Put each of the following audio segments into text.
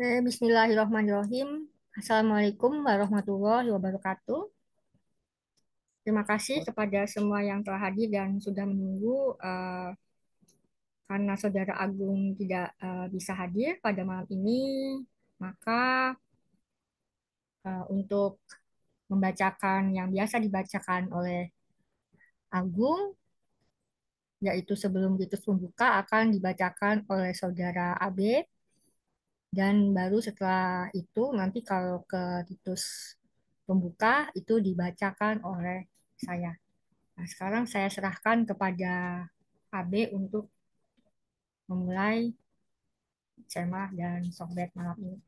Oke, Bismillahirrahmanirrahim. Assalamualaikum warahmatullahi wabarakatuh. Terima kasih kepada semua yang telah hadir dan sudah menunggu. Uh, karena Saudara Agung tidak uh, bisa hadir pada malam ini, maka uh, untuk membacakan yang biasa dibacakan oleh Agung, yaitu sebelum ritus pembuka akan dibacakan oleh Saudara Abe dan baru setelah itu nanti kalau ke ritus pembuka itu dibacakan oleh saya. Nah, sekarang saya serahkan kepada AB untuk memulai cemah dan sohbet malam ini.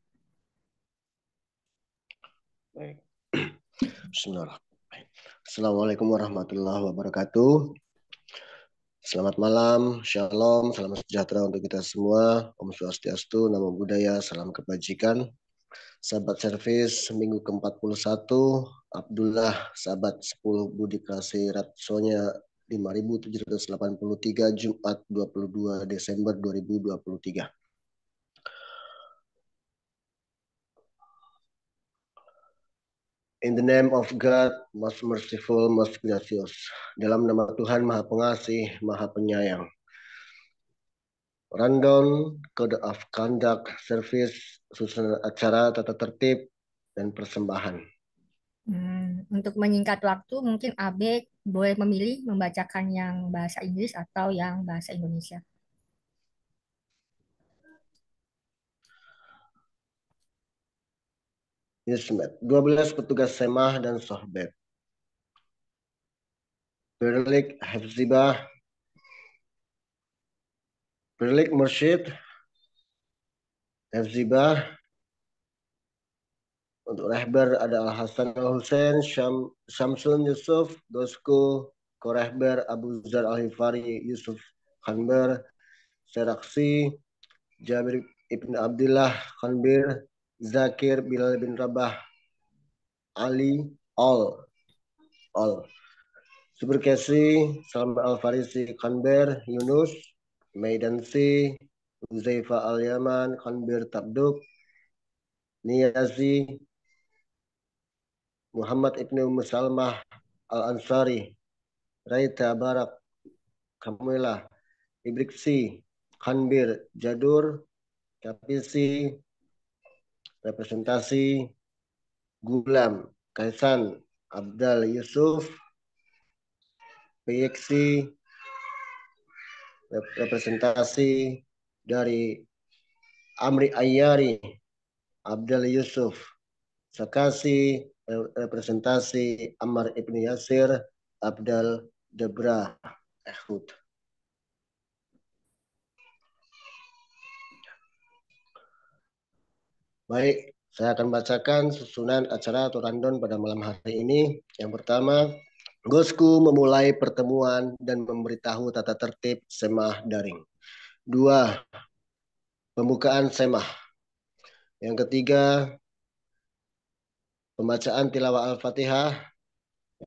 Baik. Bismillahirrahmanirrahim. Assalamualaikum warahmatullahi wabarakatuh. Selamat malam, shalom, salam sejahtera untuk kita semua. Om Swastiastu, Namo Buddhaya, salam kebajikan. Sahabat servis minggu ke-41, Abdullah, sahabat 10 Budi Kasih Ratsonya 5783 Jumat 22 Desember 2023. In the name of God, most merciful, most gracious. Dalam nama Tuhan Maha Pengasih, Maha Penyayang. Rundown, Code of Conduct, Service, susunan acara, tata tertib, dan persembahan. Hmm, untuk menyingkat waktu, mungkin Abe boleh memilih membacakan yang bahasa Inggris atau yang bahasa Indonesia. Yusmet, 12 petugas semah dan sohbet. Berlik Hafzibah, Berlik Mursyid, Hafzibah, untuk rehber ada Al Hasan Al Hussein, Syam, Syamsul Yusuf, Dosko, Korehber Abu Zar Al Hifari, Yusuf Khanber, Seraksi, Jabir Ibn Abdullah Khanbir, Zakir Bilal bin Rabah, Ali, All, All. Suberkesi, Salam Al-Farisi, Kanber, Yunus, Maidansi, Uzaifa Al-Yaman, Kanber Tabduk, Niyazi, Muhammad Ibnu Musalmah Al-Ansari, Raita Barak, Kamila, Ibriksi, Kanbir, Jadur, Kapisi, representasi Gulam Kaisan Abdal Yusuf PXC representasi dari Amri Ayari Abdal Yusuf. Sakasi representasi Amar Ibn Yasir Abdal Debra Ehud Baik, saya akan bacakan susunan acara atau rundown pada malam hari ini. Yang pertama, Gosku memulai pertemuan dan memberitahu tata tertib semah daring. Dua, pembukaan semah. Yang ketiga, pembacaan tilawah Al-Fatihah.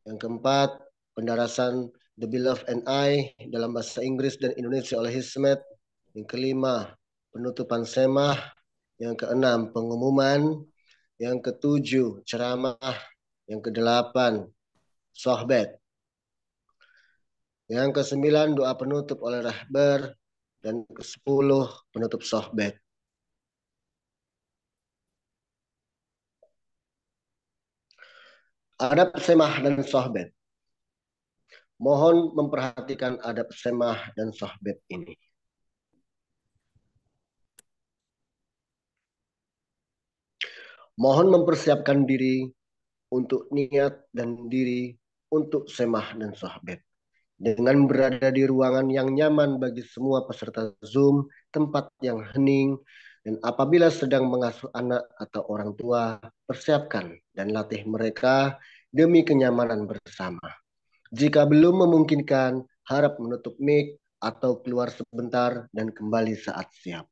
Yang keempat, pendarasan The Beloved and I dalam bahasa Inggris dan Indonesia oleh Hismet. Yang kelima, penutupan semah yang keenam pengumuman, yang ketujuh ceramah, yang kedelapan sohbet, yang kesembilan doa penutup oleh rahber, dan kesepuluh penutup sohbet. Adab semah dan sohbet. Mohon memperhatikan adab semah dan sohbet ini. Mohon mempersiapkan diri untuk niat dan diri untuk semah dan sahabat. Dengan berada di ruangan yang nyaman bagi semua peserta Zoom, tempat yang hening, dan apabila sedang mengasuh anak atau orang tua, persiapkan dan latih mereka demi kenyamanan bersama. Jika belum memungkinkan, harap menutup mic atau keluar sebentar dan kembali saat siap.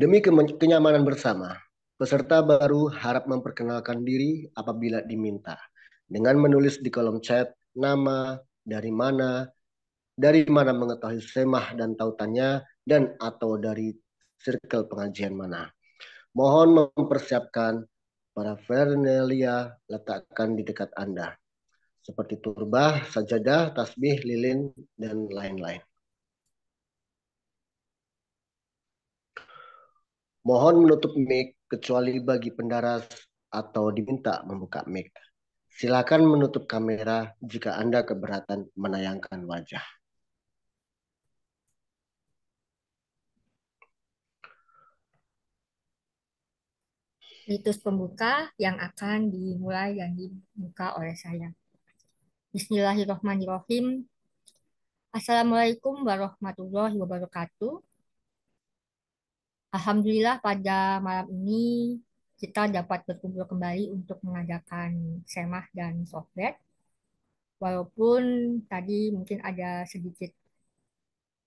Demi kenyamanan bersama, peserta baru harap memperkenalkan diri apabila diminta dengan menulis di kolom chat nama, dari mana, dari mana mengetahui semah dan tautannya, dan atau dari circle pengajian mana. Mohon mempersiapkan para Vernelia letakkan di dekat Anda. Seperti turbah, sajadah, tasbih, lilin, dan lain-lain. Mohon menutup mic kecuali bagi pendaras atau diminta membuka mic. Silakan menutup kamera jika Anda keberatan menayangkan wajah. Ritus pembuka yang akan dimulai dan dibuka oleh saya. Bismillahirrahmanirrahim. Assalamualaikum warahmatullahi wabarakatuh. Alhamdulillah pada malam ini kita dapat berkumpul kembali untuk mengadakan semah dan software. Walaupun tadi mungkin ada sedikit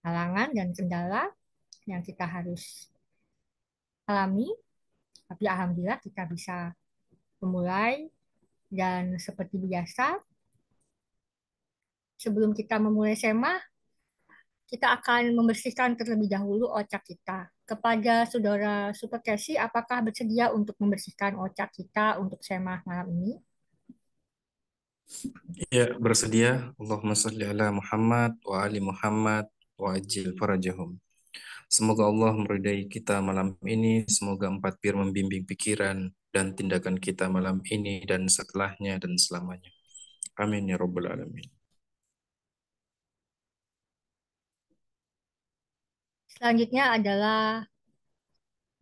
halangan dan kendala yang kita harus alami, tapi alhamdulillah kita bisa memulai dan seperti biasa sebelum kita memulai semah kita akan membersihkan terlebih dahulu ocak kita. Kepada saudara Super Casey, apakah bersedia untuk membersihkan ocak kita untuk semah malam ini? Ya, bersedia. Allahumma salli ala Muhammad wa ali Muhammad wa ajil farajahum. Semoga Allah meridai kita malam ini. Semoga empat pir membimbing pikiran dan tindakan kita malam ini dan setelahnya dan selamanya. Amin ya rabbal alamin. Selanjutnya adalah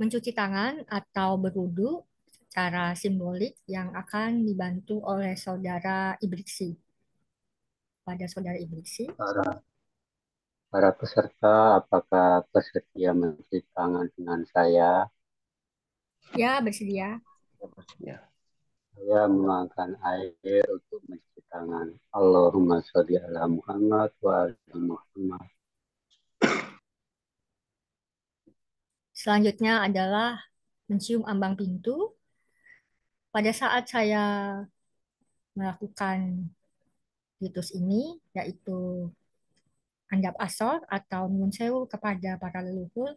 mencuci tangan atau berwudu secara simbolik yang akan dibantu oleh saudara Ibriksi. Pada saudara Ibriksi. Para, para peserta, apakah bersedia mencuci tangan dengan saya? Ya, bersedia. Ya. Saya menuangkan air untuk mencuci tangan. Allahumma sholli ala Muhammad wa ala Muhammad. Selanjutnya adalah mencium ambang pintu. Pada saat saya melakukan ritus ini, yaitu andap asor atau nyun kepada para leluhur,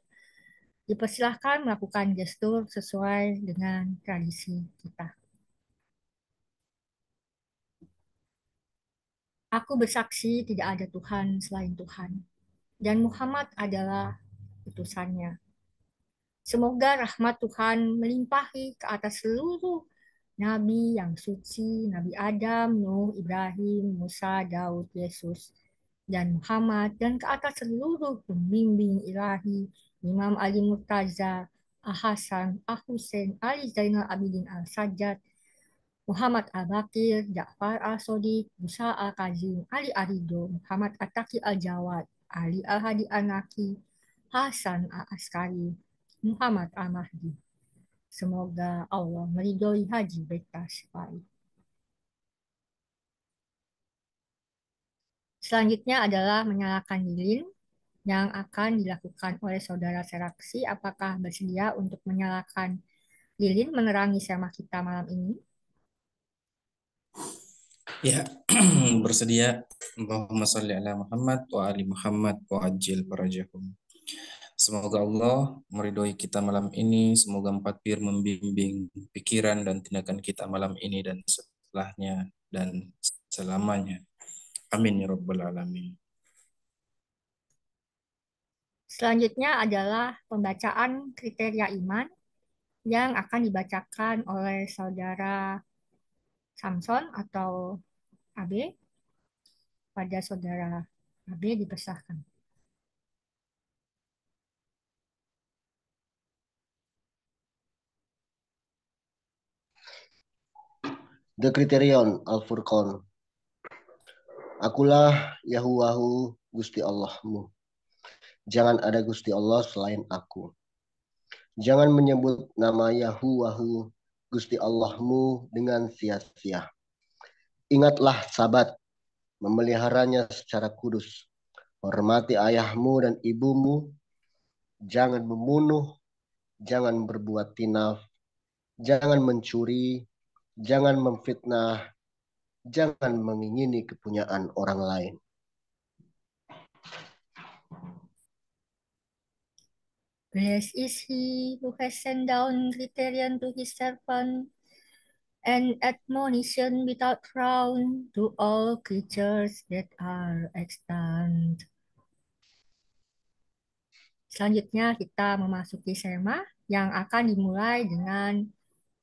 dipersilahkan melakukan gestur sesuai dengan tradisi kita. Aku bersaksi tidak ada Tuhan selain Tuhan, dan Muhammad adalah utusannya. Semoga rahmat Tuhan melimpahi ke atas seluruh nabi yang suci, Nabi Adam, Nuh, Ibrahim, Musa, Daud, Yesus, dan Muhammad, dan ke atas seluruh pembimbing ilahi, Imam Ali Murtaza, Al-Hasan, Al-Husain, Ali Zainal Abidin Al-Sajjad, Muhammad Al-Bakir, Ja'far Al-Sodiq, Musa Al-Kazim, Ali Arido, Muhammad Ataki Al-Jawad, Ali Al-Hadi Al-Naki, Hasan Al-Askari, Muhammad Al-Mahdi. Semoga Allah meridhoi haji Beta Syifai. Selanjutnya adalah menyalakan lilin yang akan dilakukan oleh saudara Seraksi. Apakah bersedia untuk menyalakan lilin menerangi semah kita malam ini? Ya, bersedia. Allahumma salli ala Muhammad wa ali Muhammad wa ajil farajahum. Semoga Allah meridhoi kita malam ini. Semoga empat pir membimbing pikiran dan tindakan kita malam ini dan setelahnya dan selamanya. Amin ya rabbal alamin. Selanjutnya adalah pembacaan kriteria iman yang akan dibacakan oleh saudara Samson atau AB pada saudara AB dipersahkan. The Criterion Al-Furqan. Akulah Yahuwahu Gusti Allahmu. Jangan ada Gusti Allah selain aku. Jangan menyebut nama Yahuwahu Gusti Allahmu dengan sia-sia. Ingatlah sabat, memeliharanya secara kudus. Hormati ayahmu dan ibumu. Jangan membunuh, jangan berbuat tinaf, jangan mencuri, jangan memfitnah, jangan mengingini kepunyaan orang lain. Blessed is he who has sent down criterion to his servant and admonition without frown to all creatures that are extant. Selanjutnya kita memasuki sema yang akan dimulai dengan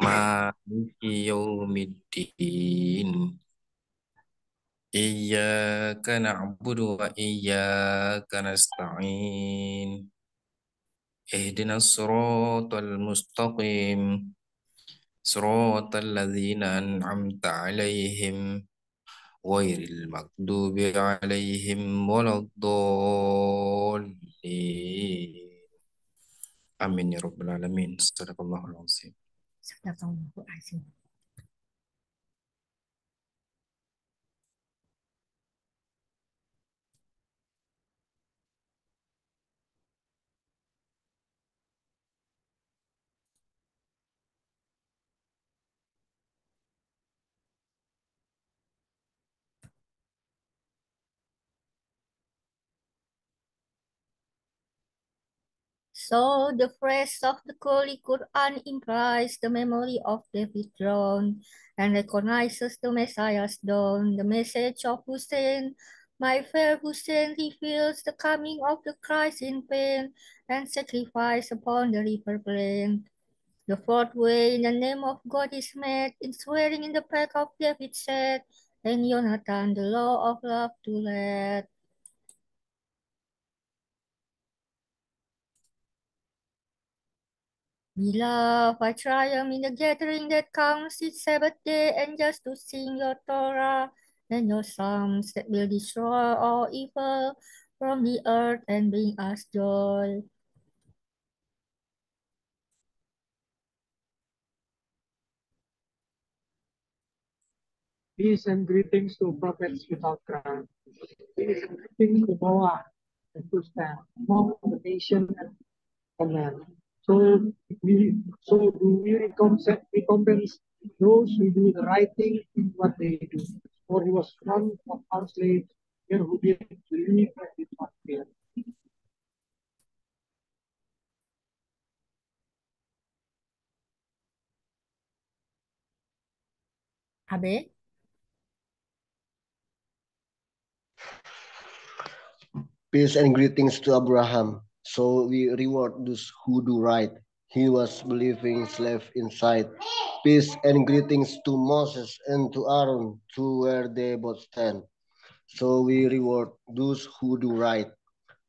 Maliki yaumiddin. Iyyaka na'budu wa iyyaka nasta'in. Ihdinas siratal mustaqim. Siratal ladzina an'amta 'alaihim ghairil maghdubi 'alaihim waladdallin. Amin ya rabbal alamin. Sadaqallahul azim. Sadaqallahul azim. So the phrase of the Holy Quran implies the memory of David's throne and recognizes the Messiah's dawn. The message of Hussein, my fair Hussein, reveals the coming of the Christ in pain and sacrifice upon the river plain. The fourth way in the name of God is made in swearing in the path of David said, and Jonathan the law of love to let. Beloved, I triumph in the gathering that comes each Sabbath day and just to sing your Torah and your songs that will destroy all evil from the earth and bring us joy. Peace and greetings to prophets without crown. Peace and greetings to Noah and to stand among the nation and command. So we so do we recompense, recompense those who do the right thing in what they do. For he was one of our slaves here who did believe and did not fear. Abe? Peace and greetings to Abraham. So we reward those who do right. He was believing slave inside. Peace and greetings to Moses and to Aaron, to where they both stand. So we reward those who do right.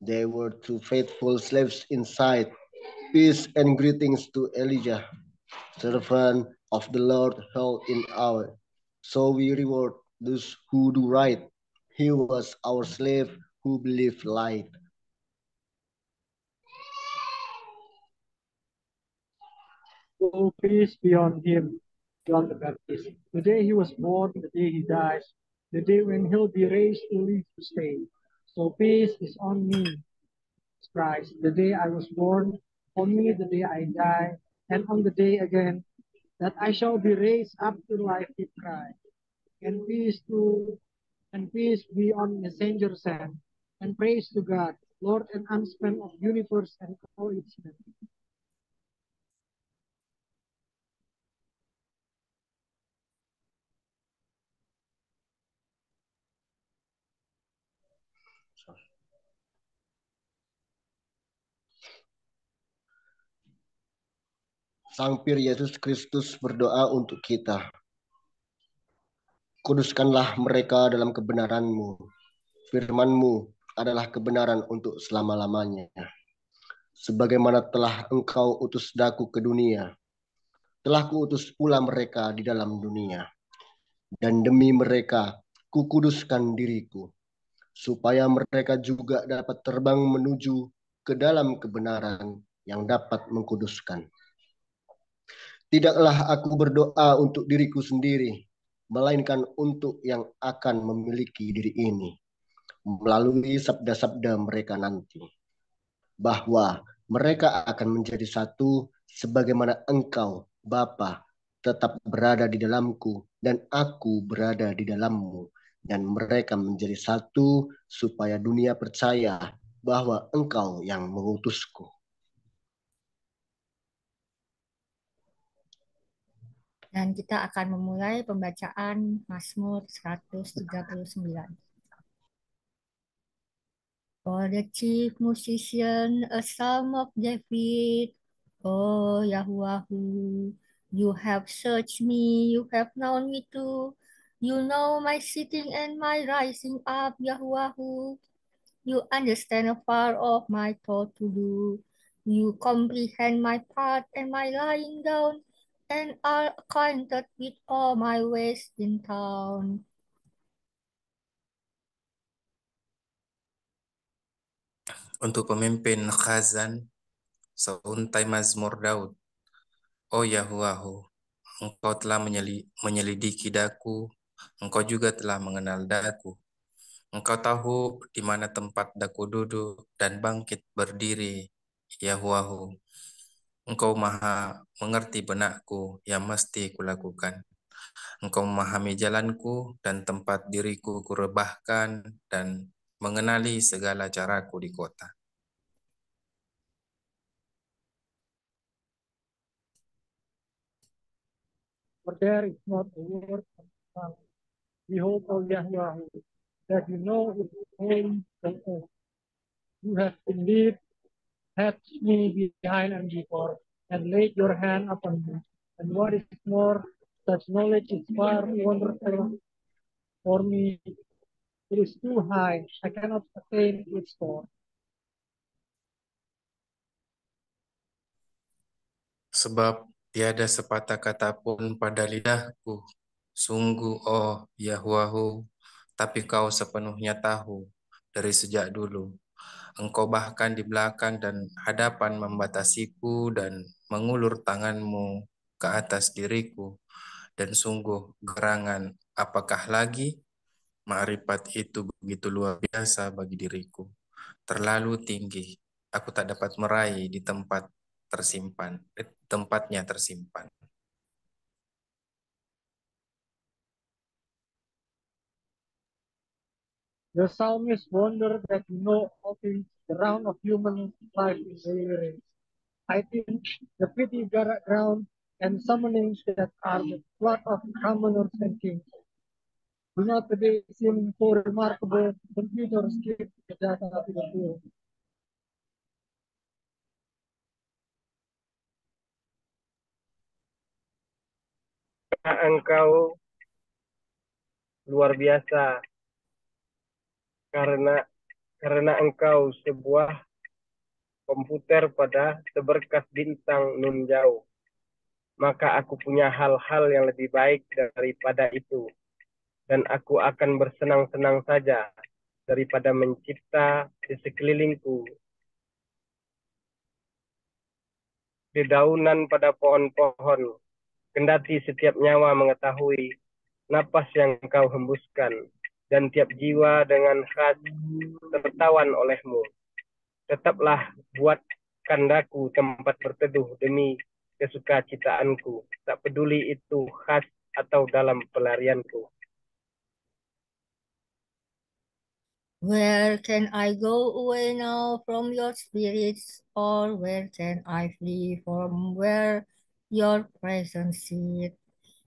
They were two faithful slaves inside. Peace and greetings to Elijah, servant of the Lord held in our. So we reward those who do right. He was our slave who believed light. So peace be on him, John the Baptist. The day he was born, the day he dies, the day when he'll be raised to live to stay. So peace is on me, Christ. The day I was born, on me the day I die, and on the day again that I shall be raised up to life with Christ. And peace to and peace be on messenger sent, and praise to God, Lord and husband of universe and all its men. Sang Pir Yesus Kristus berdoa untuk kita. Kuduskanlah mereka dalam kebenaran-Mu. Firman-Mu adalah kebenaran untuk selama-lamanya. Sebagaimana telah Engkau utus daku ke dunia, telah kuutus pula mereka di dalam dunia. Dan demi mereka kukuduskan diriku, supaya mereka juga dapat terbang menuju ke dalam kebenaran yang dapat mengkuduskan. Tidaklah aku berdoa untuk diriku sendiri, melainkan untuk yang akan memiliki diri ini melalui sabda-sabda mereka nanti bahwa mereka akan menjadi satu sebagaimana engkau Bapa tetap berada di dalamku dan aku berada di dalammu dan mereka menjadi satu supaya dunia percaya bahwa engkau yang mengutusku. Dan kita akan memulai pembacaan Mazmur 139. For the chief musician, a psalm of David, O Yahuwah, you have searched me, you have known me too. You know my sitting and my rising up, Yahuwah. You understand afar of my thought to do. You comprehend my path and my lying down, and are acquainted with all my ways in town. Untuk pemimpin khazan, seuntai Mazmur Daud. Oh Yahuwahu, Engkau telah menyelidiki daku, Engkau juga telah mengenal daku. Engkau tahu di mana tempat daku duduk dan bangkit berdiri, Yahuwahu. Engkau maha mengerti benakku yang mesti kulakukan. Engkau memahami jalanku dan tempat diriku kurebahkan dan mengenali segala caraku di kota. For there is not a word of tongue. Behold, O Yahweh, that you know it whole the earth. You have indeed had me behind and before, and laid your hand upon me. And what is more, such knowledge is far wonderful for me. It is too high. I cannot attain its score. Sebab tiada sepatah kata pun pada lidahku. Sungguh, oh Yahwahu, tapi kau sepenuhnya tahu dari sejak dulu. Engkau bahkan di belakang dan hadapan membatasiku dan mengulur tanganmu ke atas diriku. Dan sungguh gerangan apakah lagi? Ma'rifat itu begitu luar biasa bagi diriku. Terlalu tinggi. Aku tak dapat meraih di tempat tersimpan, eh, tempatnya tersimpan. The psalmist wonder that you know the round of human life is race. I think the pity ground and summonings that are the plot of commoners and kings. Do not today seem so remarkable, computers keep the data to the field. engkau luar biasa karena karena engkau sebuah komputer pada seberkas bintang nun jauh maka aku punya hal-hal yang lebih baik daripada itu. Dan aku akan bersenang-senang saja daripada mencipta di sekelilingku. Dedaunan pada pohon-pohon Kendati setiap nyawa mengetahui napas yang kau hembuskan, dan tiap jiwa dengan khas tertawan olehmu. Tetaplah buat kandaku tempat berteduh demi kesuka citaanku. Tak peduli itu khas atau dalam pelarianku. Where can I go away now from your spirits, or where can I flee from where your presence sit.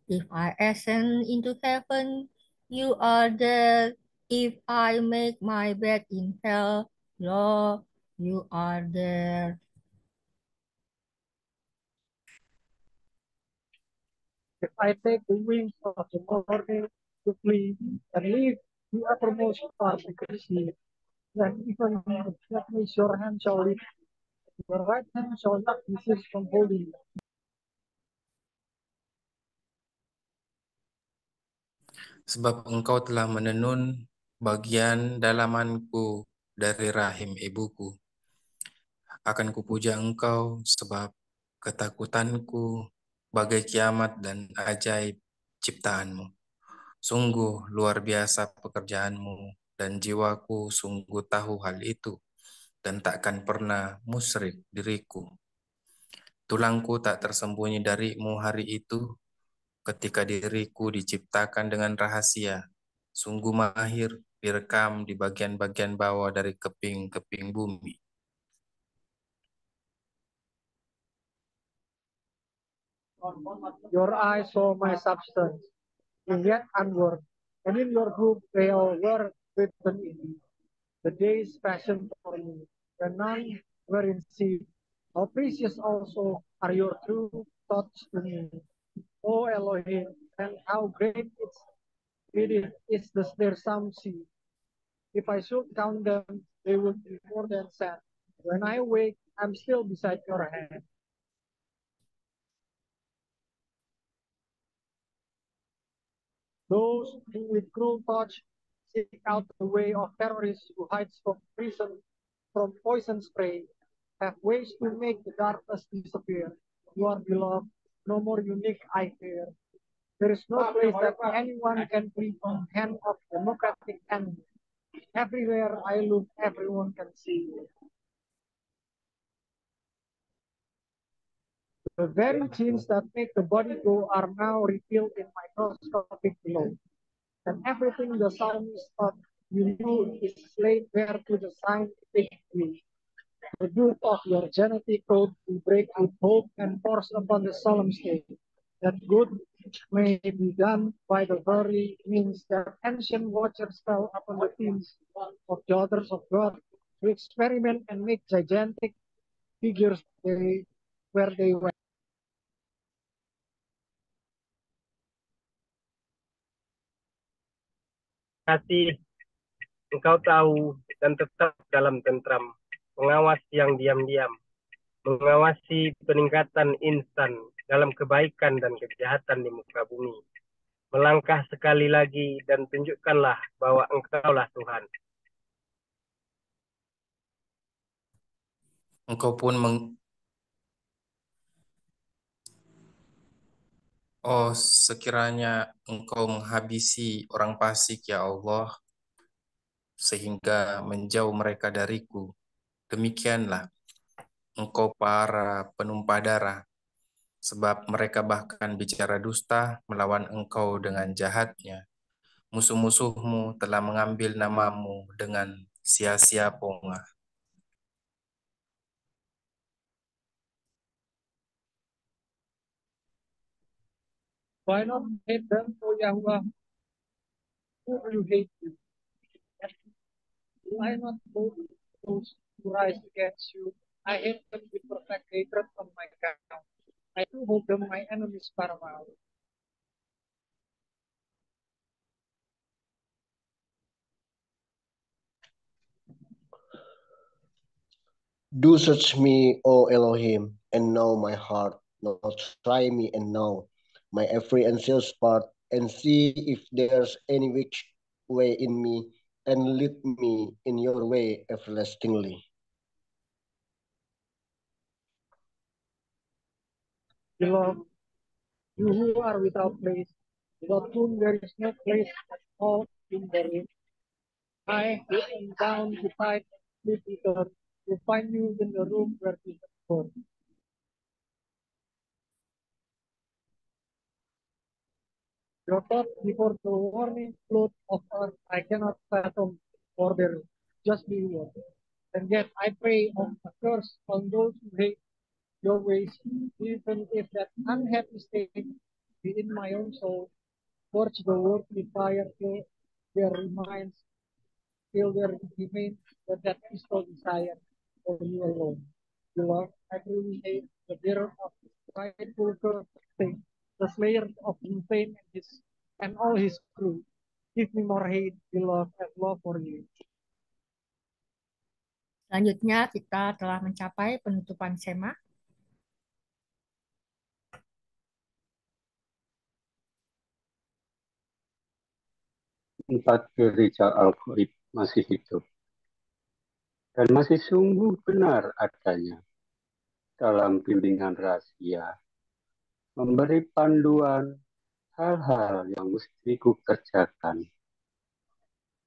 If I ascend into heaven, you are there. If I make my bed in hell, Lord, you are there. If I take the wings of the morning to flee and leave the uppermost part of the sea, then even that means your hand shall lead, your right hand shall not desist from holding sebab engkau telah menenun bagian dalamanku dari rahim ibuku. Akan kupuja engkau sebab ketakutanku bagai kiamat dan ajaib ciptaanmu. Sungguh luar biasa pekerjaanmu, dan jiwaku sungguh tahu hal itu, dan takkan pernah musyrik diriku. Tulangku tak tersembunyi darimu hari itu, ketika diriku diciptakan dengan rahasia, sungguh mahir direkam di bagian-bagian bawah dari keping-keping bumi. Your eyes saw my substance, and yet unworked, and in your group they all were written in me. The days fashioned for me, when none were in seed. How precious also are your true thoughts to me, O Elohim, and how great it's, it is, is the, their sum seed. If I should count them, they would be more than sand. When I wake, I'm still beside your hand. Those who with cruel touch seek out the way of terrorists who hides from prison, from poison spray, have ways to make the darkness disappear. You are beloved, no more unique I fear. There is no place that anyone can flee from hand of democratic enemy. Everywhere I look, everyone can see. The very genes that make the body go are now revealed in microscopic below. And everything the psalmist thought you knew is laid bare to the scientific view. The truth of your genetic code we break with hope and force upon the solemn state that good may be done by the very means that ancient watchers fell upon the teams of daughters of God to experiment and make gigantic figures they, where they went. kasih engkau tahu dan tetap dalam tentram, pengawas yang diam-diam, mengawasi peningkatan instan dalam kebaikan dan kejahatan di muka bumi. Melangkah sekali lagi dan tunjukkanlah bahwa engkaulah Tuhan. Engkau pun meng Oh, sekiranya engkau menghabisi orang fasik, ya Allah, sehingga menjauh mereka dariku. Demikianlah engkau para penumpah darah, sebab mereka bahkan bicara dusta melawan engkau dengan jahatnya. Musuh-musuhmu telah mengambil namamu dengan sia-sia pongah. Why not hate them, O Yahweh? Who hate you? Do I not those who rise against you? I hate them with perfect hatred on my account. I do hold them my enemies paramount. Do search me, O Elohim, and know my heart. No, try me and know my every anxious part, and see if there's any which way in me, and lead me in your way everlastingly. Beloved, you who are without place, without whom there is no place at all in therein. I, who am down beside sleep eater, will find you in the room where you have born. Your thoughts before the warning flood of earth I cannot fathom, for there just be. And yet I pray on a curse on those who hate your ways, even if that unhappy state be in my own soul, forge the with fire till there remains, till there remains but that peaceful desire for you alone. Beloved, I truly hate the bitter of prideful thing, the slayer of insane and his and all his crew. Give me more hate, beloved, and love for you. Selanjutnya kita telah mencapai penutupan sema. Empat gereja Al-Ghaib masih hidup. Dan masih sungguh benar adanya dalam bimbingan rahasia memberi panduan hal-hal yang mesti ku kerjakan,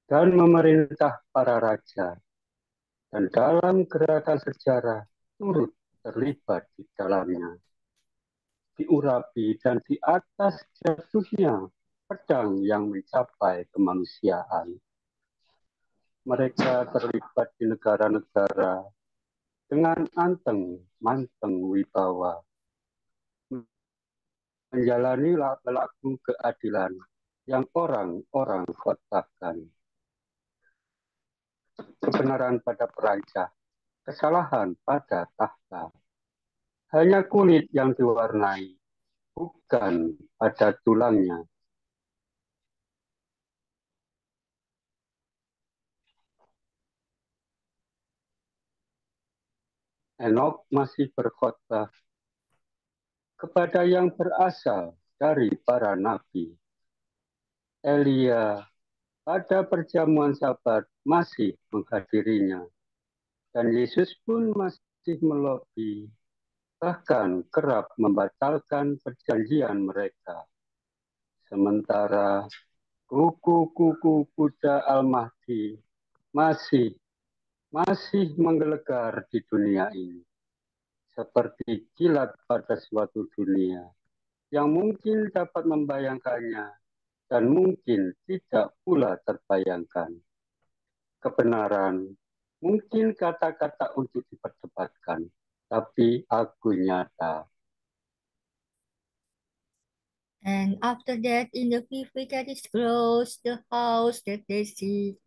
dan memerintah para raja, dan dalam gerakan sejarah turut terlibat di dalamnya. Diurapi dan di atas jatuhnya pedang yang mencapai kemanusiaan. Mereka terlibat di negara-negara dengan anteng manteng wibawa menjalani laku keadilan yang orang-orang kotakan. Kebenaran pada perancah, kesalahan pada tahta. Hanya kulit yang diwarnai, bukan pada tulangnya. Enok masih berkhotbah kepada yang berasal dari para nabi. Elia pada perjamuan sabat masih menghadirinya. Dan Yesus pun masih melobi, bahkan kerap membatalkan perjanjian mereka. Sementara kuku-kuku kuda Al-Mahdi masih masih menggelegar di dunia ini seperti kilat pada suatu dunia yang mungkin dapat membayangkannya dan mungkin tidak pula terbayangkan. Kebenaran mungkin kata-kata untuk diperdebatkan, tapi aku nyata. And after that, in the fifth that is closed, the house that they see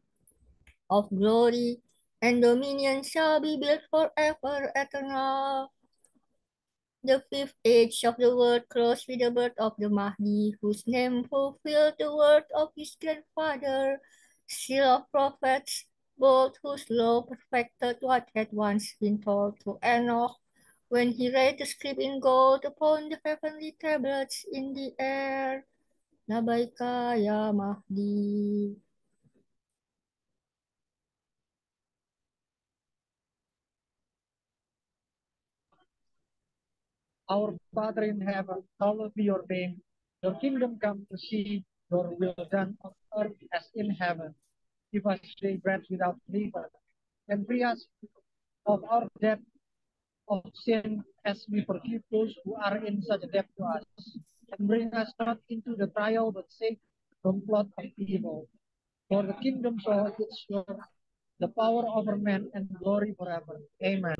of glory and dominion shall be built forever eternal. The fifth age of the world closed with the birth of the Mahdi, whose name fulfilled the word of his grandfather, seal of prophets, both whose law perfected what had once been told to Enoch when he read the script in gold upon the heavenly tablets in the air. Nabaika ya Mahdi. Our Father in heaven, hallowed be your name. Your kingdom come to see your will done on earth as in heaven. Give us today bread without flavor, and free us of our debt of sin as we forgive those who are in such debt to us. And bring us not into the trial, but save from plot of evil. For the kingdom so is yours, the power over man, and glory forever. Amen.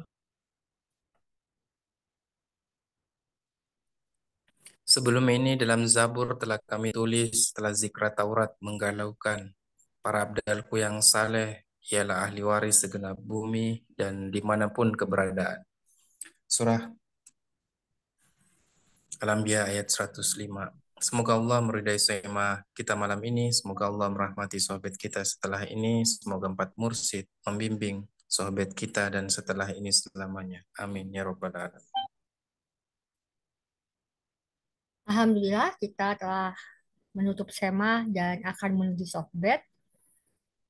Sebelum ini dalam Zabur telah kami tulis setelah zikra Taurat menggalaukan para abdalku yang saleh ialah ahli waris segenap bumi dan di mana pun keberadaan. Surah Al-Anbiya ayat 105. Semoga Allah meridai sema kita malam ini. Semoga Allah merahmati sahabat kita setelah ini. Semoga empat mursid membimbing sahabat kita dan setelah ini selamanya. Amin ya robbal alamin. Alhamdulillah kita telah menutup semah dan akan menuju sohbet.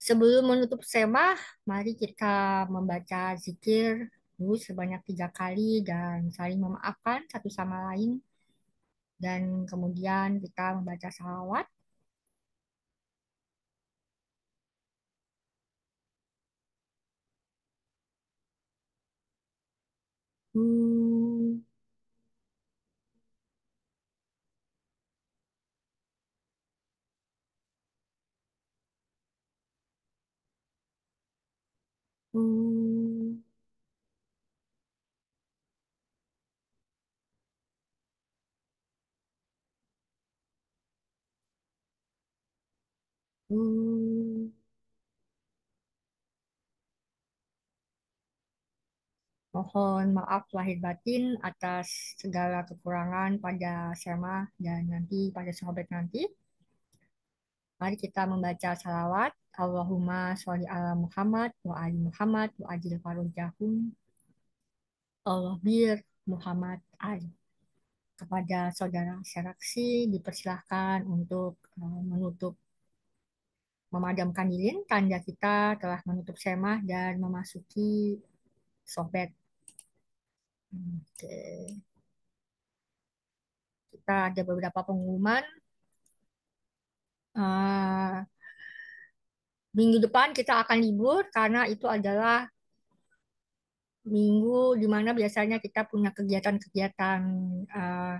Sebelum menutup semah, mari kita membaca zikir dulu sebanyak tiga kali dan saling memaafkan satu sama lain. Dan kemudian kita membaca salawat. Hmm. Hmm. Hmm. Mohon maaf lahir batin atas segala kekurangan pada Sema dan nanti pada sahabat nanti. Mari kita membaca salawat. Allahumma sholli ala Muhammad wa ali Muhammad wa ajil farujahum. Allah bir Muhammad Ali. Kepada saudara seraksi dipersilahkan untuk uh, menutup memadamkan lilin tanda kita telah menutup semah dan memasuki sohbet. Oke. kita ada beberapa pengumuman. Uh, minggu depan kita akan libur karena itu adalah minggu di mana biasanya kita punya kegiatan-kegiatan uh,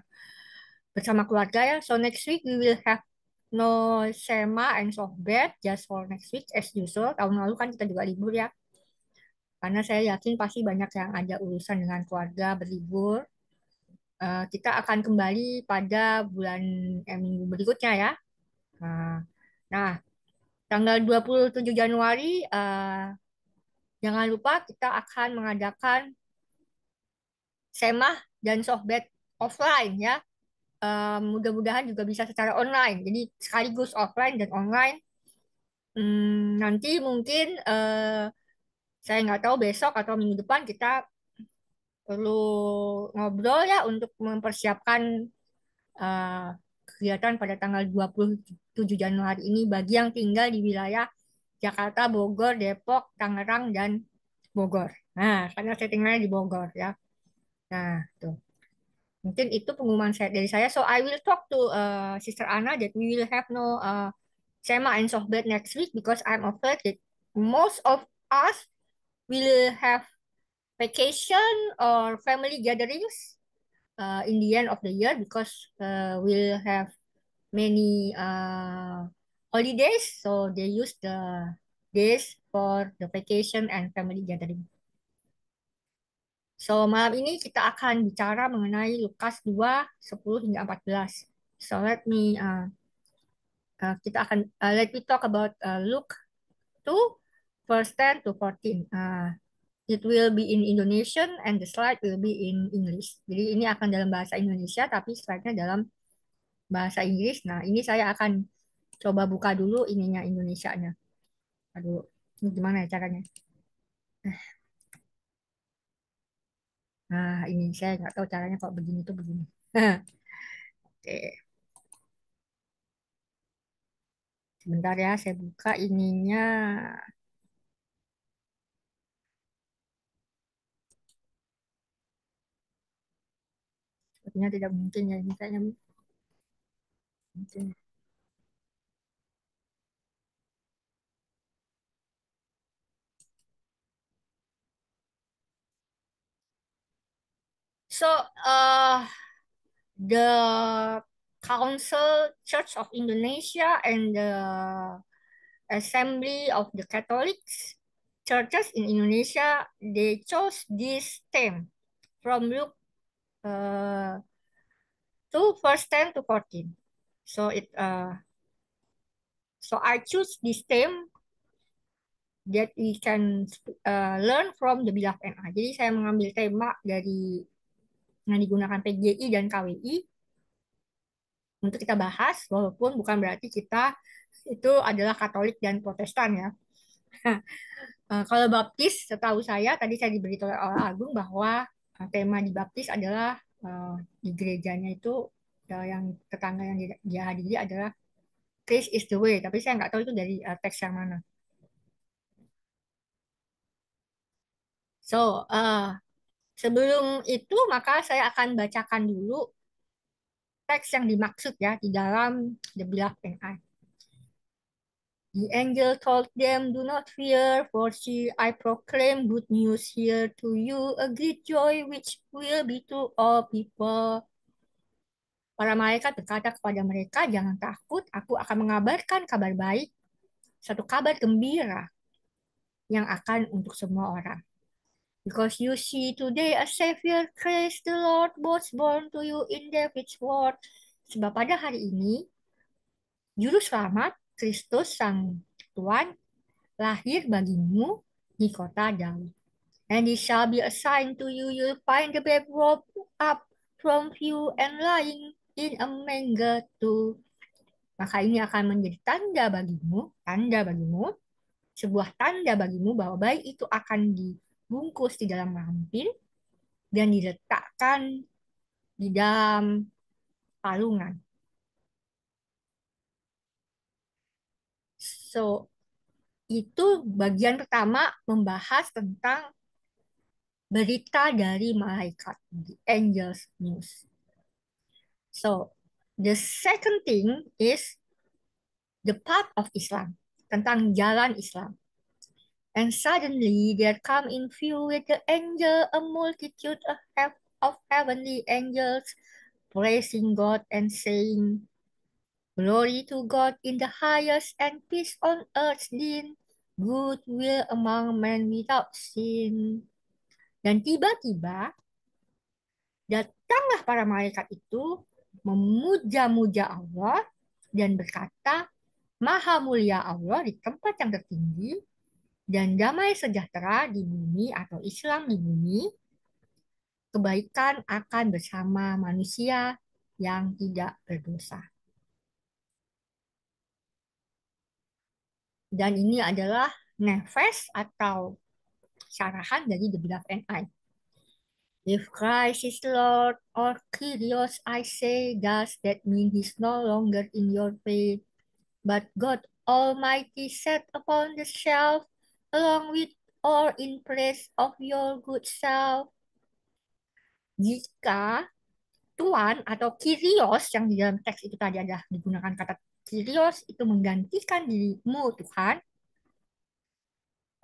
bersama keluarga ya. So next week we will have no SEMA and soft bed just for next week as usual. Tahun lalu kan kita juga libur ya. Karena saya yakin pasti banyak yang ada urusan dengan keluarga berlibur. Uh, kita akan kembali pada bulan eh, minggu berikutnya ya. Nah, nah tanggal 27 Januari uh, jangan lupa kita akan mengadakan SEMA dan softbed offline ya. Uh, mudah-mudahan juga bisa secara online. Jadi sekaligus offline dan online. Hmm, nanti mungkin uh, saya nggak tahu besok atau minggu depan kita perlu ngobrol ya untuk mempersiapkan kegiatan pada tanggal 27 Januari ini bagi yang tinggal di wilayah Jakarta, Bogor, Depok, Tangerang, dan Bogor. Nah, karena saya tinggalnya di Bogor ya. Nah, tuh. Mungkin itu pengumuman saya dari saya. So I will talk to uh, Sister Anna that we will have no uh, SEMA and softbed next week because I'm afraid that most of us will have vacation or family gatherings uh, in the end of the year because uh, we'll have many uh, holidays, so they use the days for the vacation and family gathering. So malam ini kita akan bicara mengenai Lukas 2, 10 hingga 14. So let me uh, uh, kita akan uh, let me talk about uh, Luke 2 verse 10 to 14. Uh, it will be in Indonesian and the slide will be in English. Jadi ini akan dalam bahasa Indonesia tapi slide-nya dalam bahasa Inggris. Nah, ini saya akan coba buka dulu ininya Indonesia-nya. Aduh, ini gimana ya caranya? Nah, ini saya nggak tahu caranya kok begini tuh begini. Oke. Sebentar ya, saya buka ininya. Sepertinya tidak mungkin ya. Mungkin. So, uh, the Council Church of Indonesia and the Assembly of the Catholics churches in Indonesia, they chose this theme from Luke uh, 2 verse 10 to 14. So it uh, so I choose this theme that we can uh, learn from the Beloved NA. Jadi saya mengambil tema dari yang digunakan PGI dan KWI untuk kita bahas, walaupun bukan berarti kita itu adalah Katolik dan Protestan ya. uh, kalau Baptis, setahu saya tadi saya diberitahu oleh Agung bahwa tema di Baptis adalah uh, di gerejanya itu uh, yang tetangga yang dia hadiri adalah Christ is the way, tapi saya nggak tahu itu dari teks yang mana. So, uh, Sebelum itu, maka saya akan bacakan dulu teks yang dimaksud ya di dalam The Beloved and I. The angel told them, Do not fear, for see, I proclaim good news here to you, a great joy which will be to all people. Para malaikat berkata kepada mereka, jangan takut, aku akan mengabarkan kabar baik, satu kabar gembira yang akan untuk semua orang. Because you see today a Savior Christ the Lord was born to you in David's word. Sebab pada hari ini, Juru Selamat, Kristus Sang Tuhan, lahir bagimu di kota Daud. And it shall be a sign to you, you'll find the babe rolled up from you and lying in a manger too. Maka ini akan menjadi tanda bagimu, tanda bagimu, sebuah tanda bagimu bahwa bayi itu akan di dibungkus di dalam lampin dan diletakkan di dalam palungan. So, itu bagian pertama membahas tentang berita dari malaikat, the angels news. So, the second thing is the path of Islam, tentang jalan Islam. And suddenly there come in view with the angel a multitude of, of heavenly angels praising God and saying, Glory to God in the highest and peace on earth din, goodwill among men without sin. Dan tiba-tiba datanglah para malaikat itu memuja-muja Allah dan berkata, Maha mulia Allah di tempat yang tertinggi dan damai sejahtera di bumi atau Islam di bumi, kebaikan akan bersama manusia yang tidak berdosa. Dan ini adalah nefes atau syarahan dari The Beloved and I. If Christ is Lord or Kyrios, I say, does that mean he's no longer in your faith, but God Almighty set upon the shelf along with or in place of your good self? Jika Tuhan atau Kyrios yang di dalam teks itu tadi ada digunakan kata Kyrios itu menggantikan dirimu Tuhan,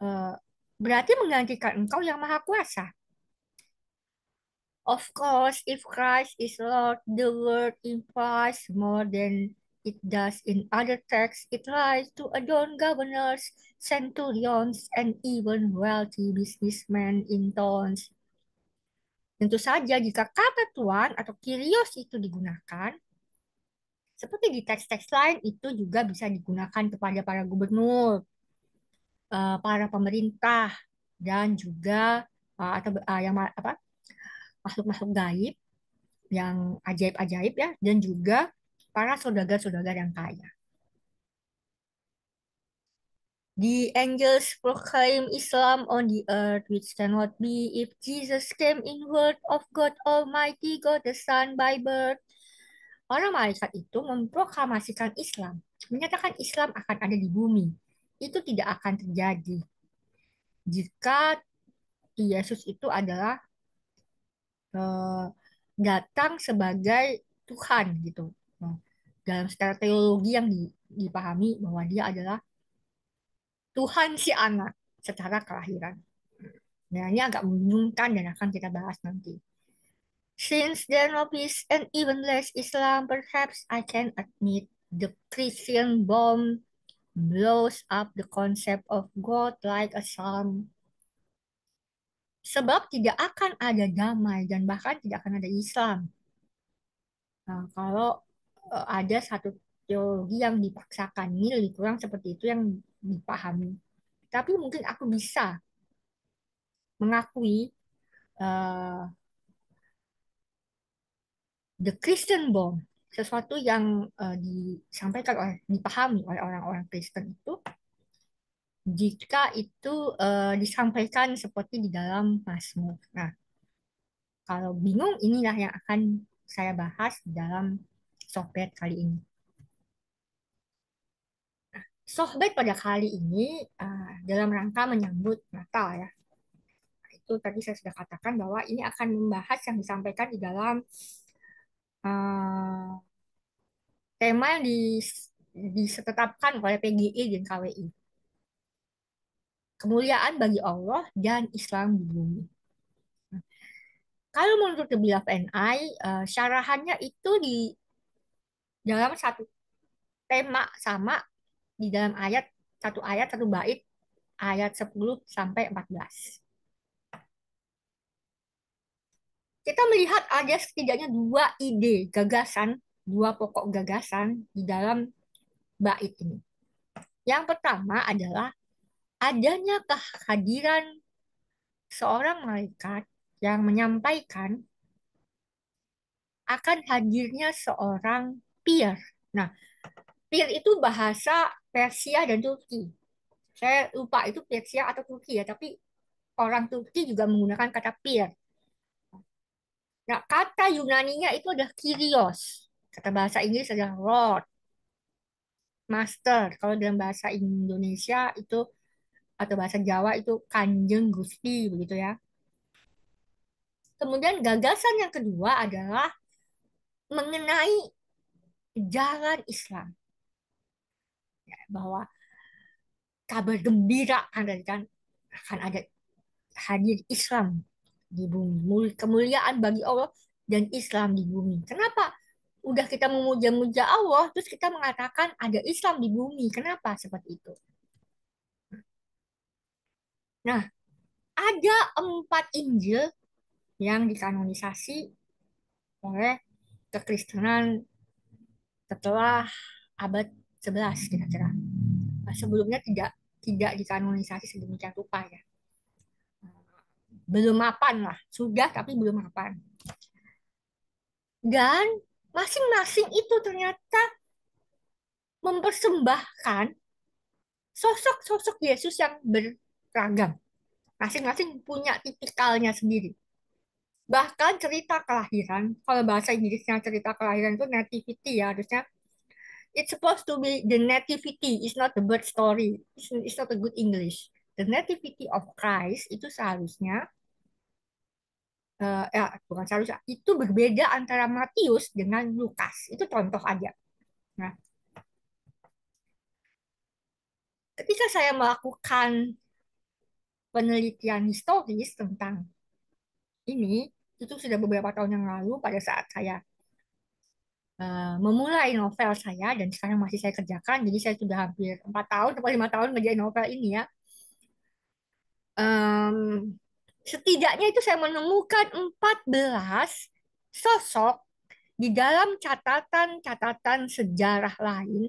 uh, berarti menggantikan engkau yang maha kuasa. Of course, if Christ is Lord, the word implies more than it does in other texts. It lies to adorn governors, centurions, and even wealthy businessmen in towns. Tentu saja jika kata Tuhan atau Kyrios itu digunakan, seperti di teks-teks lain itu juga bisa digunakan kepada para gubernur, eh, para pemerintah, dan juga eh, atau uh, yang apa makhluk-makhluk gaib yang ajaib-ajaib ya, dan juga para saudagar-saudagar yang kaya. The angels proclaim Islam on the earth, which cannot be if Jesus came in word of God Almighty, God the Son by birth. Orang malaikat itu memproklamasikan Islam, menyatakan Islam akan ada di bumi. Itu tidak akan terjadi jika Yesus itu adalah uh, datang sebagai Tuhan gitu. Nah, dalam secara teologi yang dipahami bahwa dia adalah Tuhan si anak secara kelahiran. Nah, ini agak membingungkan dan akan kita bahas nanti. Since there no peace and even less Islam, perhaps I can admit the Christian bomb blows up the concept of God like a psalm. Sebab tidak akan ada damai dan bahkan tidak akan ada Islam. Nah, kalau eh, ada satu teologi yang dipaksakan ini lebih kurang seperti itu yang dipahami. Tapi mungkin aku bisa mengakui uh, the Christian bomb, sesuatu yang uh, disampaikan oleh dipahami oleh orang-orang Kristen itu jika itu uh, disampaikan seperti di dalam Mazmur. Nah, kalau bingung inilah yang akan saya bahas dalam sohbet kali ini. Sohbet pada kali ini uh, dalam rangka menyambut Natal ya. Nah, itu tadi saya sudah katakan bahwa ini akan membahas yang disampaikan di dalam uh, tema yang disetetapkan oleh PGI dan KWI. Kemuliaan bagi Allah dan Islam di bumi. Kalau menurut The Beloved and I, uh, syarahannya itu di dalam satu tema sama di dalam ayat satu ayat satu bait ayat 10 sampai 14. Kita melihat ada setidaknya dua ide gagasan, dua pokok gagasan di dalam bait ini. Yang pertama adalah adanya kehadiran seorang malaikat yang menyampaikan akan hadirnya seorang peer. Nah, peer itu bahasa Persia dan Turki. Saya lupa itu Persia atau Turki ya, tapi orang Turki juga menggunakan kata pir. Nah, kata Yunaninya itu adalah Kyrios. Kata bahasa Inggris adalah Lord. Master. Kalau dalam bahasa Indonesia itu atau bahasa Jawa itu Kanjeng Gusti begitu ya. Kemudian gagasan yang kedua adalah mengenai jalan Islam. Ya, bahwa kabar gembira kan kan akan ada hadir Islam di bumi, kemuliaan bagi Allah dan Islam di bumi. Kenapa? Udah kita memuja-muja Allah, terus kita mengatakan ada Islam di bumi. Kenapa seperti itu? Nah, ada empat Injil yang dikanonisasi oleh kekristenan setelah abad 11 kira-kira. Nah, sebelumnya tidak tidak dikanonisasi sedemikian rupa ya. Belum mapan lah, sudah tapi belum mapan. Dan masing-masing itu ternyata mempersembahkan sosok-sosok Yesus yang beragam. Masing-masing punya tipikalnya sendiri. Bahkan cerita kelahiran, kalau bahasa Inggrisnya cerita kelahiran itu nativity ya, harusnya it's supposed to be the nativity, it's not the birth story. It's, not a good English. The nativity of Christ itu seharusnya uh, ya bukan seharusnya itu berbeda antara Matius dengan Lukas. Itu contoh aja. Nah, ketika saya melakukan penelitian historis tentang ini, itu sudah beberapa tahun yang lalu pada saat saya uh, memulai novel saya dan sekarang masih saya kerjakan jadi saya sudah hampir empat tahun atau lima tahun menjadi novel ini ya um, setidaknya itu saya menemukan 14 sosok di dalam catatan-catatan sejarah lain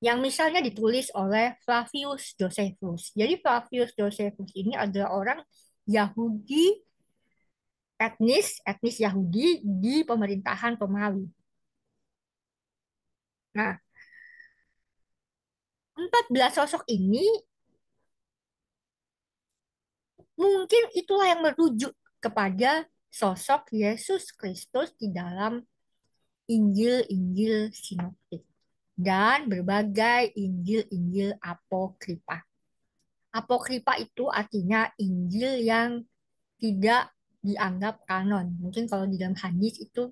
yang misalnya ditulis oleh Flavius Josephus. Jadi Flavius Josephus ini adalah orang Yahudi etnis etnis Yahudi di pemerintahan Romawi. Nah, 14 sosok ini mungkin itulah yang merujuk kepada sosok Yesus Kristus di dalam Injil-Injil sinoptik dan berbagai Injil-Injil apokripa. Apokripa itu artinya Injil yang tidak dianggap kanon. Mungkin kalau di dalam hadis itu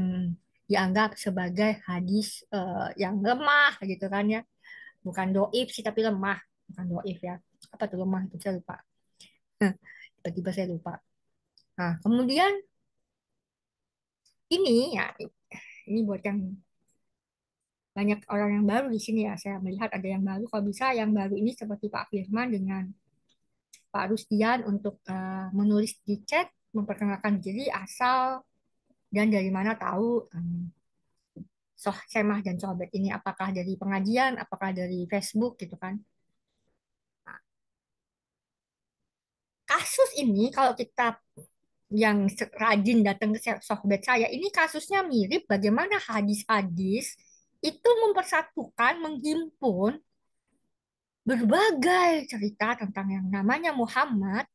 hmm, dianggap sebagai hadis uh, yang lemah gitu kan ya. Bukan doif sih tapi lemah. Bukan doif ya. Apa tuh lemah itu saya lupa. Tiba-tiba saya lupa. Nah, kemudian ini ya ini buat yang banyak orang yang baru di sini ya. Saya melihat ada yang baru. Kalau bisa yang baru ini seperti Pak Firman dengan Pak Rusdian untuk uh, menulis di chat, memperkenalkan diri, asal, dan dari mana tahu um, soh semah dan sohbet ini apakah dari pengajian, apakah dari Facebook gitu kan. Kasus ini kalau kita yang rajin datang ke sohbet saya, ini kasusnya mirip bagaimana hadis-hadis itu mempersatukan, menghimpun berbagai cerita tentang yang namanya Muhammad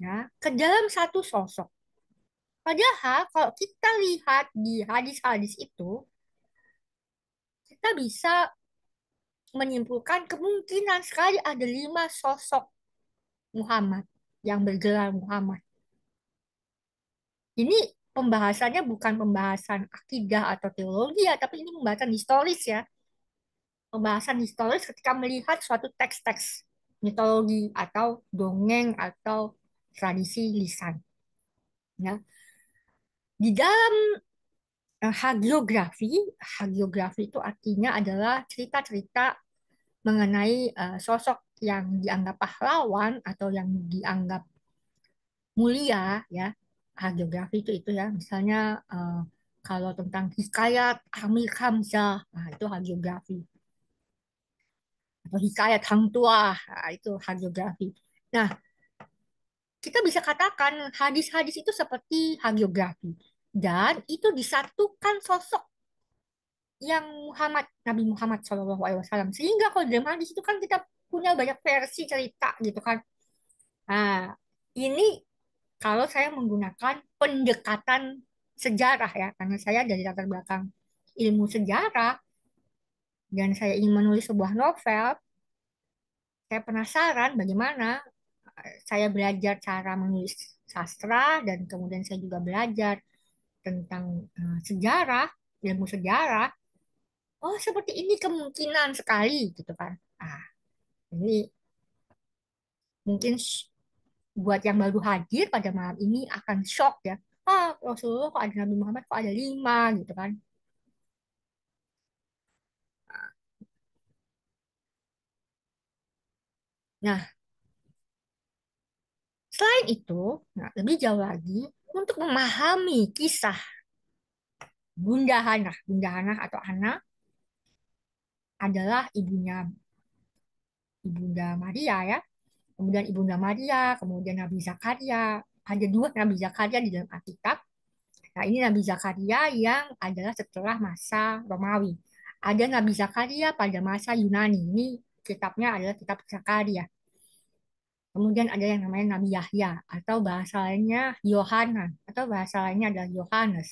ya ke dalam satu sosok. Padahal kalau kita lihat di hadis-hadis itu, kita bisa menyimpulkan kemungkinan sekali ada lima sosok Muhammad yang bergelar Muhammad. Ini pembahasannya bukan pembahasan akidah atau teologi ya, tapi ini pembahasan historis ya pembahasan historis ketika melihat suatu teks-teks mitologi atau dongeng atau tradisi lisan. Ya. Di dalam uh, hagiografi, hagiografi itu artinya adalah cerita-cerita mengenai uh, sosok yang dianggap pahlawan atau yang dianggap mulia ya hagiografi itu itu ya. Misalnya uh, kalau tentang hikayat Amir Hamzah nah itu hagiografi atau hikayat hang tua nah, itu hagiografi. Nah, kita bisa katakan hadis-hadis itu seperti hagiografi dan itu disatukan sosok yang Muhammad Nabi Muhammad Shallallahu Alaihi Wasallam. Sehingga kalau dalam hadis itu kan kita punya banyak versi cerita gitu kan. Nah, ini kalau saya menggunakan pendekatan sejarah ya karena saya dari latar belakang ilmu sejarah dan saya ingin menulis sebuah novel, saya penasaran bagaimana eh, saya belajar cara menulis sastra dan kemudian saya juga belajar tentang uh, sejarah, ilmu sejarah. Oh, seperti ini kemungkinan sekali gitu kan. Ah, ini mungkin buat yang baru hadir pada malam ini akan shock ya. Ah, Rasulullah kok ada Nabi Muhammad kok ada lima gitu kan. Nah, selain itu, nah lebih jauh lagi, untuk memahami kisah Bunda Hana, Bunda Hana atau Hana adalah ibunya Ibunda Maria ya. Kemudian Ibunda Maria, kemudian Nabi Zakaria. Ada dua Nabi Zakaria di dalam Alkitab. Nah, ini Nabi Zakaria yang adalah setelah masa Romawi. Ada Nabi Zakaria pada masa Yunani. Ini kitabnya adalah kitab Zakaria. Kemudian ada yang namanya Nabi Yahya atau bahasa lainnya Yohanan atau bahasa lainnya adalah Yohanes.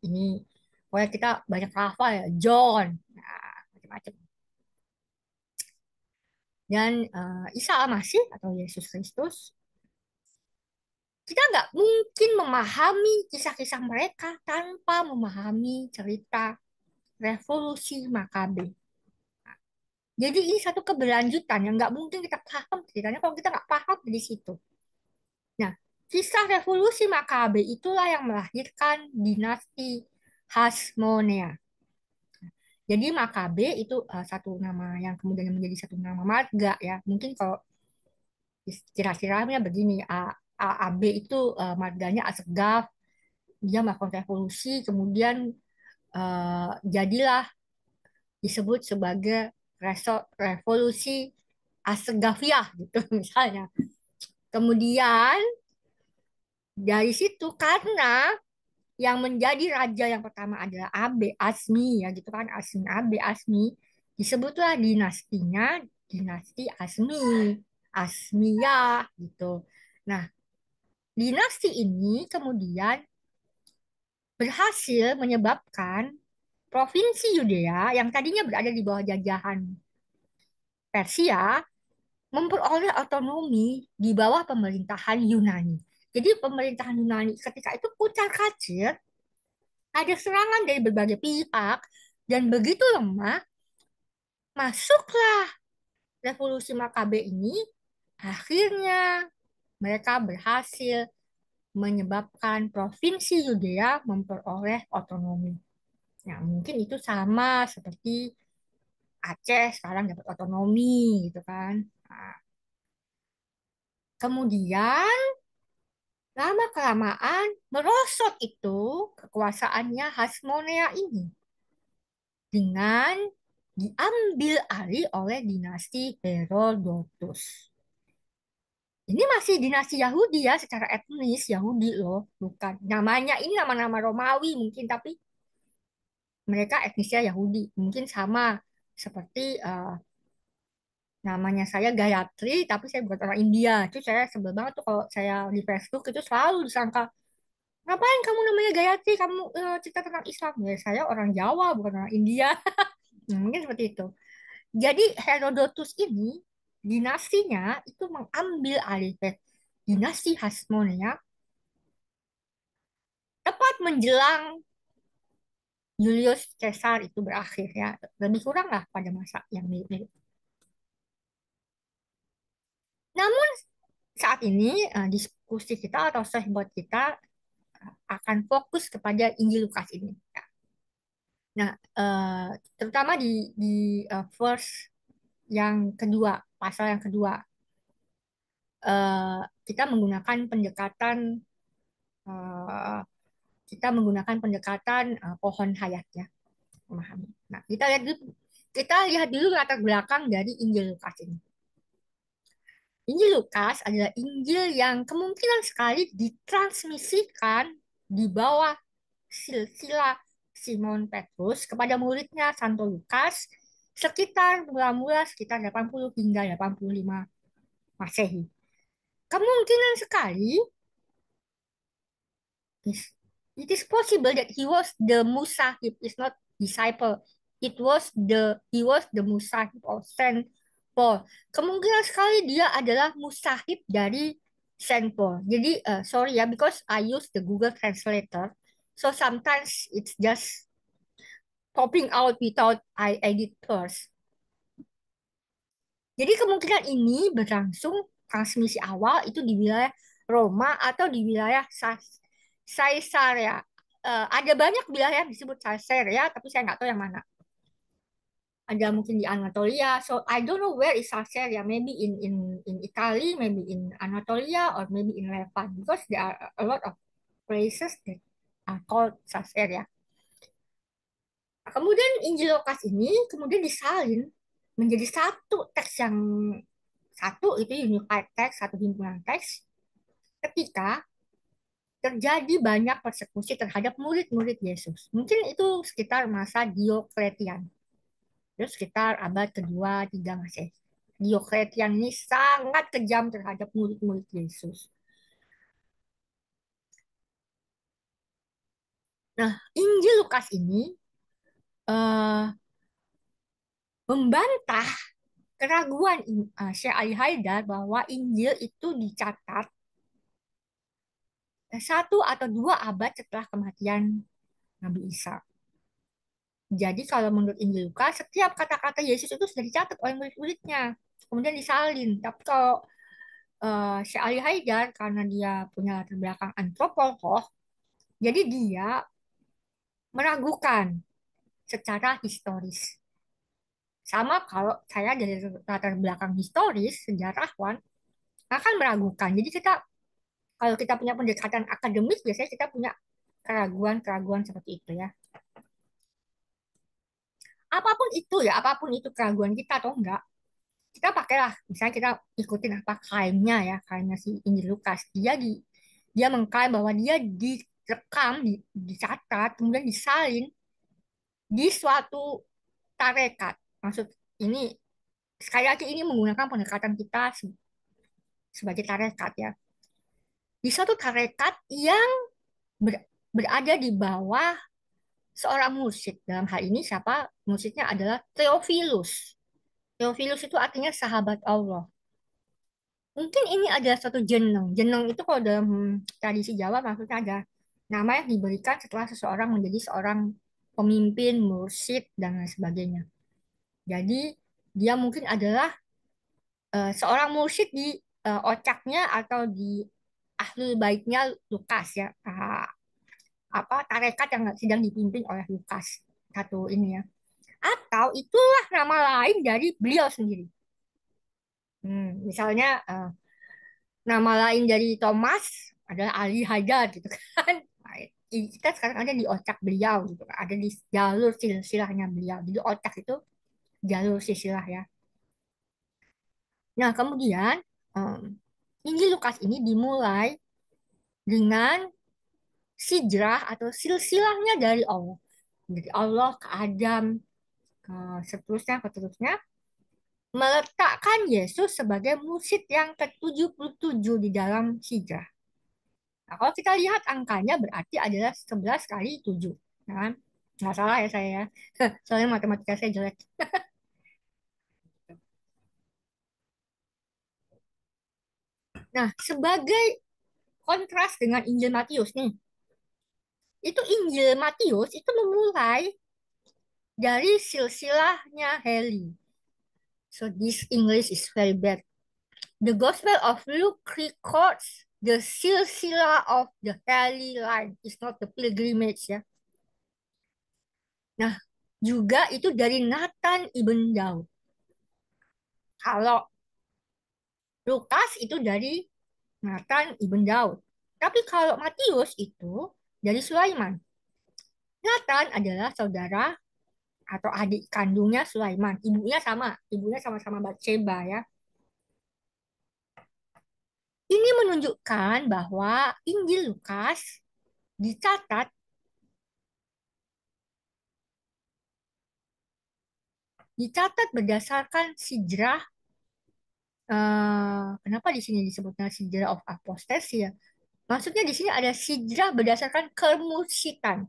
Ini pokoknya kita banyak hafal ya John, nah, macam-macam. Dan uh, Isa Al-Masih atau Yesus Kristus kita nggak mungkin memahami kisah-kisah mereka tanpa memahami cerita revolusi Makabe. Jadi ini satu keberlanjutan yang nggak mungkin kita paham ceritanya kalau kita nggak paham di situ. Nah, kisah revolusi Makabe itulah yang melahirkan dinasti Hasmonea. Jadi Makabe itu uh, satu nama yang kemudian menjadi satu nama marga ya. Mungkin kalau kira-kiranya begini, AAB itu uh, marganya Asegaf, dia melakukan revolusi, kemudian uh, jadilah disebut sebagai revolusi Asgafiah gitu misalnya. Kemudian dari situ karena yang menjadi raja yang pertama adalah Abe Asmi ya gitu kan Asmi Abe Asmi disebutlah dinastinya dinasti Asmi Asmiyah gitu. Nah, dinasti ini kemudian berhasil menyebabkan provinsi Yudea yang tadinya berada di bawah jajahan Persia memperoleh otonomi di bawah pemerintahan Yunani. Jadi pemerintahan Yunani ketika itu putar kacir, ada serangan dari berbagai pihak, dan begitu lemah, masuklah revolusi Makabe ini, akhirnya mereka berhasil menyebabkan provinsi Yudea memperoleh otonomi. Ya, mungkin itu sama seperti Aceh sekarang dapat otonomi gitu kan. Nah, kemudian lama kelamaan merosot itu kekuasaannya Hasmonea ini dengan diambil alih oleh dinasti Herodotus. Ini masih dinasti Yahudi ya, secara etnis Yahudi loh, bukan namanya ini nama-nama Romawi mungkin tapi mereka etnisnya Yahudi. Mungkin sama seperti uh, namanya saya Gayatri, tapi saya bukan orang India. Itu saya sebel banget tuh kalau saya di Facebook itu selalu disangka, ngapain kamu namanya Gayatri, kamu uh, cerita tentang Islam. Ya, saya orang Jawa, bukan orang India. Hmm, mungkin seperti itu. Jadi Herodotus ini, dinastinya itu mengambil alih dinasti Hasmonea tepat menjelang Julius Caesar itu berakhir ya lebih kurang lah pada masa yang mirip-mirip. Namun saat ini uh, diskusi kita atau sehbot kita uh, akan fokus kepada Injil Lukas ini. Nah, uh, terutama di di uh, verse yang kedua, pasal yang kedua, uh, kita menggunakan pendekatan uh, kita menggunakan pendekatan uh, pohon hayat ya memahami. Nah kita lihat dulu kita lihat dulu latar belakang dari Injil Lukas ini. Injil Lukas adalah Injil yang kemungkinan sekali ditransmisikan di bawah silsilah Simon Petrus kepada muridnya Santo Lukas sekitar mula-mula sekitar 80 hingga 85 Masehi. Kemungkinan sekali it is possible that he was the Musahib, is not disciple. It was the he was the Musahib of Saint Paul. Kemungkinan sekali dia adalah Musahib dari Saint Paul. Jadi uh, sorry ya, because I use the Google Translator, so sometimes it's just popping out without I edit first. Jadi kemungkinan ini berlangsung transmisi awal itu di wilayah Roma atau di wilayah Caesarea. Uh, ada banyak wilayah yang disebut Caesarea, tapi saya nggak tahu yang mana ada mungkin di Anatolia. So I don't know where is Caesarea. Maybe in in in Italy, maybe in Anatolia, or maybe in Levant because there are a lot of places that are called Caesarea. Kemudian Injil Lukas ini kemudian disalin menjadi satu teks yang satu itu unified text, satu himpunan teks ketika terjadi banyak persekusi terhadap murid-murid Yesus. Mungkin itu sekitar masa Diokletian Terus sekitar abad kedua, tiga Masehi. Diokletian ini sangat kejam terhadap murid-murid Yesus. Nah, Injil Lukas ini uh, membantah keraguan uh, Syekh Ali Haidar bahwa Injil itu dicatat satu atau dua abad setelah kematian Nabi Isa. Jadi kalau menurut Injil Lukas, setiap kata-kata Yesus itu sudah dicatat oleh murid-muridnya, kemudian disalin. Tapi kalau uh, Ali Haidar, karena dia punya latar belakang antropolog, jadi dia meragukan secara historis. Sama kalau saya dari latar belakang historis, sejarawan, akan meragukan. Jadi kita, kalau kita punya pendekatan akademis, biasanya kita punya keraguan-keraguan seperti itu ya apa pun itu ya, apa pun itu keraguan kita atau enggak, kita pakailah, misalnya kita ikutin apa klaimnya ya, klaimnya si Injil Lukas. Dia di dia mengklaim bahwa dia direkam, di, dicatat, kemudian disalin di suatu tarekat. Maksud ini sekali lagi ini menggunakan pendekatan kita sebagai tarekat ya. Di suatu tarekat yang ber, berada di bawah seorang musik. Dalam hal ini siapa? Musiknya adalah Theophilus. Theophilus itu artinya sahabat Allah. Mungkin ini adalah satu jeneng. Jeneng itu kalau dalam tradisi Jawa maksudnya ada nama yang diberikan setelah seseorang menjadi seorang pemimpin, mursyid, dan lain sebagainya. Jadi dia mungkin adalah uh, seorang mursyid di uh, ocaknya atau di ahli baiknya Lukas ya. Uh, apa tarekat yang sedang dipimpin oleh Lukas satu ini ya. Atau itulah nama lain dari beliau sendiri. Hmm, misalnya uh, nama lain dari Thomas adalah Ali Hajar gitu kan. Nah, kita sekarang ada di otak beliau gitu. Kan ada di jalur silsilahnya beliau. Jadi otak itu jalur silsilah ya. Nah kemudian um, Injil Lukas ini dimulai dengan sijrah atau silsilahnya dari Allah. Dari Allah ke Adam, ke seterusnya, ke seterusnya. Meletakkan Yesus sebagai musid yang ke-77 di dalam sijrah. Nah, kalau kita lihat angkanya berarti adalah 11 kali 7. Nah, nggak salah ya saya ya. Soalnya matematika saya jelek. nah, sebagai kontras dengan Injil Matius nih, itu Injil Matius itu memulai dari silsilahnya Heli. So this English is very bad. The Gospel of Luke records the silsilah of the Heli line. It's not the pilgrimage ya. Nah, juga itu dari Nathan ibn Daud. Kalau Lukas itu dari Nathan ibn Daud. Tapi kalau Matius itu dari Sulaiman. Nathan adalah saudara atau adik kandungnya Sulaiman. Ibunya sama, ibunya sama-sama Bathsheba ya. Ini menunjukkan bahwa Injil Lukas dicatat dicatat berdasarkan sejarah uh, kenapa di sini disebutnya sejarah of apostasy ya? Maksudnya di sini ada sijrah berdasarkan kemusikan.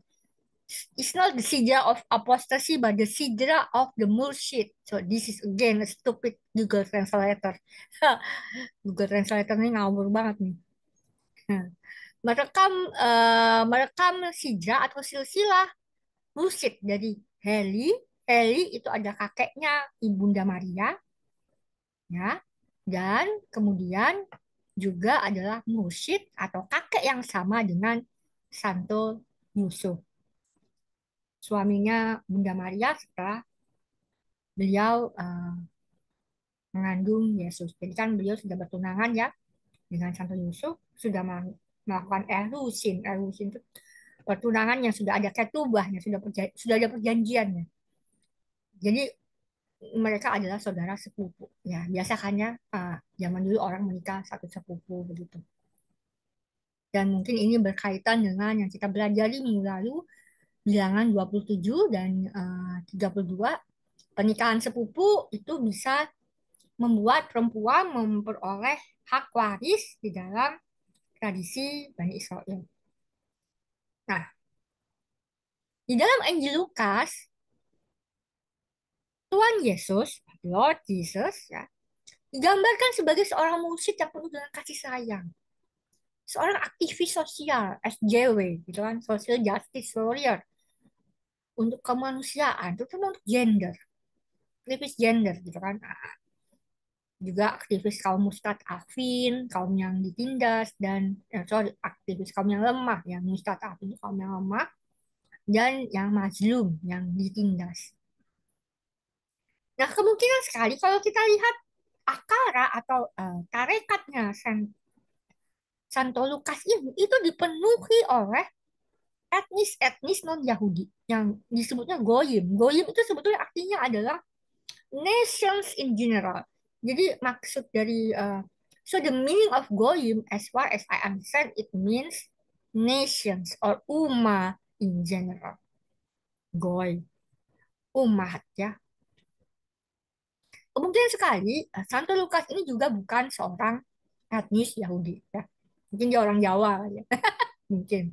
it's not the sidra of apostasy, but the sidra of the mursyid. So this is again a stupid Google Translator. Google Translator ini ngawur banget nih. merekam uh, merekam sidra atau silsilah mursyid dari Heli. Heli itu ada kakeknya Ibunda Maria, ya, dan kemudian juga adalah mursyid atau kakek yang sama dengan Santo Yusuf suaminya Bunda Maria setelah beliau uh, mengandung Yesus. Jadi kan beliau sudah bertunangan ya dengan Santo Yusuf, sudah melakukan erusin. Erusin itu pertunangan yang sudah ada ketubahnya, sudah sudah ada perjanjiannya. Jadi mereka adalah saudara sepupu. Ya, biasanya uh, zaman dulu orang menikah satu sepupu begitu. Dan mungkin ini berkaitan dengan yang kita belajar minggu lalu bilangan 27 dan uh, 32 pernikahan sepupu itu bisa membuat perempuan memperoleh hak waris di dalam tradisi Bani Israel. Nah, di dalam Injil Lukas, Tuhan Yesus, Lord Jesus, ya, digambarkan sebagai seorang musik yang penuh dengan kasih sayang. Seorang aktivis sosial, SJW, gitu kan, social justice warrior, untuk kemanusiaan, terutama untuk gender, aktivis gender gitu kan. Juga aktivis kaum Afin, kaum yang ditindas, dan eh, sorry, aktivis kaum yang lemah, yang Afin itu kaum yang lemah, dan yang majlum, yang ditindas. Nah, kemungkinan sekali kalau kita lihat akara atau uh, tarekatnya San, Santo Lukas ini, itu dipenuhi oleh etnis-etnis non-Yahudi yang disebutnya Goyim. Goyim itu sebetulnya artinya adalah nations in general. Jadi maksud dari uh, so the meaning of Goyim as far as I understand it means nations or umat in general. Goy, umat ya. Kemungkinan sekali uh, Santo Lukas ini juga bukan seorang etnis Yahudi ya. Mungkin dia orang Jawa ya. Mungkin.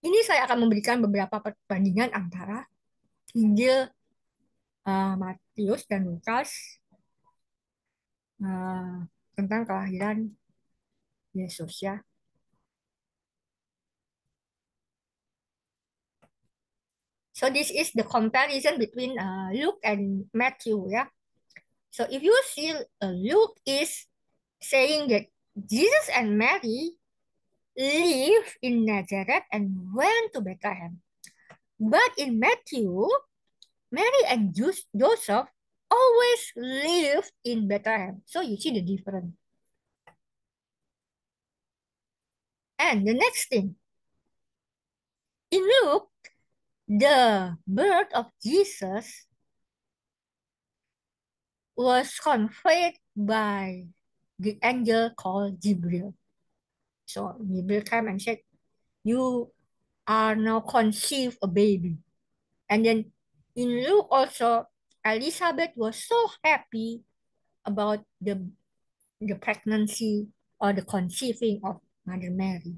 Ini saya akan memberikan beberapa perbandingan antara Injil uh, Matius dan Lukas uh, tentang kelahiran Yesus ya. So this is the comparison between uh, Luke and Matthew Yeah. So if you see uh, Luke is saying that Jesus and Mary lived in Nazareth and went to Bethlehem. But in Matthew, Mary and Joseph always lived in Bethlehem. So you see the difference. And the next thing, in Luke, the birth of Jesus was conveyed by the angel called Gabriel. So Gabriel came and said, you are now conceived a baby. And then in Luke also, Elizabeth was so happy about the, the pregnancy or the conceiving of Mother Mary.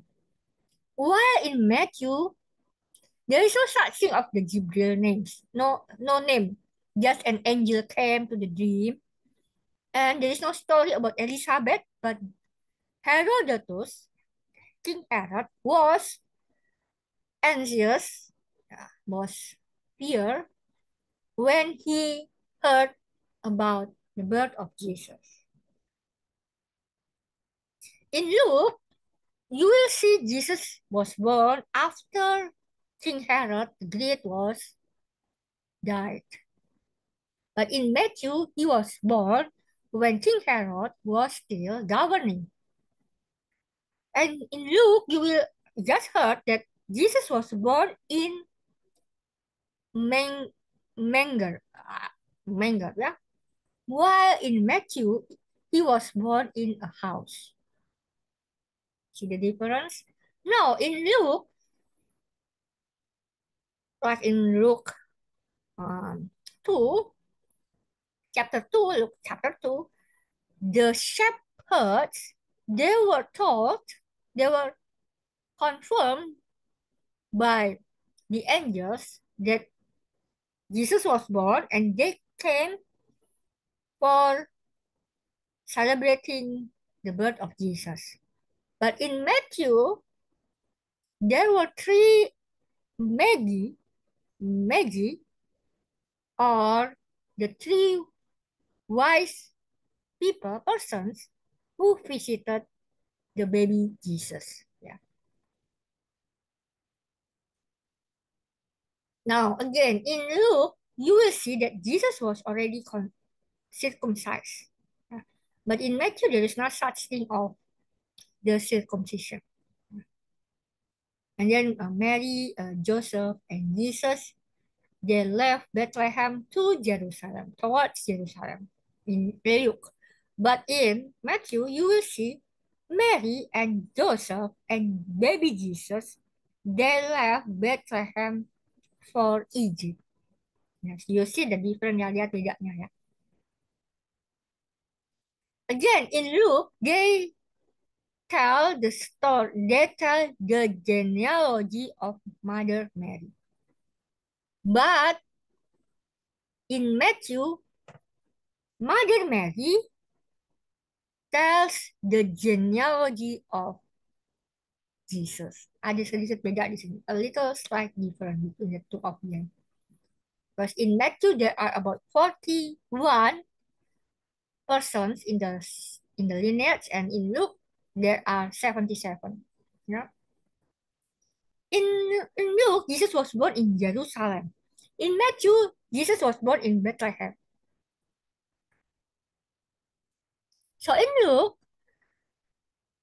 While in Matthew, there is no such thing of the Gabriel names. No, no name. Just an angel came to the dream. And there is no story about Elizabeth, but Herodotus King Herod was anxious, was fear when he heard about the birth of Jesus. In Luke, you will see Jesus was born after King Herod the Great was died. But in Matthew, he was born when King Herod was still governing. And in Luke, you will just heard that Jesus was born in Meng Menger, uh, Menger, yeah. While in Matthew, he was born in a house. See the difference? Now in Luke, like in Luke um, 2, chapter 2, Luke chapter 2, the shepherds, they were told they were confirmed by the angels that Jesus was born and they came for celebrating the birth of Jesus. But in Matthew, there were three magi, magi, or the three wise people, persons who visited the baby Jesus. Yeah. Now, again, in Luke, you will see that Jesus was already circumcised. Yeah. But in Matthew, there is not such thing of the circumcision. And then uh, Mary, uh, Joseph, and Jesus, they left Bethlehem to Jerusalem, towards Jerusalem in Luke. But in Matthew, you will see Mary and Joseph and baby Jesus, they left Bethlehem for Egypt. Yes, you see the difference ya, lihat bedanya ya. Again, in Luke, they tell the story, they tell the genealogy of Mother Mary. But in Matthew, Mother Mary tells the genealogy of Jesus. Ada sedikit beda di sini. A little slight difference between the two of them. Because in Matthew there are about 41 persons in the in the lineage and in Luke there are 77. Yeah. In, in Luke, Jesus was born in Jerusalem. In Matthew, Jesus was born in Bethlehem. So in Luke,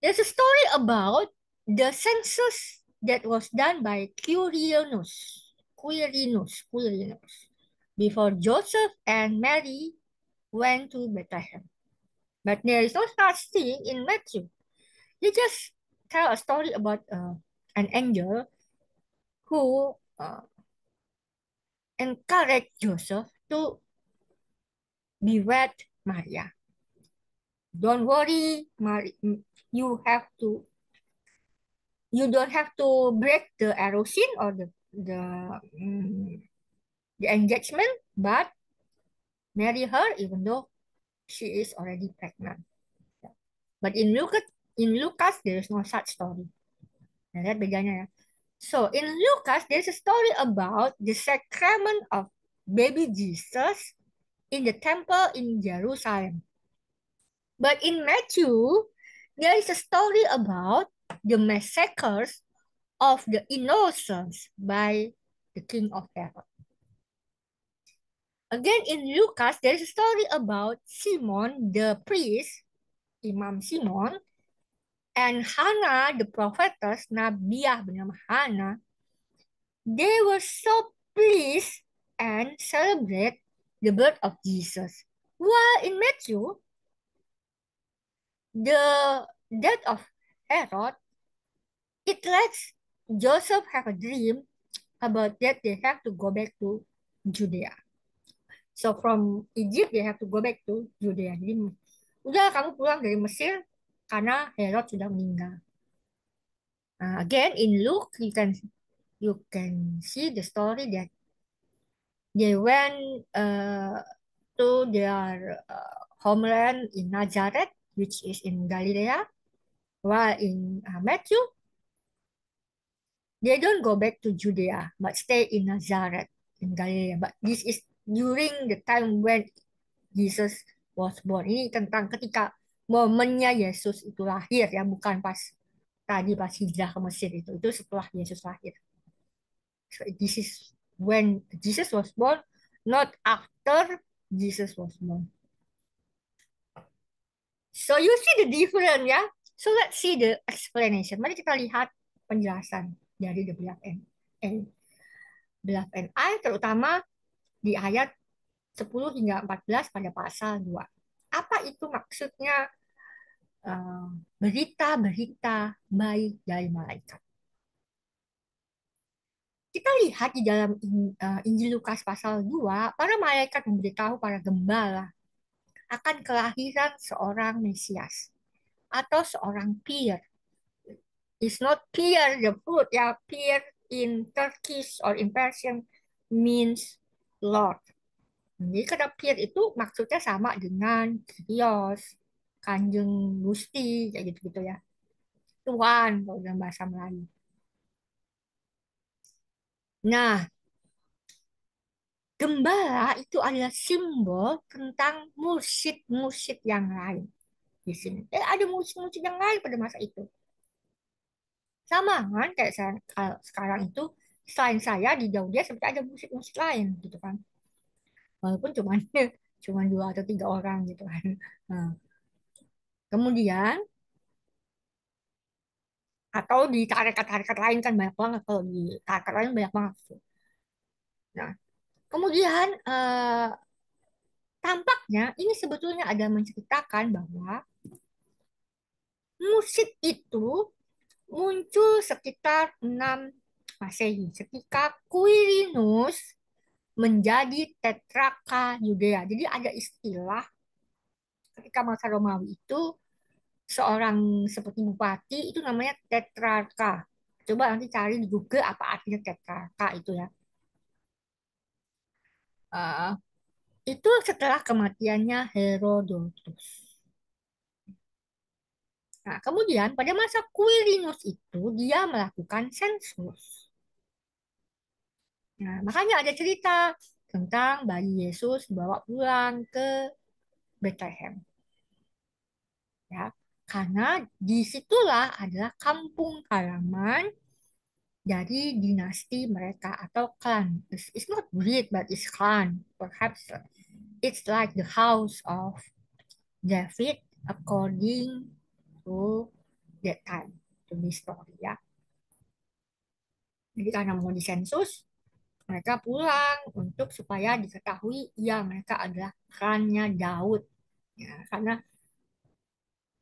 there's a story about the census that was done by Quirinus, Quirinus, Quirinus, before Joseph and Mary went to Bethlehem. But there is no such thing in Matthew. He just tell a story about uh, an angel who uh, encouraged Joseph to be wed Maria. Don't worry, Maria, you have to you don't have to break the erosion or the the um, the engagement, but marry her even though she is already pregnant. But in Lucas, in Lucas there is no such story. Nah, lihat bedanya ya. So in Lucas there's a story about the sacrament of baby Jesus in the temple in Jerusalem. But in Matthew, there is a story about the massacres of the innocents by the king of Herod. Again, in Lucas, there is a story about Simon the priest, Imam Simon, and Hannah the prophetess, Nabiah bernama Hannah. They were so pleased and celebrate the birth of Jesus. While in Matthew, the death of Herod, it lets Joseph have a dream about that they have to go back to Judea. So from Egypt they have to go back to Judea. Jadi udah kamu pulang dari Mesir karena Herod sudah meninggal. Uh, again in Luke you can you can see the story that they went uh, to their uh, homeland in Nazareth, which is in Galilee, while in uh, Matthew they don't go back to Judea but stay in Nazareth in Galilee. But this is during the time when Jesus was born. Ini tentang ketika momennya Yesus itu lahir ya, bukan pas tadi pas hijrah ke Mesir itu. Itu setelah Yesus lahir. So this is when Jesus was born, not after Jesus was born. So you see the difference ya. So let's see the explanation. Mari kita lihat penjelasan dari the beloved and, and beloved and I terutama di ayat 10 hingga 14 pada pasal 2. Apa itu maksudnya berita-berita uh, baik dari malaikat? Kita lihat di dalam uh, Injil Lukas pasal 2, para malaikat memberitahu para gembala akan kelahiran seorang Mesias atau seorang peer. It's not pear, the fruit. Ya, pear in Turkish or in Persian means Lord. Jadi kata peer itu maksudnya sama dengan Kyrios, Kanjeng Gusti, kayak gitu-gitu ya. Tuhan kalau dalam bahasa Melayu. Nah, gembala itu adalah simbol tentang musik-musik yang lain di sini. Eh, ada musik-musik yang lain pada masa itu. Sama kan kayak saya, sekarang itu selain saya di jauh dia seperti ada musik-musik lain gitu kan. Walaupun cuma cuma dua atau tiga orang gitu kan. Nah, kemudian atau di tarekat-tarekat lain kan banyak banget kalau di tarekat lain banyak banget. Nah, kemudian eh, tampaknya ini sebetulnya ada menceritakan bahwa musik itu muncul sekitar 6 Masehi ketika Quirinus menjadi tetraka Yudea. Jadi ada istilah ketika masa Romawi itu seorang seperti bupati itu namanya tetrarka. Coba nanti cari di Google apa artinya tetrarka itu ya. Uh, itu setelah kematiannya Herodotus. Nah, kemudian pada masa Quirinus itu dia melakukan sensus. Nah, makanya ada cerita tentang bayi Yesus dibawa pulang ke Bethlehem. Ya, karena di situlah adalah kampung halaman dari dinasti mereka atau klan. It's, it's not breed, but it's clan. Perhaps it's like the house of David according to that time, to this story ya. Jadi karena mau disensus, mereka pulang untuk supaya diketahui ya mereka adalah klannya Daud. Ya, karena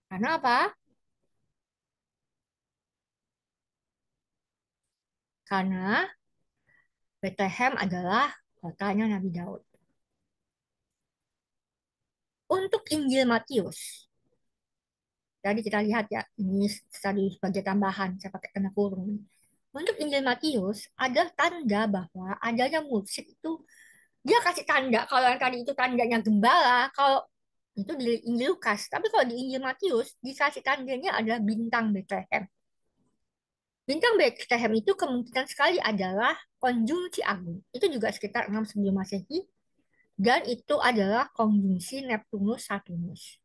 karena apa? Karena Bethlehem adalah kotanya Nabi Daud. Untuk Injil Matius, tadi kita lihat ya, ini tadi sebagai tambahan, saya pakai kena kurung. Untuk Injil Matius, ada tanda bahwa adanya musik itu, dia kasih tanda, kalau yang tadi itu tandanya gembala, kalau itu di Injil Lukas. Tapi kalau di Injil Matius, dikasih tandanya adalah bintang Bethlehem. Bintang Bethlehem itu kemungkinan sekali adalah konjungsi agung. Itu juga sekitar 6 sebelum Masehi. Dan itu adalah konjungsi Neptunus Saturnus.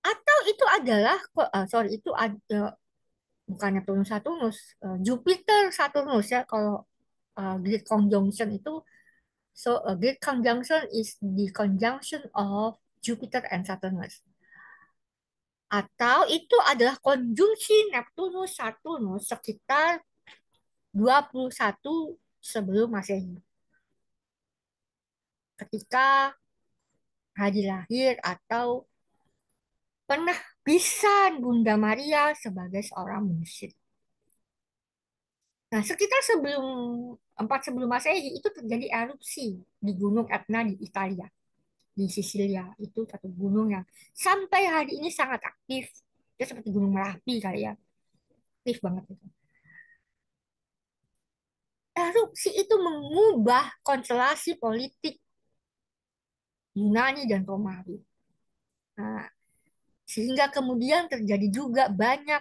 Atau itu adalah, uh, sorry, itu ada, bukan Neptunus Saturnus, uh, Jupiter Saturnus ya. Kalau uh, Great Conjunction itu So a great conjunction is the conjunction of Jupiter and Saturnus. Atau itu adalah konjungsi Neptunus Saturnus sekitar 21 sebelum Masehi. Ketika hari lahir atau pernah bisa Bunda Maria sebagai seorang musik. Nah, sekitar sebelum empat sebelum Masehi itu terjadi erupsi di Gunung Etna di Italia, di Sisilia. Itu satu gunung yang sampai hari ini sangat aktif. Dia seperti Gunung Merapi kali ya. Aktif banget itu. Erupsi itu mengubah konstelasi politik Yunani dan Romawi. Nah, sehingga kemudian terjadi juga banyak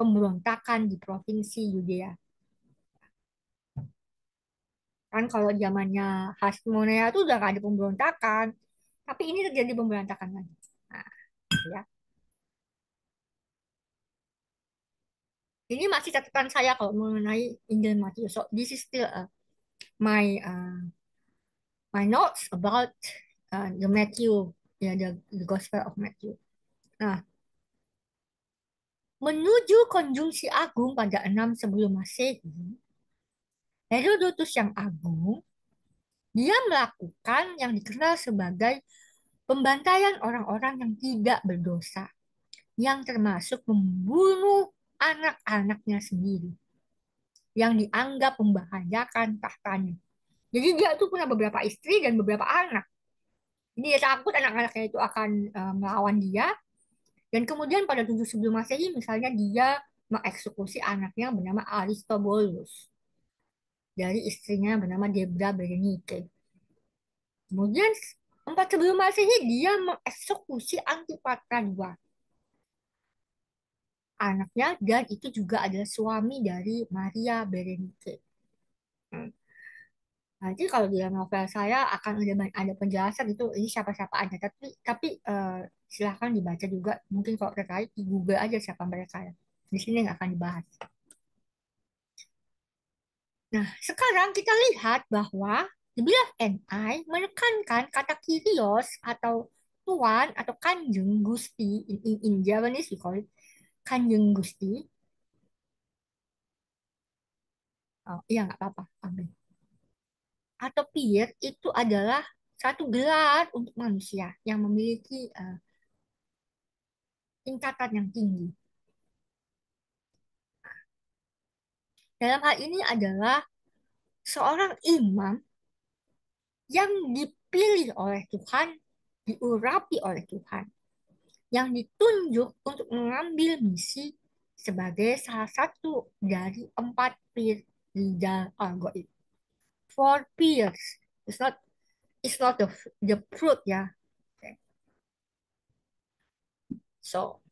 pemberontakan di provinsi Yudea. Kan kalau zamannya Hasmonea itu udah gak ada pemberontakan. Tapi ini terjadi pemberontakan lagi. Nah, ya. Ini masih catatan saya kalau mengenai Injil Matius. So this is still uh, my uh, my notes about uh, the Matthew, ya yeah, the, the Gospel of Matthew. Nah, menuju konjungsi agung pada 6 sebelum Masehi, Herodotus yang agung, dia melakukan yang dikenal sebagai pembantaian orang-orang yang tidak berdosa, yang termasuk membunuh anak-anaknya sendiri, yang dianggap membahayakan tahtanya. Jadi dia tuh punya beberapa istri dan beberapa anak. Ini dia takut anak-anaknya itu akan uh, melawan dia, Dan kemudian pada tujuh sebelum Masehi misalnya dia mengeksekusi anaknya bernama Aristobulus dari istrinya bernama Debra Berenike. Kemudian empat sebelum Masehi dia mengeksekusi Antipatra II anaknya dan itu juga adalah suami dari Maria Berenike. Hmm. Nanti kalau di novel saya akan ada ada penjelasan itu ini siapa-siapa aja tapi tapi uh, silahkan dibaca juga mungkin kalau terkait di Google aja siapa mereka ya. Di sini nggak akan dibahas. Nah, sekarang kita lihat bahwa of NI menekankan kata Kyrios atau Tuan atau Kanjeng Gusti in, in, in Japanese we call it Kanjeng Gusti. Oh, iya nggak apa-apa, ambil atau peer itu adalah satu gelar untuk manusia yang memiliki uh, tingkatan yang tinggi. Dalam hal ini adalah seorang imam yang dipilih oleh Tuhan, diurapi oleh Tuhan, yang ditunjuk untuk mengambil misi sebagai salah satu dari empat di dalam itu four pears. It's not it's not the the fruit ya. Okay. So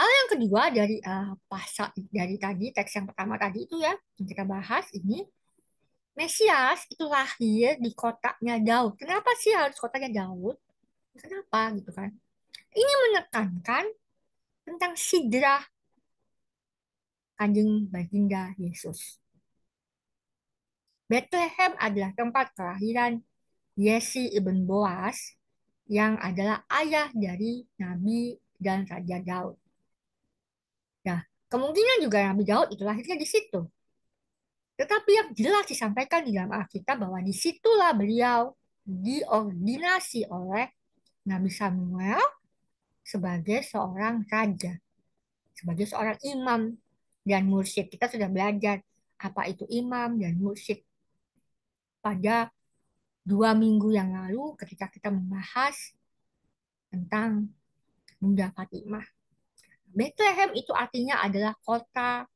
hal yang kedua dari uh, pasal dari tadi teks yang pertama tadi itu ya yang kita bahas ini Mesias itu lahir di kotanya Daud. Kenapa sih harus kotanya Daud? Kenapa gitu kan? Ini menekankan tentang sidrah kanjeng baginda Yesus. Bethlehem adalah tempat kelahiran Yesi ibn Boas yang adalah ayah dari Nabi dan Raja Daud. Kemungkinan juga Nabi Daud itu lahirnya di situ. Tetapi yang jelas disampaikan di dalam Alkitab bahwa di situlah beliau diordinasi oleh Nabi Samuel sebagai seorang raja, sebagai seorang imam dan mursyid. Kita sudah belajar apa itu imam dan mursyid pada dua minggu yang lalu ketika kita membahas tentang Bunda Fatimah. Bethlehem itu artinya adalah kota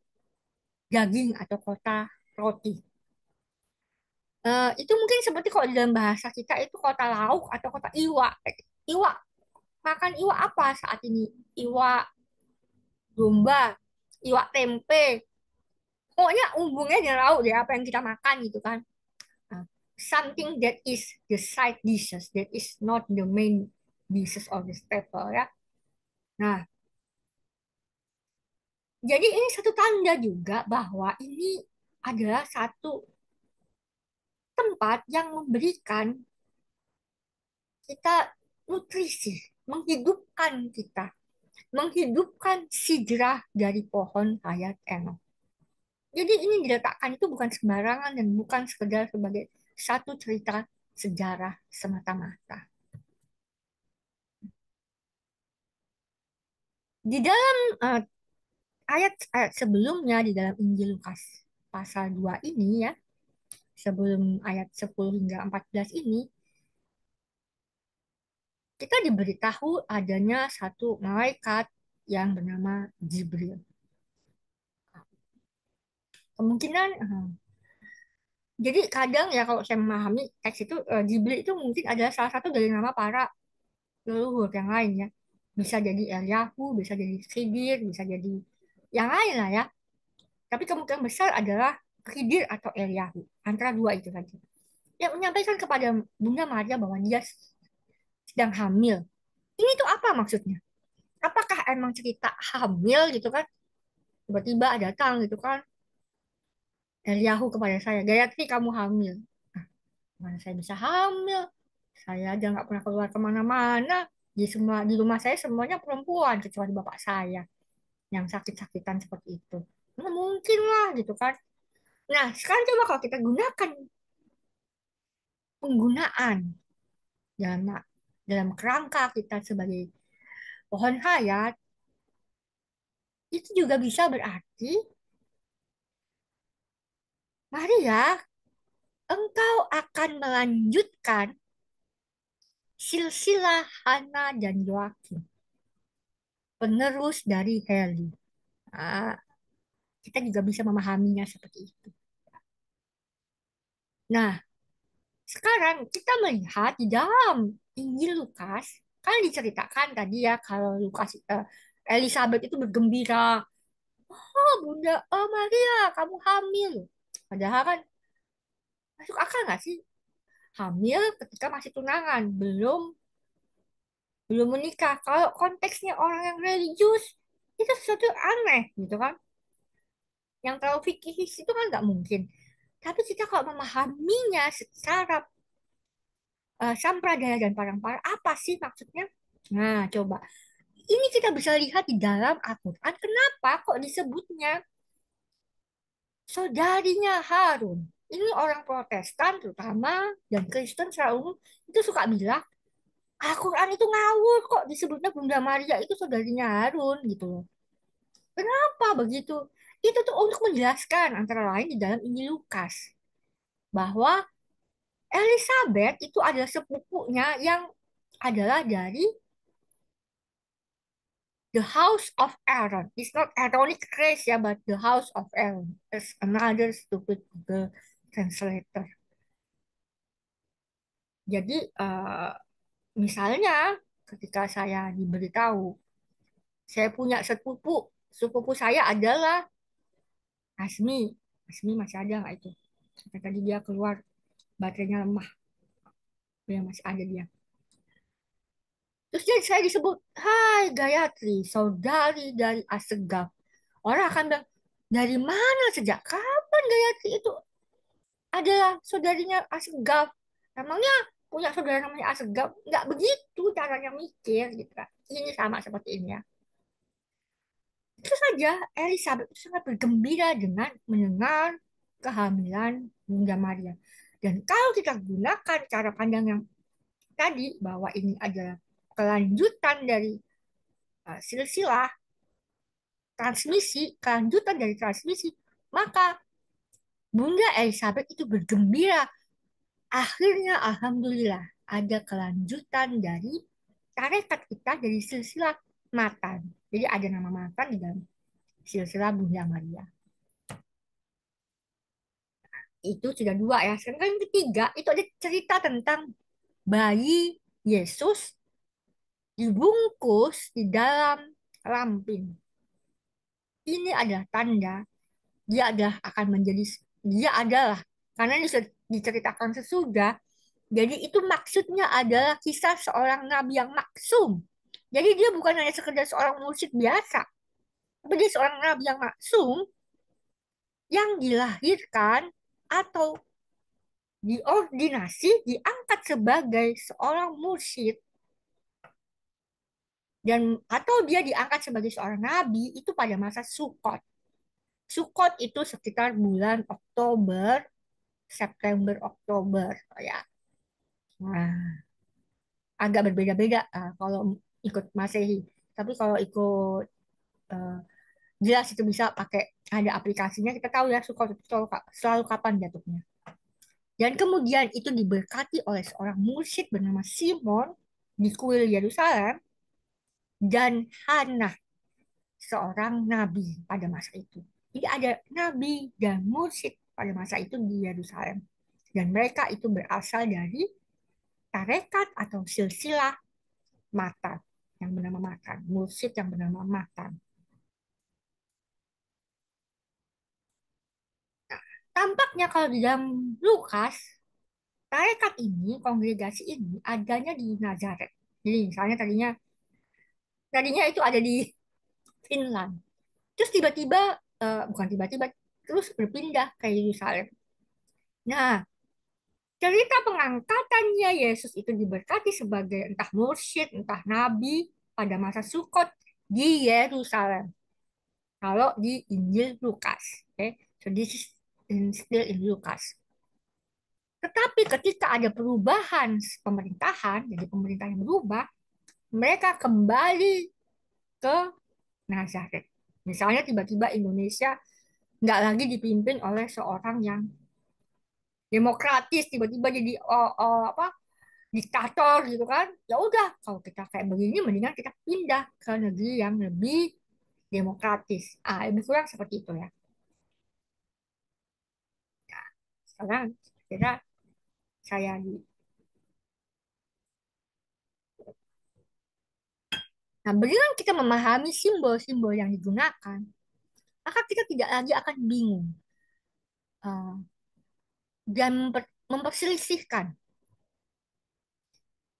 daging atau kota roti. Uh, itu mungkin seperti kalau dalam bahasa kita itu kota lauk atau kota iwa. Iwa, makan iwa apa saat ini? Iwa domba, iwa tempe. Pokoknya hubungnya dengan lauk deh, apa yang kita makan gitu kan something that is the side dishes that is not the main dishes of the staple ya. Nah, jadi ini satu tanda juga bahwa ini adalah satu tempat yang memberikan kita nutrisi, menghidupkan kita, menghidupkan sidrah dari pohon hayat Enoch. Jadi ini diletakkan itu bukan sembarangan dan bukan sekedar sebagai satu cerita sejarah semata-mata. Di dalam uh, ayat-ayat sebelumnya di dalam Injil Lukas pasal 2 ini ya, sebelum ayat 10 hingga 14 ini, kita diberitahu adanya satu malaikat yang bernama Jibril. Kemungkinan jadi kadang ya kalau saya memahami teks itu uh, Ghibli itu mungkin adalah salah satu dari nama para leluhur yang lain ya. Bisa jadi Elyahu, bisa jadi Khidir, bisa jadi yang lain lah ya. Tapi kemungkinan besar adalah Khidir atau Elyahu. Antara dua itu saja. Yang menyampaikan kepada Bunda Maria bahwa dia sedang hamil. Ini tuh apa maksudnya? Apakah emang cerita hamil gitu kan? Tiba-tiba datang gitu kan Eliyahu kepada saya, Gayatri kamu hamil. Nah, mana saya bisa hamil? Saya aja nggak pernah keluar ke mana-mana. Di semua di rumah saya semuanya perempuan kecuali bapak saya yang sakit-sakitan seperti itu. Nah, mungkin lah gitu kan. Nah sekarang coba kalau kita gunakan penggunaan dalam dalam kerangka kita sebagai pohon hayat itu juga bisa berarti Maria, engkau akan melanjutkan silsilah Hana dan Joakim, penerus dari Heli. Nah, kita juga bisa memahaminya seperti itu. Nah, sekarang kita melihat di dalam Injil Lukas, kan diceritakan tadi ya kalau Lukas uh, Elizabeth itu bergembira. Oh, Bunda oh Maria, kamu hamil. Padahal kan masuk akal nggak sih? Hamil ketika masih tunangan, belum belum menikah. Kalau konteksnya orang yang religius, itu sesuatu aneh gitu kan. Yang terlalu fikih itu kan nggak mungkin. Tapi kita kalau memahaminya secara uh, sampradaya dan parang-parang, apa sih maksudnya? Nah, coba. Ini kita bisa lihat di dalam Al-Quran. Kenapa kok disebutnya saudarinya Harun? Ini orang protestan terutama dan Kristen selalu itu suka bilang Al-Quran itu ngawur kok disebutnya Bunda Maria itu saudarinya Harun gitu loh. Kenapa begitu? Itu tuh untuk menjelaskan antara lain di dalam Injil Lukas bahwa Elizabeth itu adalah sepupunya yang adalah dari the house of Aaron. It's not Aaronic race ya, but the house of Aaron. It's another stupid Google translator. Jadi uh, misalnya ketika saya diberitahu saya punya sepupu, sepupu saya adalah Asmi. Asmi masih ada nggak itu? Tadi dia keluar baterainya lemah. Ya masih ada dia. Terus jadi saya disebut, Hai Gayatri, saudari dari Asegaf. Orang akan bilang, dari mana sejak kapan Gayatri itu adalah saudarinya Asegaf? Emangnya punya saudara namanya Asegaf? Nggak begitu caranya mikir gitu kan. Ini sama seperti ini ya. Itu saja Elizabeth itu sangat bergembira dengan mendengar kehamilan Bunda Maria. Dan kalau kita gunakan cara pandang yang tadi bahwa ini adalah kelanjutan dari uh, silsilah transmisi, kelanjutan dari transmisi, maka Bunda Elizabeth itu bergembira. Akhirnya Alhamdulillah ada kelanjutan dari tarekat kita dari silsilah Matan. Jadi ada nama Matan di dalam silsilah Bunda Maria. Itu sudah dua ya. Sekarang yang ketiga, itu ada cerita tentang bayi Yesus dibungkus di dalam ramping. Ini adalah tanda dia adalah akan menjadi dia adalah karena ini diceritakan sesudah. Jadi itu maksudnya adalah kisah seorang nabi yang maksum. Jadi dia bukan hanya sekedar seorang musik biasa, tapi dia seorang nabi yang maksum yang dilahirkan atau diordinasi, diangkat sebagai seorang mursyid dan atau dia diangkat sebagai seorang nabi itu pada masa Sukot. Sukot itu sekitar bulan Oktober, September, Oktober, ya. Nah, agak berbeda-beda uh, kalau ikut Masehi. Tapi kalau ikut uh, jelas itu bisa pakai ada aplikasinya kita tahu ya suka selalu, selalu kapan jatuhnya. Dan kemudian itu diberkati oleh seorang mursyid bernama Simon di kuil Yerusalem dan Hana seorang nabi pada masa itu. Jadi ada nabi dan mursyid pada masa itu di Yerusalem. Dan mereka itu berasal dari tarekat atau silsilah mata yang bernama Matan, mursyid yang bernama Matan. Nah, tampaknya kalau di dalam Lukas, tarekat ini, kongregasi ini adanya di Nazaret. Jadi misalnya tadinya tadinya itu ada di Finland. Terus tiba-tiba, uh, bukan tiba-tiba, terus berpindah ke Yerusalem. Nah, cerita pengangkatannya Yesus itu diberkati sebagai entah mursyid, entah nabi pada masa Sukot di Yerusalem. Kalau di Injil Lukas. Okay? So this is still in Lukas. Tetapi ketika ada perubahan pemerintahan, jadi pemerintah yang berubah, mereka kembali ke Nazaret. Misalnya tiba-tiba Indonesia nggak lagi dipimpin oleh seorang yang demokratis tiba-tiba jadi oh, oh, apa diktator gitu kan. Ya udah kalau kita kayak begini mendingan kita pindah ke negeri yang lebih demokratis. Ah lebih kurang seperti itu ya. Nah, sekarang kira saya di Nah, dengan kita memahami simbol-simbol yang digunakan, maka kita tidak lagi akan bingung uh, dan memper, memperselisihkan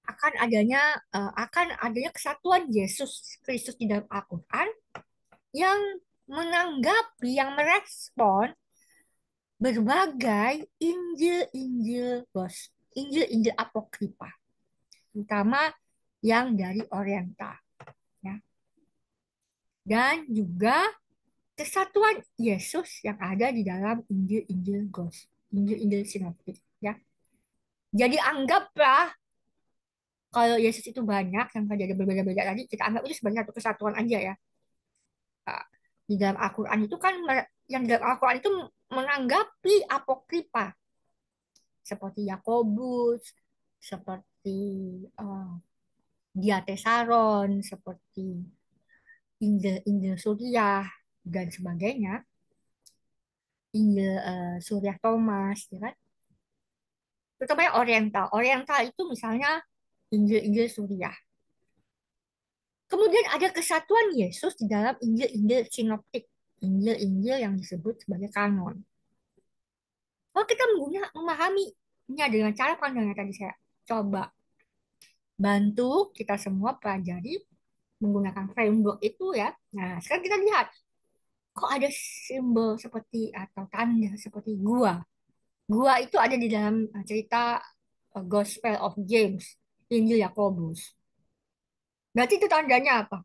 akan adanya uh, akan adanya kesatuan Yesus Kristus di dalam Al-Qur'an yang menanggapi yang merespon berbagai Injil-Injil bos, Injil-Injil apokripa, terutama yang dari Oriental ya. Dan juga kesatuan Yesus yang ada di dalam Injil-Injil Gos, Injil-Injil sinoptik ya. Jadi anggaplah kalau Yesus itu banyak yang terjadi berbeda-beda tadi kita anggap itu sebagai satu kesatuan aja ya di dalam Al-Quran itu kan yang dalam Al-Quran itu menanggapi apokripa seperti Yakobus seperti uh, Diatesaron seperti Injil Injil Suriah dan sebagainya Injil uh, Suriah Thomas ya kan terutama Oriental Oriental itu misalnya Injil-Injil Suriah. Kemudian ada kesatuan Yesus di dalam Injil-Injil sinoptik, Injil-Injil yang disebut sebagai kanon. Kalau kita menggunakan memahaminya dengan cara pandang yang tadi saya coba bantu kita semua pelajari menggunakan framework itu ya. Nah, sekarang kita lihat kok ada simbol seperti atau tanda seperti gua. Gua itu ada di dalam cerita Gospel of James Injil Yakobus. Berarti itu tandanya apa?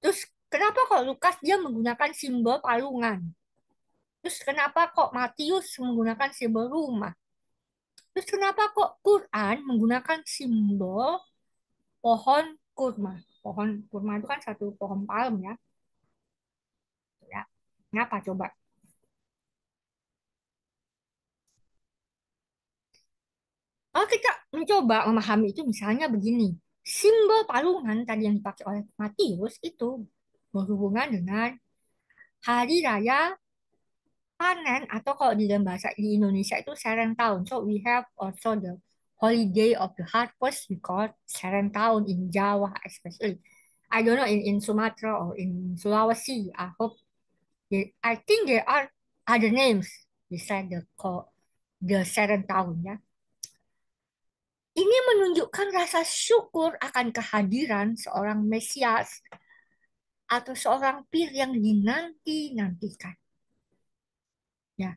Terus kenapa kok Lukas dia menggunakan simbol palungan? Terus kenapa kok Matius menggunakan simbol rumah? Terus kenapa kok Quran menggunakan simbol pohon kurma? Pohon kurma itu kan satu pohon palem ya. Ya, kenapa coba? Kalau kita mencoba memahami itu misalnya begini, simbol palungan tadi yang dipakai oleh Matius itu berhubungan dengan hari raya panen atau kalau di dalam bahasa di Indonesia itu Serentahun. So we have also the holiday of the harvest we call Serentahun in Jawa especially. I don't know in, in Sumatra or in Sulawesi. I hope they, I think there are other names besides the the Serentahun ya. Ini menunjukkan rasa syukur akan kehadiran seorang Mesias atau seorang pir yang dinanti-nantikan. Ya.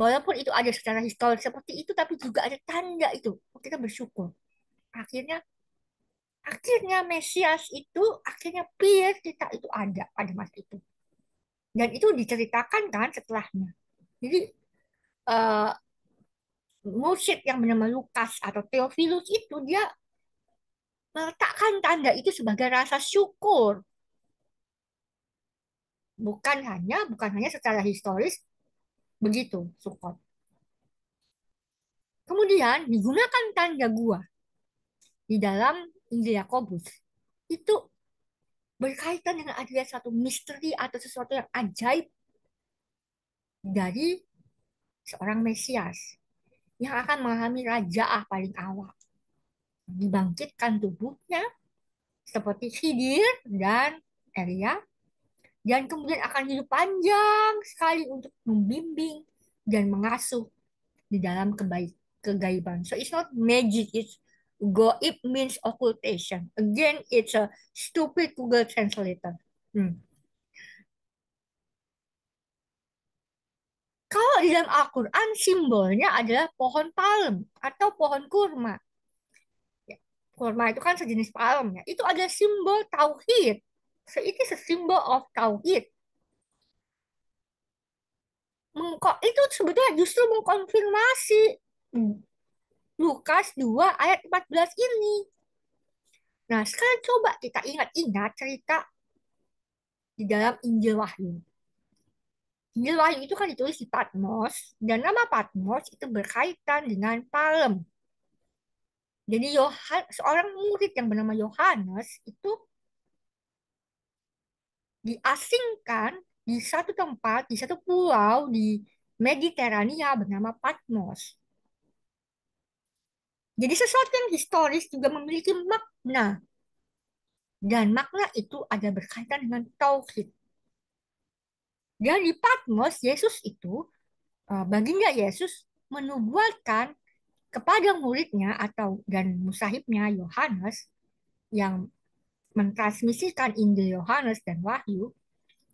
Walaupun itu ada secara historis seperti itu, tapi juga ada tanda itu. Kita bersyukur. Akhirnya, akhirnya Mesias itu, akhirnya pir kita itu ada pada masa itu. Dan itu diceritakan kan setelahnya. Jadi, uh, mursyid yang bernama Lukas atau Theophilus itu dia meletakkan tanda itu sebagai rasa syukur. Bukan hanya bukan hanya secara historis begitu syukur. Kemudian digunakan tanda gua di dalam Injil Yakobus itu berkaitan dengan adanya satu misteri atau sesuatu yang ajaib dari seorang Mesias yang akan mengalami raja'ah paling awal. Dibangkitkan tubuhnya seperti Khidir dan Elia dan kemudian akan hidup panjang sekali untuk membimbing dan mengasuh di dalam kebaik kegaiban. So it's not magic, it's go it means occultation. Again, it's a stupid Google translator. Hmm. Kalau di dalam Al-Quran simbolnya adalah pohon palem atau pohon kurma. Ya, kurma itu kan sejenis palem ya. Itu adalah simbol tauhid. So it is a symbol of tauhid. Mengko itu sebetulnya justru mengkonfirmasi Lukas 2 ayat 14 ini. Nah, sekarang coba kita ingat-ingat cerita di dalam Injil Wahyu. Injil Wahyu itu kan ditulis di Patmos, dan nama Patmos itu berkaitan dengan palem. Jadi Yohan, seorang murid yang bernama Yohanes itu diasingkan di satu tempat, di satu pulau di Mediterania bernama Patmos. Jadi sesuatu yang historis juga memiliki makna. Dan makna itu ada berkaitan dengan tauhid. Dan di Patmos, Yesus itu, eh, baginda Yesus menubuatkan kepada muridnya atau dan musahibnya Yohanes yang mentransmisikan Injil Yohanes dan Wahyu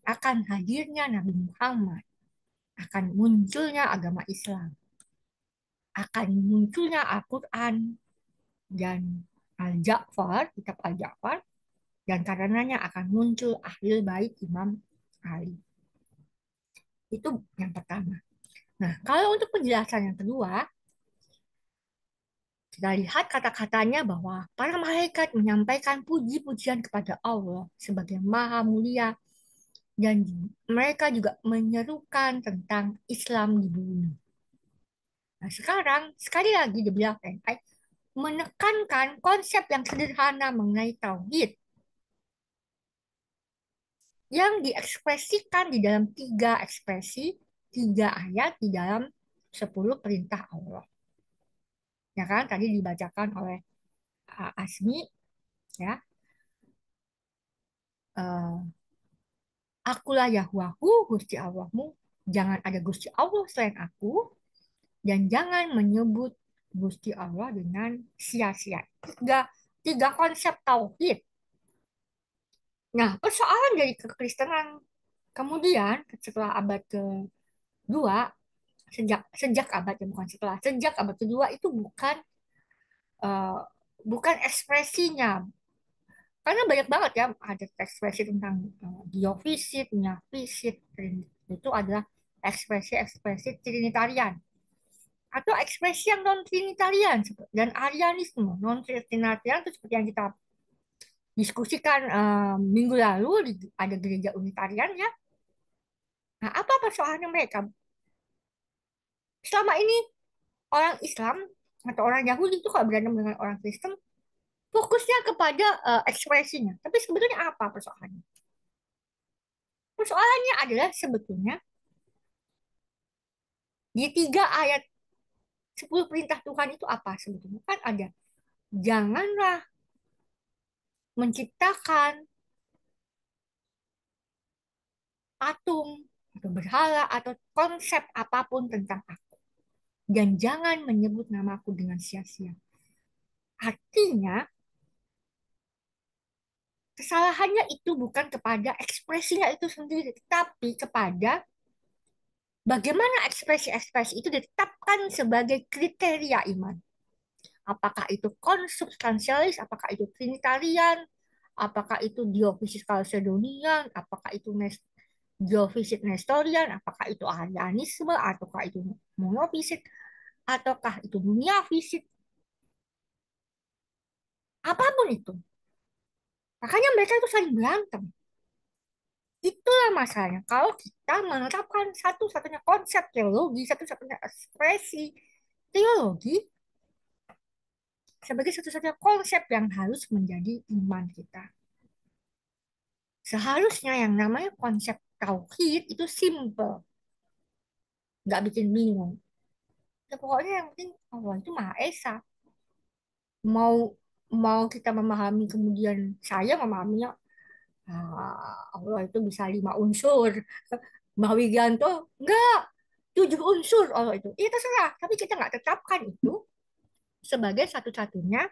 akan hadirnya Nabi Muhammad, akan munculnya agama Islam, akan munculnya Al-Quran dan Al-Ja'far, kitab Al-Ja'far, dan karenanya akan muncul ahli bait Imam Ali. Itu yang pertama. Nah, kalau untuk penjelasan yang kedua, kita lihat kata-katanya bahwa para malaikat menyampaikan puji-pujian kepada Allah sebagai maha mulia dan mereka juga menyerukan tentang Islam di bumi. Nah, sekarang sekali lagi di belakang menekankan konsep yang sederhana mengenai tauhid yang diekspresikan di dalam tiga ekspresi, tiga ayat di dalam sepuluh perintah Allah. Ya kan, tadi dibacakan oleh uh, Asmi, ya. Uh, Akulah Yahwahu, Gusti Allahmu. Jangan ada Gusti Allah selain aku. Dan jangan menyebut Gusti Allah dengan sia-sia. Tiga, tiga konsep tauhid Nah, persoalan dari kekristenan kemudian setelah abad kedua, sejak sejak abad yang bukan setelah, sejak abad kedua itu bukan uh, bukan ekspresinya. Karena banyak banget ya ada ekspresi tentang uh, geofisit, fisit, itu adalah ekspresi-ekspresi trinitarian atau ekspresi yang non trinitarian dan arianisme non trinitarian itu seperti yang kita diskusikan uh, minggu lalu ada gereja unitarian ya. Nah, apa persoalannya mereka? Selama ini orang Islam atau orang Yahudi itu kalau berantem dengan orang Kristen fokusnya kepada uh, ekspresinya. Tapi sebetulnya apa persoalannya? Persoalannya adalah sebetulnya di tiga ayat sepuluh perintah Tuhan itu apa sebetulnya? Kan ada janganlah menciptakan patung atau berhala atau konsep apa pun tentang aku. Dan jangan menyebut namaku dengan sia-sia. Artinya, kesalahannya itu bukan kepada ekspresinya itu sendiri, tapi kepada bagaimana ekspresi-ekspresi itu ditetapkan sebagai kriteria iman apakah itu konsubstansialis, apakah itu trinitarian, apakah itu diofisis kalsedonian, apakah itu geofisit nestorian, apakah itu arianisme, ataukah itu monofisit, ataukah itu dunia fisit. Apa pun itu. Makanya mereka itu saling berantem. Itulah masalahnya. Kalau kita menerapkan satu-satunya konsep teologi, satu-satunya ekspresi teologi, sebagai satu-satunya konsep yang harus menjadi iman kita. Seharusnya yang namanya konsep tauhid itu simple. Nggak bikin bingung. Ya, pokoknya yang penting Allah itu Maha Esa. Mau mau kita memahami kemudian saya memahaminya ah, Allah itu bisa lima unsur. Mbah Wiganto enggak tujuh unsur Allah itu. Itu terserah, tapi kita nggak tetapkan itu sebagai satu-satunya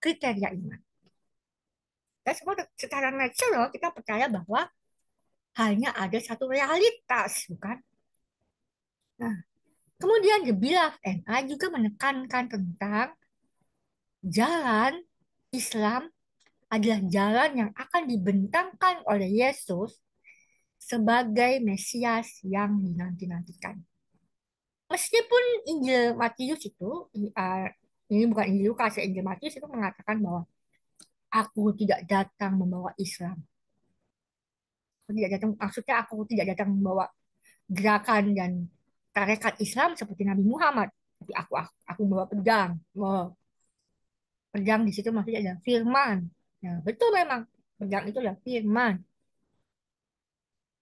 kriteria iman. Dan semua secara natural kita percaya bahwa hanya ada satu realitas, bukan? Nah, kemudian and I juga menekankan tentang jalan Islam adalah jalan yang akan dibentangkan oleh Yesus sebagai Mesias yang dinanti-nantikan. Meskipun Injil Matius itu, ini bukan Injil Lukas, ya, Injil Matius itu mengatakan bahwa aku tidak datang membawa Islam. Aku tidak datang, maksudnya aku tidak datang membawa gerakan dan tarekat Islam seperti Nabi Muhammad. Tapi aku aku, aku bawa pedang. Oh, pedang di situ maksudnya ada firman. Ya, betul memang pedang itu adalah firman.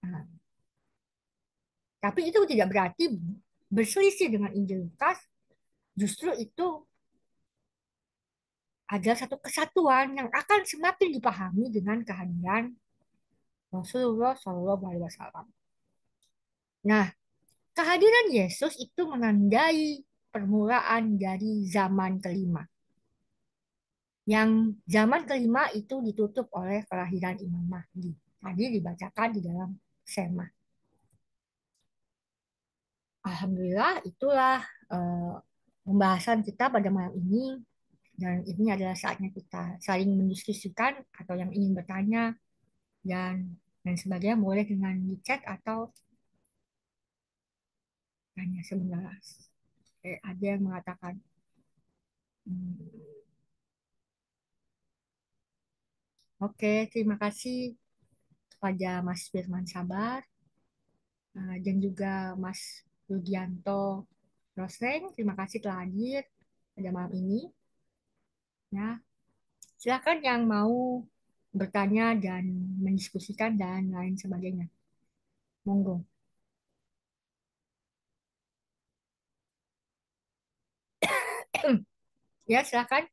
Nah, tapi itu tidak berarti berselisih dengan Injil Lukas. Justru itu ada satu kesatuan yang akan semakin dipahami dengan kehadiran Rasulullah Shallallahu Alaihi Wasallam. Nah, kehadiran Yesus itu menandai permulaan dari zaman kelima. Yang zaman kelima itu ditutup oleh kelahiran Imam Mahdi. Tadi dibacakan di dalam Sema. Alhamdulillah itulah uh, pembahasan kita pada malam ini dan ini adalah saatnya kita saling mendiskusikan atau yang ingin bertanya dan dan sebagainya boleh dengan chat atau tanya sebentar. Eh, ada yang mengatakan hmm, Oke, terima kasih kepada Mas Firman Sabar uh, dan juga Mas Rudianto Roseng. Terima kasih telah hadir pada malam ini. Ya, silakan yang mau bertanya dan mendiskusikan dan lain sebagainya. Monggo. ya, silakan.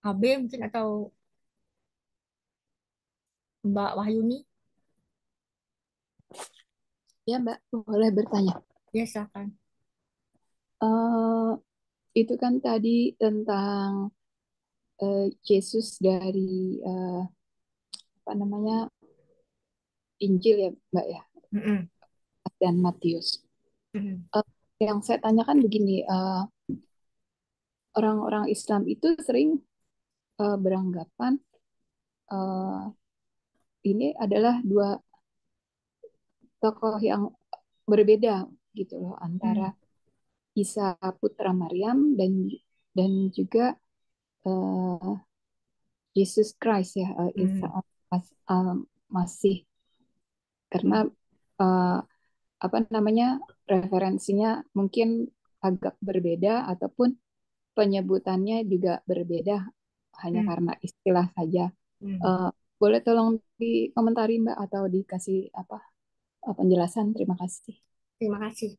AB mungkin atau Mbak Wahyuni? Ya Mbak, boleh bertanya. Ya silakan. Uh, itu kan tadi tentang uh, Yesus dari uh, apa namanya Injil ya Mbak ya, mm -mm. dan Matius. Mm -mm. Uh, yang saya tanyakan begini, orang-orang uh, Islam itu sering uh, beranggapan uh, ini adalah dua tokoh yang berbeda gitu loh antara hmm. Isa putra Maryam dan dan juga uh, Jesus Christ ya uh, Isa hmm. mas, uh, masih karena uh, apa namanya referensinya mungkin agak berbeda ataupun penyebutannya juga berbeda hanya hmm. karena istilah saja. Hmm. Uh, boleh tolong dikomentari Mbak atau dikasih apa uh, penjelasan? Terima kasih. Terima kasih.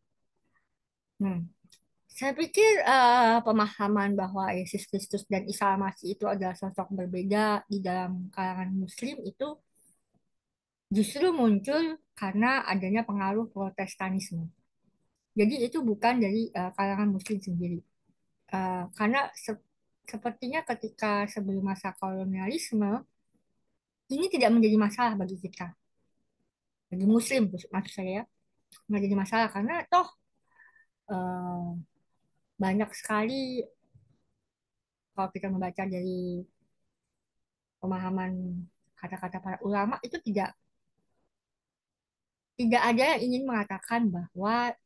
Hmm. Saya pikir uh, pemahaman bahwa Yesus Kristus dan Isa Masih itu adalah sosok berbeda di dalam kalangan Muslim itu justru muncul karena adanya pengaruh Protestanisme. Jadi itu bukan dari uh, kalangan Muslim sendiri. Uh, karena sepertinya ketika sebelum masa kolonialisme ini tidak menjadi masalah bagi kita bagi muslim maksud saya nggak jadi masalah karena toh eh, banyak sekali kalau kita membaca dari pemahaman kata-kata para ulama itu tidak tidak ada yang ingin mengatakan bahwa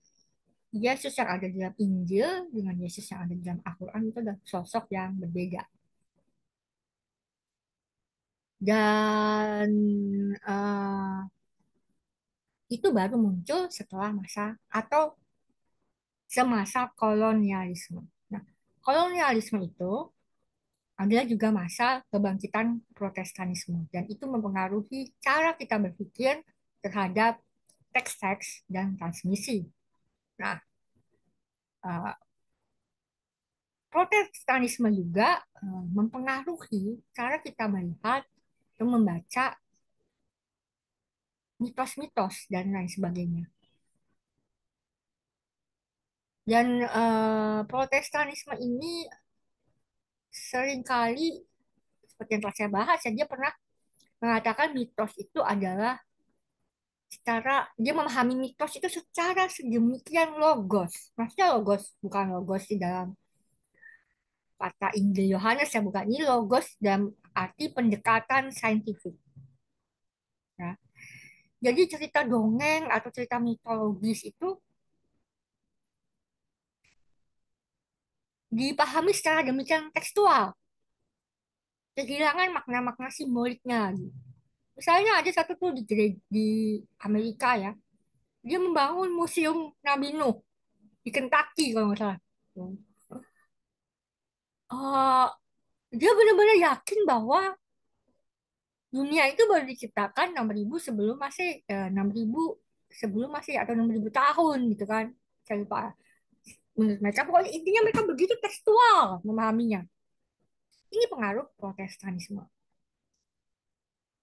Yesus yang ada di dalam Injil dengan Yesus yang ada di dalam Al-Quran itu adalah sosok yang berbeda. Dan uh, itu baru muncul setelah masa atau semasa kolonialisme. Nah, kolonialisme itu adalah juga masa kebangkitan protestanisme dan itu mempengaruhi cara kita berpikir terhadap teks-teks dan transmisi Nah, uh, Protestanisme juga uh, mempengaruhi cara kita melihat dan membaca mitos-mitos dan lain sebagainya. Dan uh, Protestanisme ini sering kali seperti yang telah saya bahas, ya, dia pernah mengatakan mitos itu adalah secara dia memahami mitos itu secara sedemikian logos. Maksudnya logos bukan logos di dalam kata Injil Yohanes ya bukan ini logos dalam arti pendekatan saintifik. Ya. Jadi cerita dongeng atau cerita mitologis itu dipahami secara demikian tekstual. Kehilangan makna-makna simboliknya. Gitu. Misalnya ada satu tuh di, di Amerika ya, dia membangun museum Nabi Nuh di Kentucky kalau nggak salah. Uh, dia benar-benar yakin bahwa dunia itu baru diciptakan 6000 sebelum masih eh, 6000 sebelum masih atau 6000 tahun gitu kan. Saya lupa. Menurut mereka pokoknya intinya mereka begitu tekstual memahaminya. Ini pengaruh protestanisme.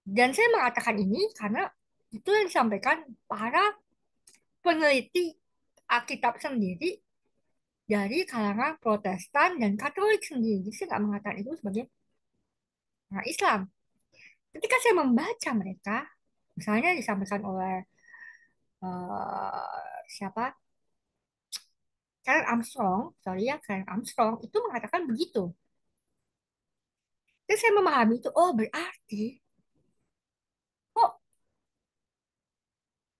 Dan saya mengatakan ini karena itu yang disampaikan para peneliti Alkitab sendiri dari kalangan Protestan dan Katolik sendiri. Jadi saya nggak mengatakan itu sebagai orang Islam. Ketika saya membaca mereka, misalnya disampaikan oleh uh, siapa? Karen Armstrong, sorry ya, Karen Armstrong itu mengatakan begitu. Dan saya memahami itu, oh berarti kok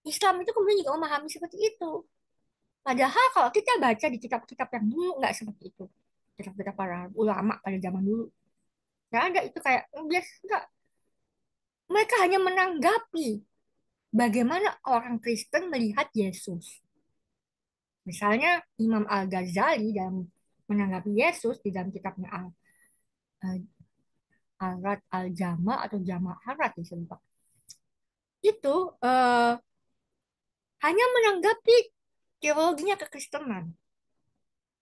Islam itu kemudian juga memahami seperti itu. Padahal kalau kita baca di kitab-kitab yang dulu nggak seperti itu. Kitab-kitab para ulama pada zaman dulu. Nggak ada itu kayak, oh, biasa nggak. Mereka hanya menanggapi bagaimana orang Kristen melihat Yesus. Misalnya Imam Al-Ghazali dalam menanggapi Yesus di dalam kitabnya Al Al-Rat Al-Jama atau Jama Harat disebut. Itu uh, hanya menanggapi teologinya kekristenan.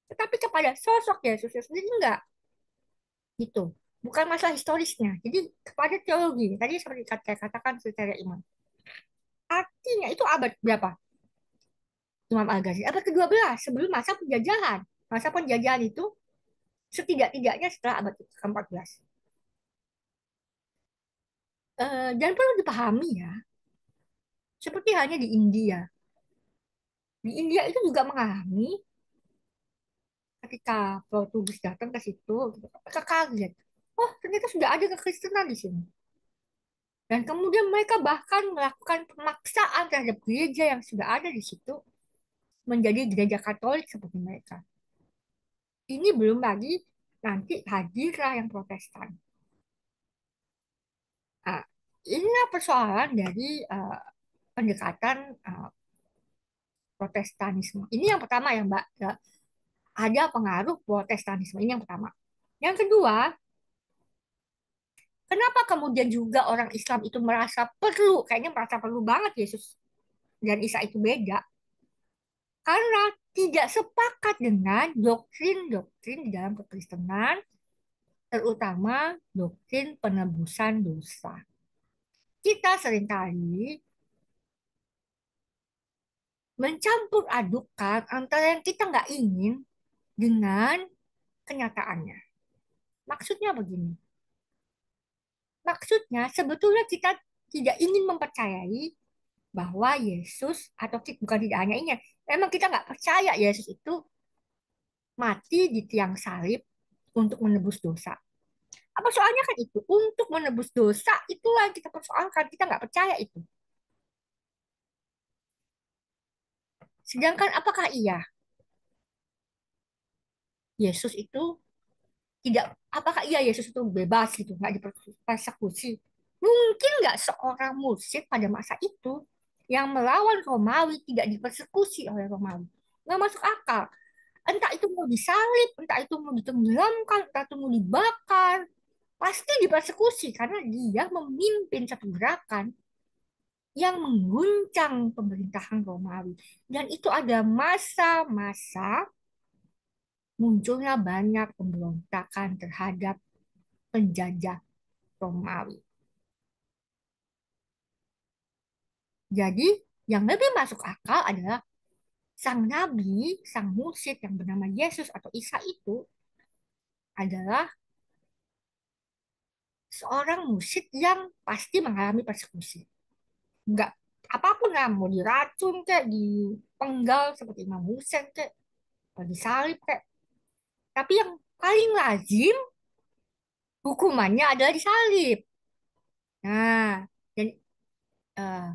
Tetapi kepada sosok Yesus sendiri enggak. Gitu. Bukan masalah historisnya. Jadi kepada teologi. Tadi seperti saya katakan secara iman. Artinya itu abad berapa? Imam Al-Ghazali. Abad ke-12 sebelum masa penjajahan. Masa penjajahan itu setidak-tidaknya setelah abad ke-14. Uh, dan perlu dipahami ya, seperti hanya di India. Di India itu juga mengalami ketika Portugis datang ke situ, mereka kaget. Oh, ternyata sudah ada kekristenan di sini. Dan kemudian mereka bahkan melakukan pemaksaan terhadap gereja yang sudah ada di situ menjadi gereja Katolik seperti mereka. Ini belum lagi nanti hadirlah yang Protestan. Nah, inilah persoalan dari uh, pendekatan uh, Protestanisme. Ini yang pertama ya Mbak. Ada pengaruh Protestanisme. Ini yang pertama. Yang kedua, kenapa kemudian juga orang Islam itu merasa perlu, kayaknya merasa perlu banget Yesus dan Isa itu beda. Karena tidak sepakat dengan doktrin-doktrin di dalam kekristenan, terutama doktrin penebusan dosa. Kita sering kali mencampur adukan antara yang kita nggak ingin dengan kenyataannya. Maksudnya begini. Maksudnya sebetulnya kita tidak ingin mempercayai bahwa Yesus atau bukan tidak hanya ini, memang kita nggak percaya Yesus itu mati di tiang salib untuk menebus dosa. Apa soalnya kan itu? Untuk menebus dosa itulah yang kita persoalkan. Kita nggak percaya itu. Sedangkan apakah iya? Yesus itu tidak apakah iya Yesus itu bebas gitu nggak dipersekusi mungkin nggak seorang musik pada masa itu yang melawan Romawi tidak dipersekusi oleh Romawi nggak masuk akal entah itu mau disalib entah itu mau ditenggelamkan entah itu mau dibakar pasti dipersekusi karena dia memimpin satu gerakan yang mengguncang pemerintahan Romawi. Dan itu ada masa-masa munculnya banyak pemberontakan terhadap penjajah Romawi. Jadi, yang lebih masuk akal adalah sang nabi, sang musyrik yang bernama Yesus atau Isa itu adalah seorang musyrik yang pasti mengalami persekusi. Nggak apa pun lah mau diracun kayak dipenggal seperti Imam Husain kayak atau disalib kayak tapi yang paling lazim hukumannya adalah disalib nah dan uh,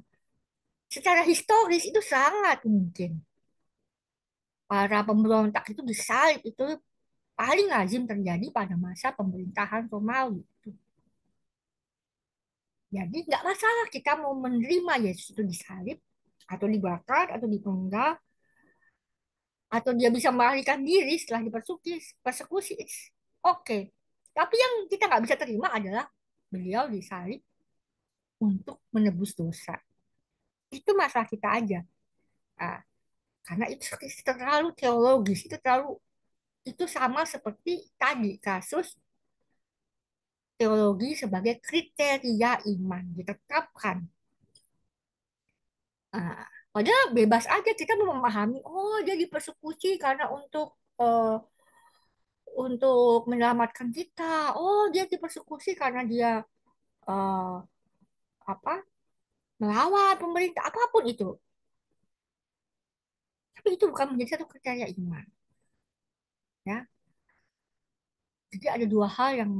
secara historis itu sangat mungkin para pemberontak itu disalib itu paling lazim terjadi pada masa pemerintahan Romawi Jadi nggak masalah kita mau menerima Yesus itu disalib atau dibakar atau dipenggal atau dia bisa melarikan diri setelah dipersekusi, persekusi, oke. Tapi yang kita nggak bisa terima adalah beliau disalib untuk menebus dosa. Itu masalah kita aja. Ah, karena itu terlalu teologis, itu terlalu itu sama seperti tadi kasus teologi sebagai kriteria iman ditetapkan. Ah, padahal bebas aja kita memahami, oh dia dipersekusi karena untuk uh, untuk menyelamatkan kita. Oh dia dipersekusi karena dia uh, apa melawan pemerintah apa pun itu. Tapi itu bukan menjadi satu kriteria iman. Ya. Jadi ada dua hal yang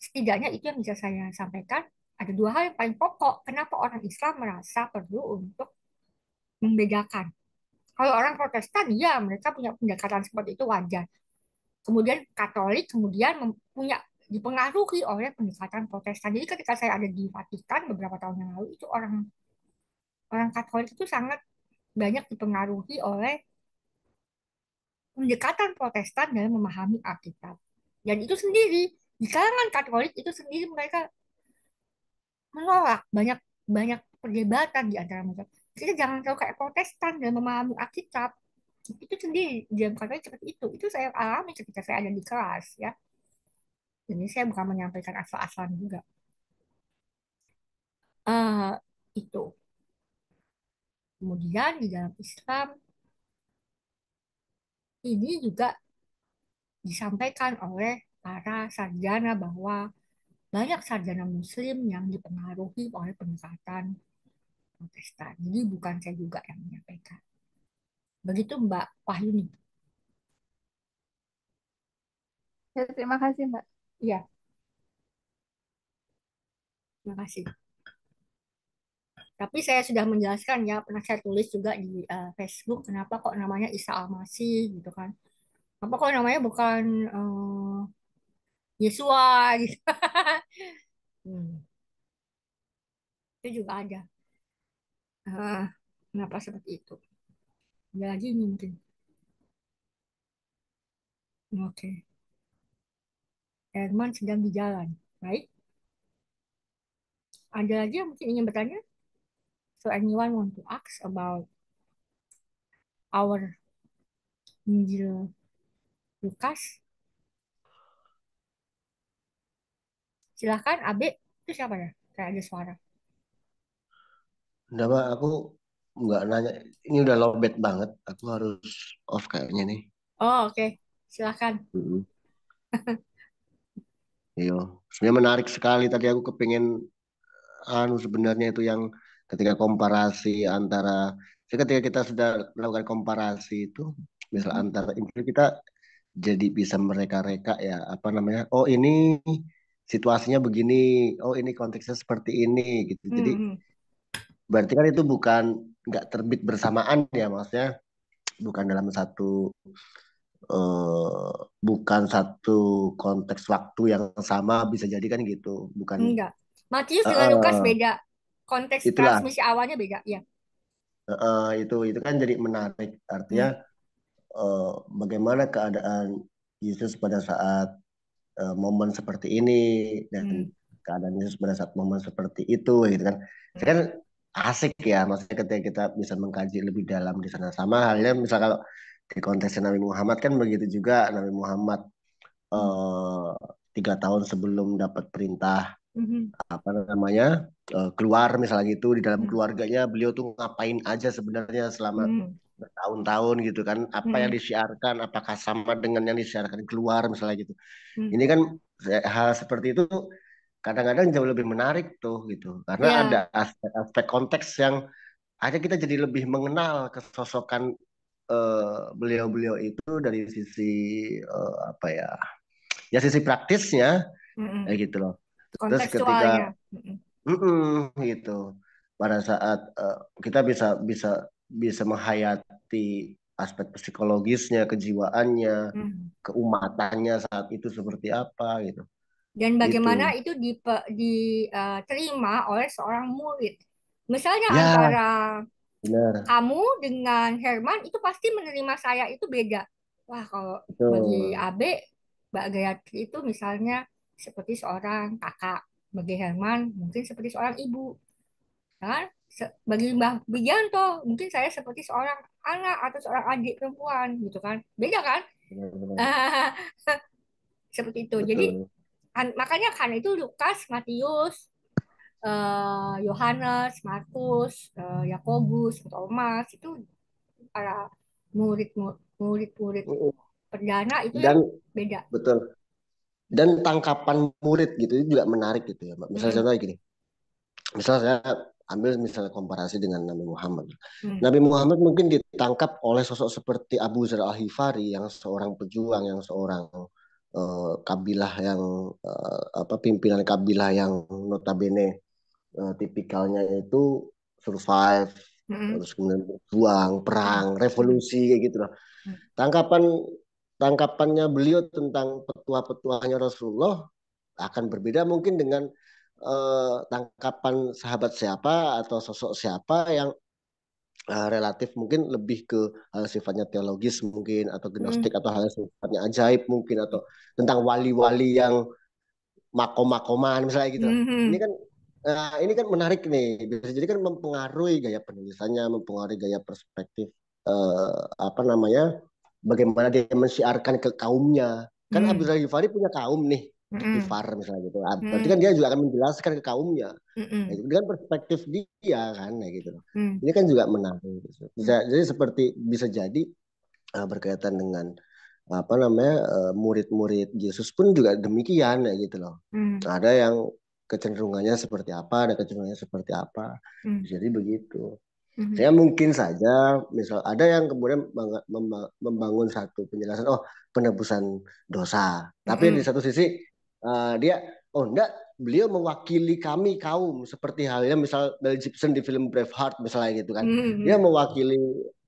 setidaknya itu yang bisa saya sampaikan. Ada dua hal yang paling pokok. Kenapa orang Islam merasa perlu untuk membedakan. Kalau orang Protestan, ya mereka punya pendekatan seperti itu wajar. Kemudian Katolik kemudian punya dipengaruhi oleh pendekatan Protestan. Jadi ketika saya ada di Vatikan beberapa tahun yang lalu itu orang orang Katolik itu sangat banyak dipengaruhi oleh pendekatan Protestan dalam memahami Alkitab. Dan itu sendiri di kalangan Katolik itu sendiri mereka menolak banyak banyak perdebatan di antara mereka. Kita jangan terlalu kayak Protestan dalam memahami Alkitab. Itu sendiri di dalam Katolik seperti itu. Itu saya alami ketika saya ada di kelas ya. Jadi saya bukan menyampaikan asal-asalan juga. Uh, itu. Kemudian di dalam Islam ini juga disampaikan oleh para sarjana bahwa banyak sarjana muslim yang dipengaruhi oleh pendekatan protestan. Jadi bukan saya juga yang menyampaikan. Begitu Mbak Wahyuni. Ya, terima kasih Mbak. Iya. Terima kasih. Tapi saya sudah menjelaskan ya, pernah saya tulis juga di uh, Facebook, kenapa kok namanya Isa Almasih gitu kan. Apa kok namanya bukan uh, Yesua gitu. hmm. Itu juga ada. Uh, kenapa seperti itu? Ada lagi mungkin. Oke. Okay. Herman sedang di jalan. Baik. Ada lagi yang mungkin ingin bertanya? So anyone want to ask about our Injil Lukas? Silahkan, Abe. Itu siapa ya? Kayak ada suara. Enggak, Mbak. Aku nggak nanya. Ini udah lobet banget. Aku harus off kayaknya nih. Oh, oke. Okay. Silahkan. Mm -hmm. Iya, sebenarnya menarik sekali. Tadi aku kepingin anu sebenarnya itu yang ketika komparasi antara ketika kita sudah melakukan komparasi itu misal hmm. antara kita jadi bisa mereka-reka ya apa namanya oh ini situasinya begini oh ini konteksnya seperti ini gitu jadi hmm. hmm. berarti kan itu bukan nggak terbit bersamaan ya maksudnya bukan dalam satu uh, bukan satu konteks waktu yang sama bisa jadi kan gitu bukan enggak Matius dengan uh, Lukas beda konteks itulah. transmisi awalnya beda ya uh, itu itu kan jadi menarik artinya hmm. uh, bagaimana keadaan Yesus pada saat uh, momen seperti ini dan hmm. keadaan Yesus pada saat momen seperti itu gitu kan hmm. kan asik ya maksudnya ketika kita bisa mengkaji lebih dalam di sana sama halnya misal kalau di konteks Nabi Muhammad kan begitu juga Nabi Muhammad uh, tiga tahun sebelum dapat perintah mm-hmm. apa namanya uh, keluar misalnya gitu di dalam mm-hmm. keluarganya beliau tuh ngapain aja sebenarnya selama mm-hmm. bertahun-tahun gitu kan apa mm-hmm. yang disiarkan apakah sama dengan yang disiarkan keluar misalnya gitu mm-hmm. ini kan hal seperti itu kadang-kadang jauh lebih menarik tuh gitu karena yeah. ada aspek-aspek konteks yang aja kita jadi lebih mengenal kesosokan Eh, beliau-beliau uh, itu dari sisi uh, apa ya ya sisi praktisnya mm-hmm. gitu loh terus ketika mm-mm, gitu pada saat uh, kita bisa bisa bisa menghayati aspek psikologisnya kejiwaannya mm. keumatannya saat itu seperti apa gitu dan bagaimana Gitu. itu diterima oleh seorang murid. Misalnya Ya, antara benar. kamu dengan Herman itu pasti menerima saya itu beda. Wah, kalau bagi Betul. Abe, Mbak Gayatri itu misalnya seperti seorang kakak. Bagi Herman mungkin seperti seorang ibu. Kan? Se- Bagi Mbah Wijanto mungkin saya seperti seorang anak atau seorang adik perempuan gitu kan. Beda kan? Benar-benar. Seperti itu. Jadi Betul. an- makanya karena itu Lukas, Matius, eh, Yohanes, Markus, eh, Yakobus, Thomas itu para murid murid-murid Mm-mm. perdana itu Dan beda. betul. Dan tangkapan murid gitu itu juga menarik gitu ya. Mbak. Misalnya contohnya gini. Misal saya ambil misalnya komparasi dengan Nabi Muhammad. Hmm. Nabi Muhammad mungkin ditangkap oleh sosok seperti Abu Zar al-Ghifari yang seorang pejuang, yang seorang eh, kabilah yang eh, apa pimpinan kabilah yang notabene eh, tipikalnya itu survive, Mm-mm. terus kemudian berjuang, perang, revolusi kayak gitu loh. Hmm. Tangkapan tangkapannya beliau tentang petua-petuanya Rasulullah akan berbeda mungkin dengan eh, tangkapan sahabat siapa atau sosok siapa yang eh, relatif mungkin lebih ke hal sifatnya teologis mungkin atau Hmm. gnostik atau hal sifatnya ajaib mungkin atau tentang wali-wali yang makom-makoman misalnya gitu. Mhm. Ini kan eh, ini kan menarik nih. Bisa jadi kan mempengaruhi gaya penulisannya, mempengaruhi gaya perspektif eh, apa namanya? Bagaimana dia mensiarkan ke kaumnya. Kan Hmm. Dhar Ghifari punya kaum nih, Mm-mm. Ghifar misalnya gitu. Ah, Berarti Hmm. kan dia juga akan menjelaskan ke kaumnya. Nah, itu dengan perspektif dia kan kayak gitu. Hmm. Ini kan juga menarik. gitu. Bisa jadi seperti bisa jadi eh, berkaitan dengan apa namanya eh, murid-murid Yesus pun juga demikian ya gitu loh. Hmm. Ada yang kecenderungannya seperti apa, ada kecenderungannya seperti apa. Hmm. Jadi begitu. Mhm. Saya mungkin saja, misal ada yang kemudian membangun satu penjelasan, oh penebusan dosa. Tapi Mm-mm. di satu sisi eh, dia, oh enggak, beliau mewakili kami kaum seperti halnya misal Mel Gibson di film Braveheart misalnya gitu kan. Mhm. Dia mewakili,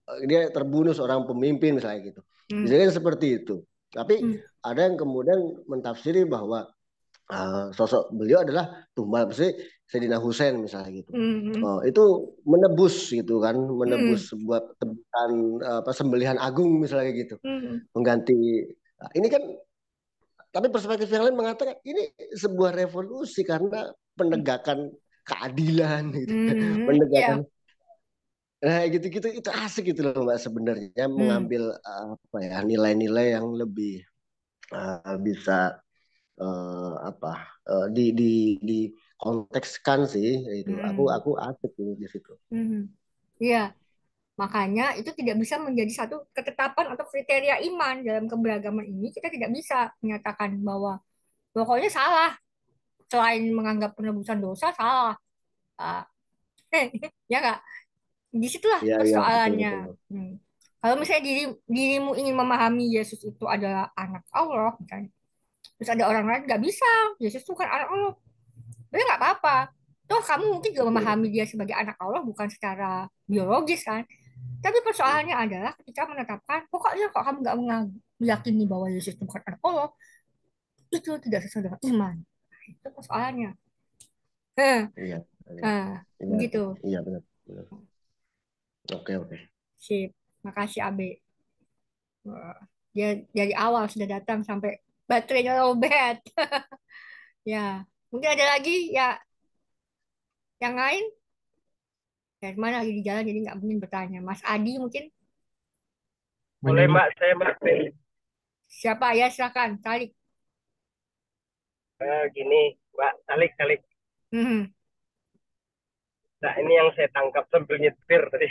eh, dia terbunuh seorang pemimpin misalnya gitu. Hmm. Kan seperti itu. Tapi Hmm. ada yang kemudian mentafsiri bahwa eh, sosok beliau adalah tumbal, maksudnya Sayyidina Husain misalnya gitu. Mhm. Oh, itu menebus gitu kan, Hmm. menebus sebuah tebusan apa sembelihan agung misalnya gitu, Mhm. mengganti. Nah, ini kan, tapi perspektif yang lain mengatakan ini sebuah revolusi karena penegakan keadilan gitu, Mhm. Iya. penegakan. Nah, gitu-gitu itu asik gitu loh Mbak sebenarnya Hmm. mengambil eh, apa ya nilai-nilai yang lebih eh, bisa eh, apa eh, di di di kontekskan sih itu. Aku Hmm. aku asik tuh di situ. Mhm. Iya. Makanya itu tidak bisa menjadi satu ketetapan atau kriteria iman dalam keberagaman ini. Kita tidak bisa menyatakan bahwa pokoknya salah. Selain menganggap penebusan dosa salah. Ah, ya nggak? Di situlah Iya iya betul persoalannya. betul. Hmm. Kalau misalnya diri, dirimu ingin memahami Yesus itu adalah anak Allah, misalnya. Terus ada orang lain nggak bisa, Yesus itu kan anak Allah. Tapi nggak apa-apa. Toh kamu mungkin juga memahami dia sebagai anak Allah bukan secara biologis kan. Tapi persoalannya adalah ketika menetapkan, pokoknya kok kamu nggak meyakini bahwa Yesus itu bukan anak Allah, itu tidak sesuai dengan iman. Nah, itu persoalannya. Eh, Iya iya nah, iya begitu. iya benar benar. Oke oke. Sip. Makasih Abe. Dia dari awal sudah datang sampai baterainya lowbat. Ya, mungkin ada lagi ya yang lain? Ya, mana lagi di jalan jadi nggak mungkin bertanya. Mas Adi mungkin Boleh. Mbak, saya Mbak siapa ya silakan tarik. Eh, gini, Mbak, Salik, Salik. Hmm, Nah, ini yang saya tangkap sambil nyetir tadi.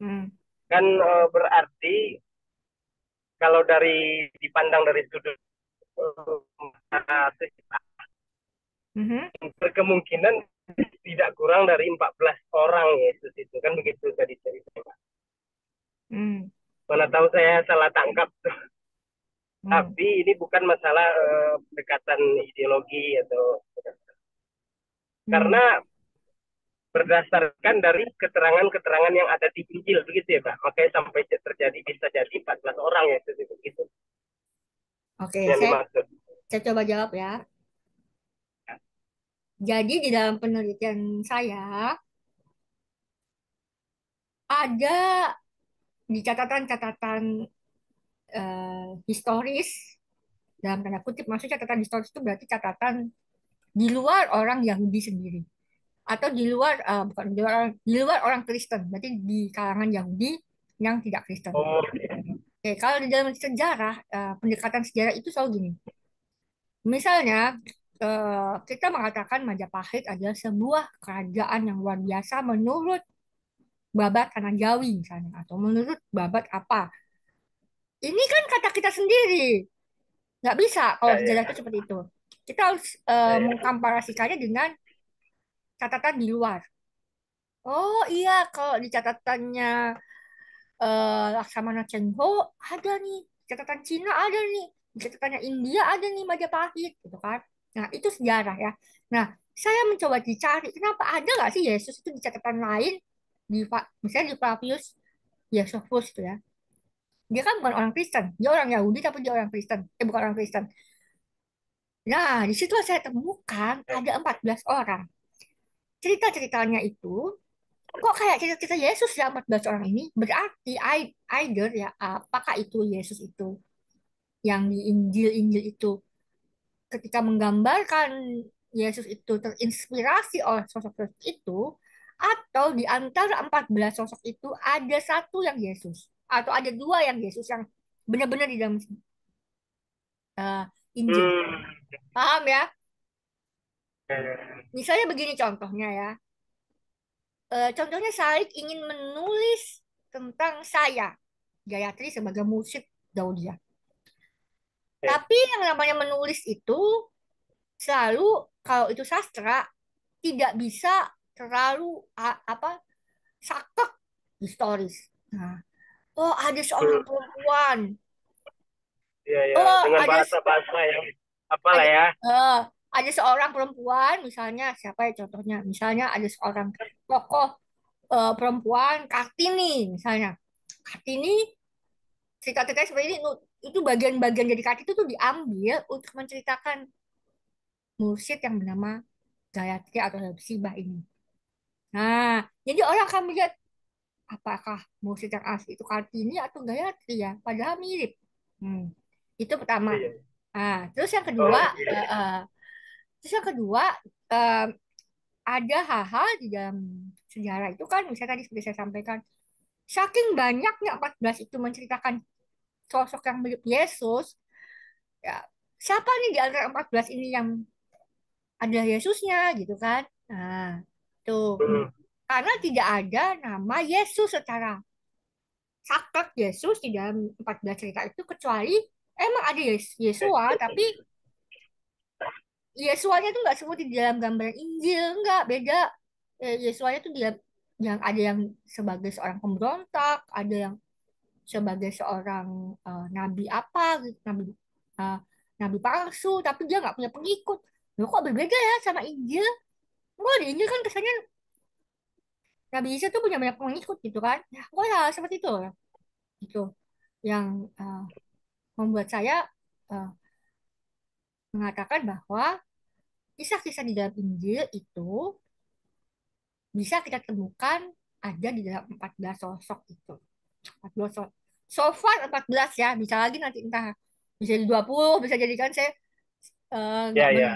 hmm, Kan eh, berarti kalau dari dipandang dari sudut mhm, berkemungkinan tidak kurang dari 14 orang Yesus itu kan begitu tadi ceritanya. hmm, Mana tahu saya salah tangkap tuh. hmm, Tapi ini bukan masalah eh, pendekatan ideologi atau hmm, karena berdasarkan dari keterangan-keterangan yang ada di Injil begitu ya Pak. Makanya sampai terjadi bisa jadi 14 orang Yesus itu gitu Oke, yang saya dimaksud. saya coba jawab ya. Jadi di dalam penelitian saya ada di catatan-catatan uh, historis dalam tanda kutip maksud catatan historis itu berarti catatan di luar orang Yahudi sendiri atau di luar uh, bukan di luar di luar orang Kristen berarti di kalangan Yahudi yang tidak Kristen. Oh. Oke, kalau di dalam sejarah uh, pendekatan sejarah itu selalu gini. Misalnya uh, kita mengatakan Majapahit adalah sebuah kerajaan yang luar biasa menurut babat tanah Jawi misalnya atau menurut babat apa. Ini kan kata kita sendiri. Nggak bisa kalau ya, sejarah ya. itu seperti itu. Kita harus uh, mengkomparasikannya dengan catatan di luar. Oh iya, kalau di catatannya uh, Laksamana Cheng Ho ada nih, catatan Cina ada nih, catatannya India ada nih Majapahit, gitu kan. Nah, itu sejarah ya. Nah, saya mencoba dicari, kenapa ada nggak sih Yesus itu di catatan lain, di misalnya di Flavius Josephus itu ya. Dia kan bukan orang Kristen, dia orang Yahudi tapi dia orang Kristen. Eh, bukan orang Kristen. Nah, di situ saya temukan ada 14 orang cerita-ceritanya itu kok kayak cerita-cerita Yesus ya 14 orang ini berarti either ya apakah itu Yesus itu yang di Injil-Injil itu ketika menggambarkan Yesus itu terinspirasi oleh sosok-sosok itu atau di antara 14 sosok itu ada satu yang Yesus atau ada dua yang Yesus yang benar-benar di dalam uh, Injil. Hmm. Paham ya? Misalnya begini contohnya ya. E, contohnya Said ingin menulis tentang saya, Gayatri sebagai musik Daudia. Tapi yang namanya menulis itu selalu kalau itu sastra tidak bisa terlalu apa sakit historis. Nah, oh ada seorang perempuan. Iya, iya. Oh, dengan bahasa-bahasa yang apa lah ya. Uh, ada seorang perempuan misalnya siapa ya contohnya misalnya ada seorang tokoh uh, perempuan Kartini misalnya Kartini cerita-cerita seperti ini itu bagian-bagian dari Kartini itu tuh diambil untuk menceritakan mursyid yang bernama Gayatri atau Sibah ini. Nah, jadi orang akan melihat apakah mursyid yang asli itu Kartini atau Gayatri ya, padahal mirip. Hmm. Itu pertama. Iya. Nah, terus yang kedua, oh, iya. uh, uh, Terus yang kedua, um, ada hal-hal di dalam sejarah itu kan, misalnya tadi sudah saya sampaikan, saking banyaknya 14 itu menceritakan sosok yang mirip Yesus, ya siapa nih di antara 14 ini yang ada Yesusnya gitu kan? Nah, tuh. Hmm. Karena tidak ada nama Yesus secara saklek Yesus di dalam 14 cerita itu kecuali emang ada Yesua tapi Yesuanya tuh nggak seperti di dalam gambaran Injil, nggak beda. Eh, Yesuanya tuh dia yang ada yang sebagai seorang pemberontak, ada yang sebagai seorang uh, nabi apa gitu, nabi uh, nabi palsu, tapi dia nggak punya pengikut. Loh, kok berbeda ya sama Injil? Enggak, di Injil kan kesannya Nabi Isa tuh punya banyak pengikut gitu kan. Ya, kok ya seperti itu. Gitu. Yang uh, membuat saya uh, mengatakan bahwa kisah-kisah di dalam Injil itu bisa kita temukan ada di dalam 14 sosok itu. 14 sosok. So far 14 ya, bisa lagi nanti entah bisa jadi 20, bisa jadikan saya uh, ya, ya.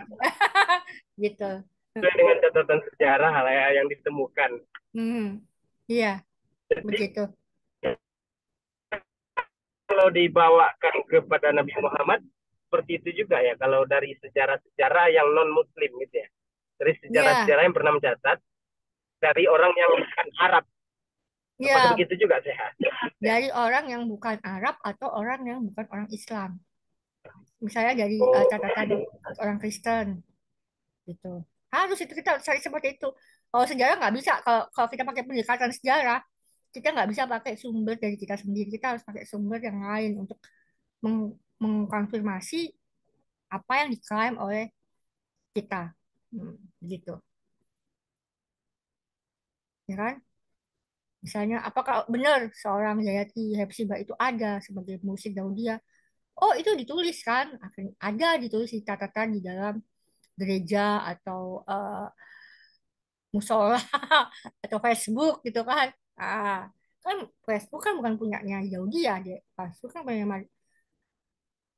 gitu. Sesuai dengan catatan sejarah ya yang ditemukan. Hmm. Iya. Begitu. Kalau dibawakan kepada Nabi Muhammad, seperti itu juga ya kalau dari sejarah-sejarah yang non muslim gitu ya. Dari sejarah-sejarah yang pernah mencatat dari orang yang bukan Arab. Ya. begitu juga sehat dari orang yang bukan Arab atau orang yang bukan orang Islam. Misalnya dari oh. uh, catatan orang Kristen gitu. Harus itu kita cari seperti itu. Kalau sejarah nggak bisa kalau kalau kita pakai pendekatan sejarah kita nggak bisa pakai sumber dari kita sendiri. Kita harus pakai sumber yang lain untuk meng mengkonfirmasi apa yang diklaim oleh kita. Hmm, gitu. Ya kan? Misalnya, apakah benar seorang Jayati Hepsiba itu ada sebagai musik Daudia? Oh, itu ditulis kan? Ada ditulis di catatan di dalam gereja atau uh, musola atau Facebook gitu kan. Ah, kan Facebook kan bukan punyanya Yahudi ya, dia. Facebook kan punya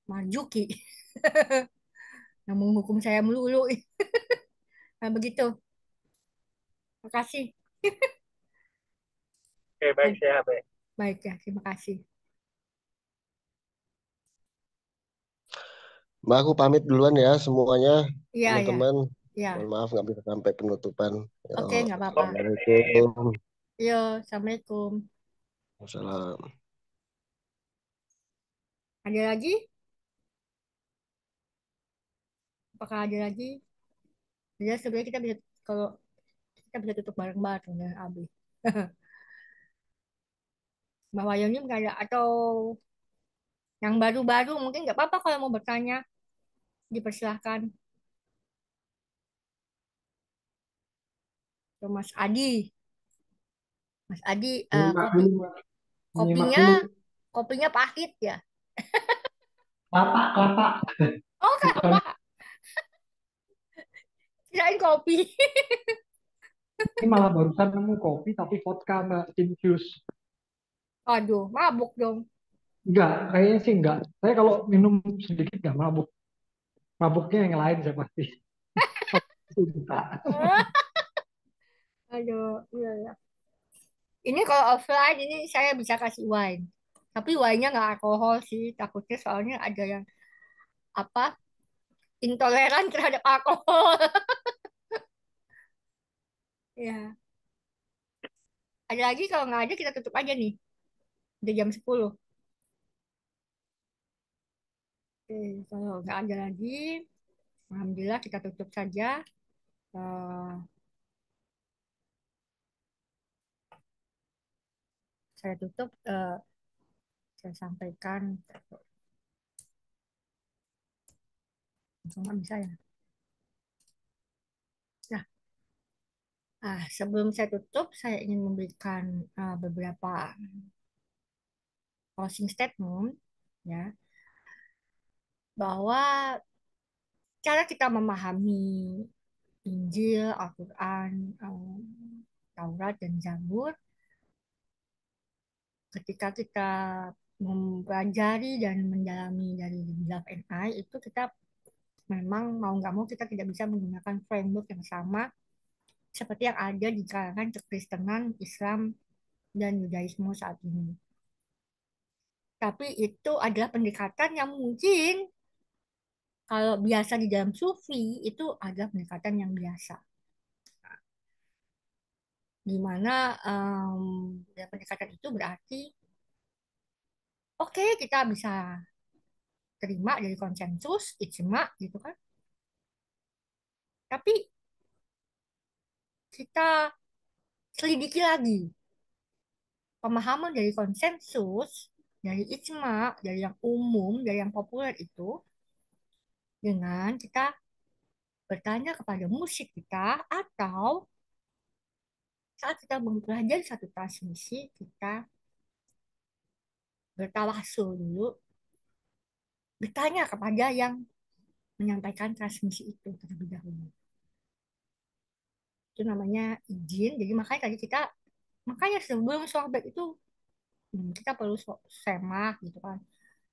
Marjuki yang menghukum saya melulu. nah, begitu. Terima kasih. Oke, baik saya baik. Baik ya, terima kasih. Mbak aku pamit duluan ya semuanya Iya, iya. teman-teman. Iya. Mohon maaf nggak bisa sampai penutupan. Ya, Oke, nggak apa-apa. Assalamualaikum. Yo, assalamualaikum. Wassalam. Ada lagi? Apakah ada lagi? Jadi sebenarnya kita bisa kalau kita bisa tutup bareng-bareng dengan Abi. Mbak Wahyuni nggak ada atau yang baru-baru mungkin nggak apa-apa kalau mau bertanya dipersilahkan. Ke Mas Adi. Mas Adi, uh, kopi, kopinya kopinya pahit ya? Kelapa, kelapa. Oh, kelapa. Kirain kopi. Ini malah barusan nemu kopi tapi vodka mbak infuse. Aduh, mabuk dong. Enggak, kayaknya sih enggak. Saya kalau minum sedikit enggak mabuk. Mabuknya yang lain saya pasti. Aduh, iya ya. Ini kalau offline ini saya bisa kasih wine. Tapi wine-nya nggak alkohol sih. Takutnya soalnya ada yang apa intoleran terhadap alkohol. ya. Ada lagi kalau nggak ada kita tutup aja nih. Udah jam 10. Oke, kalau nggak ada lagi, Alhamdulillah kita tutup saja. Uh, saya tutup, uh, saya sampaikan. Nggak bisa ya. Nah, ah, sebelum saya tutup, saya ingin memberikan uh, beberapa closing statement, ya, bahwa cara kita memahami Injil, Al-Quran, um, Taurat, dan Zabur, ketika kita mempelajari dan mendalami dari Love and I, itu kita memang mau nggak mau kita tidak bisa menggunakan framework yang sama seperti yang ada di kalangan kekristenan, Islam, dan Yudaisme saat ini. Tapi itu adalah pendekatan yang mungkin kalau biasa di dalam sufi itu adalah pendekatan yang biasa. Di mana um, ya pendekatan itu berarti oke okay, kita bisa terima dari konsensus, ijma gitu kan. Tapi kita selidiki lagi. Pemahaman dari konsensus, dari ijma, dari yang umum, dari yang populer itu dengan kita bertanya kepada musik kita atau saat kita mempelajari satu transmisi kita bertawasul dulu bertanya kepada yang menyampaikan transmisi itu terlebih dahulu itu namanya izin. Jadi makanya tadi kita makanya sebelum sohbet itu hmm, kita perlu semah gitu kan.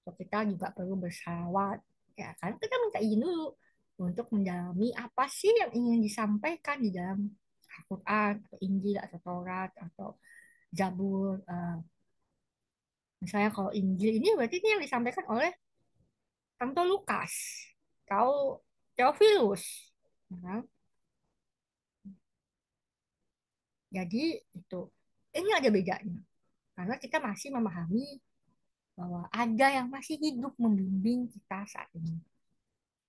So, kita juga perlu bersalawat ya kan? Kita minta izin dulu untuk mendalami apa sih yang ingin disampaikan di dalam Al-Quran atau Injil atau Taurat atau Zabur uh, misalnya kalau Injil ini berarti ini yang disampaikan oleh Santo Lukas atau Theophilus ya. Jadi itu ini ada bedanya karena kita masih memahami bahwa ada yang masih hidup membimbing kita saat ini.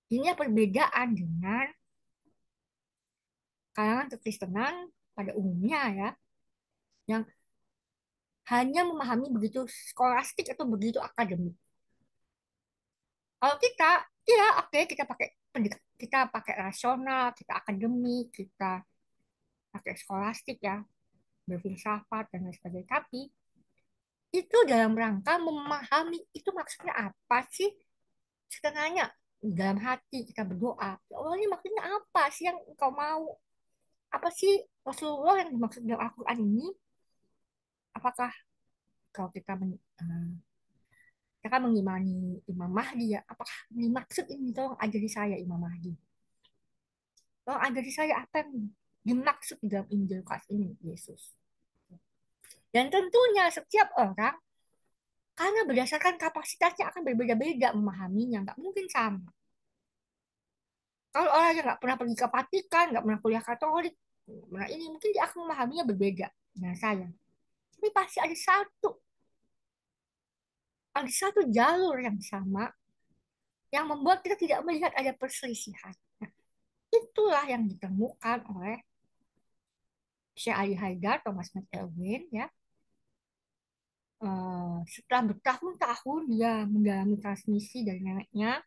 Ini perbedaan dengan kalangan kekristenan pada umumnya ya, yang hanya memahami begitu skolastik atau begitu akademik. Kalau kita, ya oke okay, kita pakai kita pakai rasional, kita akademik, kita pakai skolastik ya, berfilsafat dan lain sebagainya. Tapi itu dalam rangka memahami itu maksudnya apa sih setengahnya dalam hati kita berdoa, ya Allah ini maksudnya apa sih yang engkau mau? Apa sih Rasulullah yang dimaksud dalam Al-Quran ini? Apakah kalau kita men, uh, kita kan mengimani Imam Mahdi ya, apakah dimaksud ini tolong ajari saya Imam Mahdi? Tolong ajari saya apa yang dimaksud di dalam Injil Lukas ini Yesus. Dan tentunya setiap orang karena berdasarkan kapasitasnya akan berbeda-beda memahaminya, nggak mungkin sama. Kalau orang yang nggak pernah pergi ke Vatikan, nggak pernah kuliah Katolik, nah ini mungkin dia akan memahaminya berbeda dengan saya. Tapi pasti ada satu, ada satu jalur yang sama yang membuat kita tidak melihat ada perselisihan. Nah, itulah yang ditemukan oleh Syekh Ali Haidar, Thomas McElwain, ya, uh, setelah bertahun-tahun dia mengalami transmisi dari neneknya.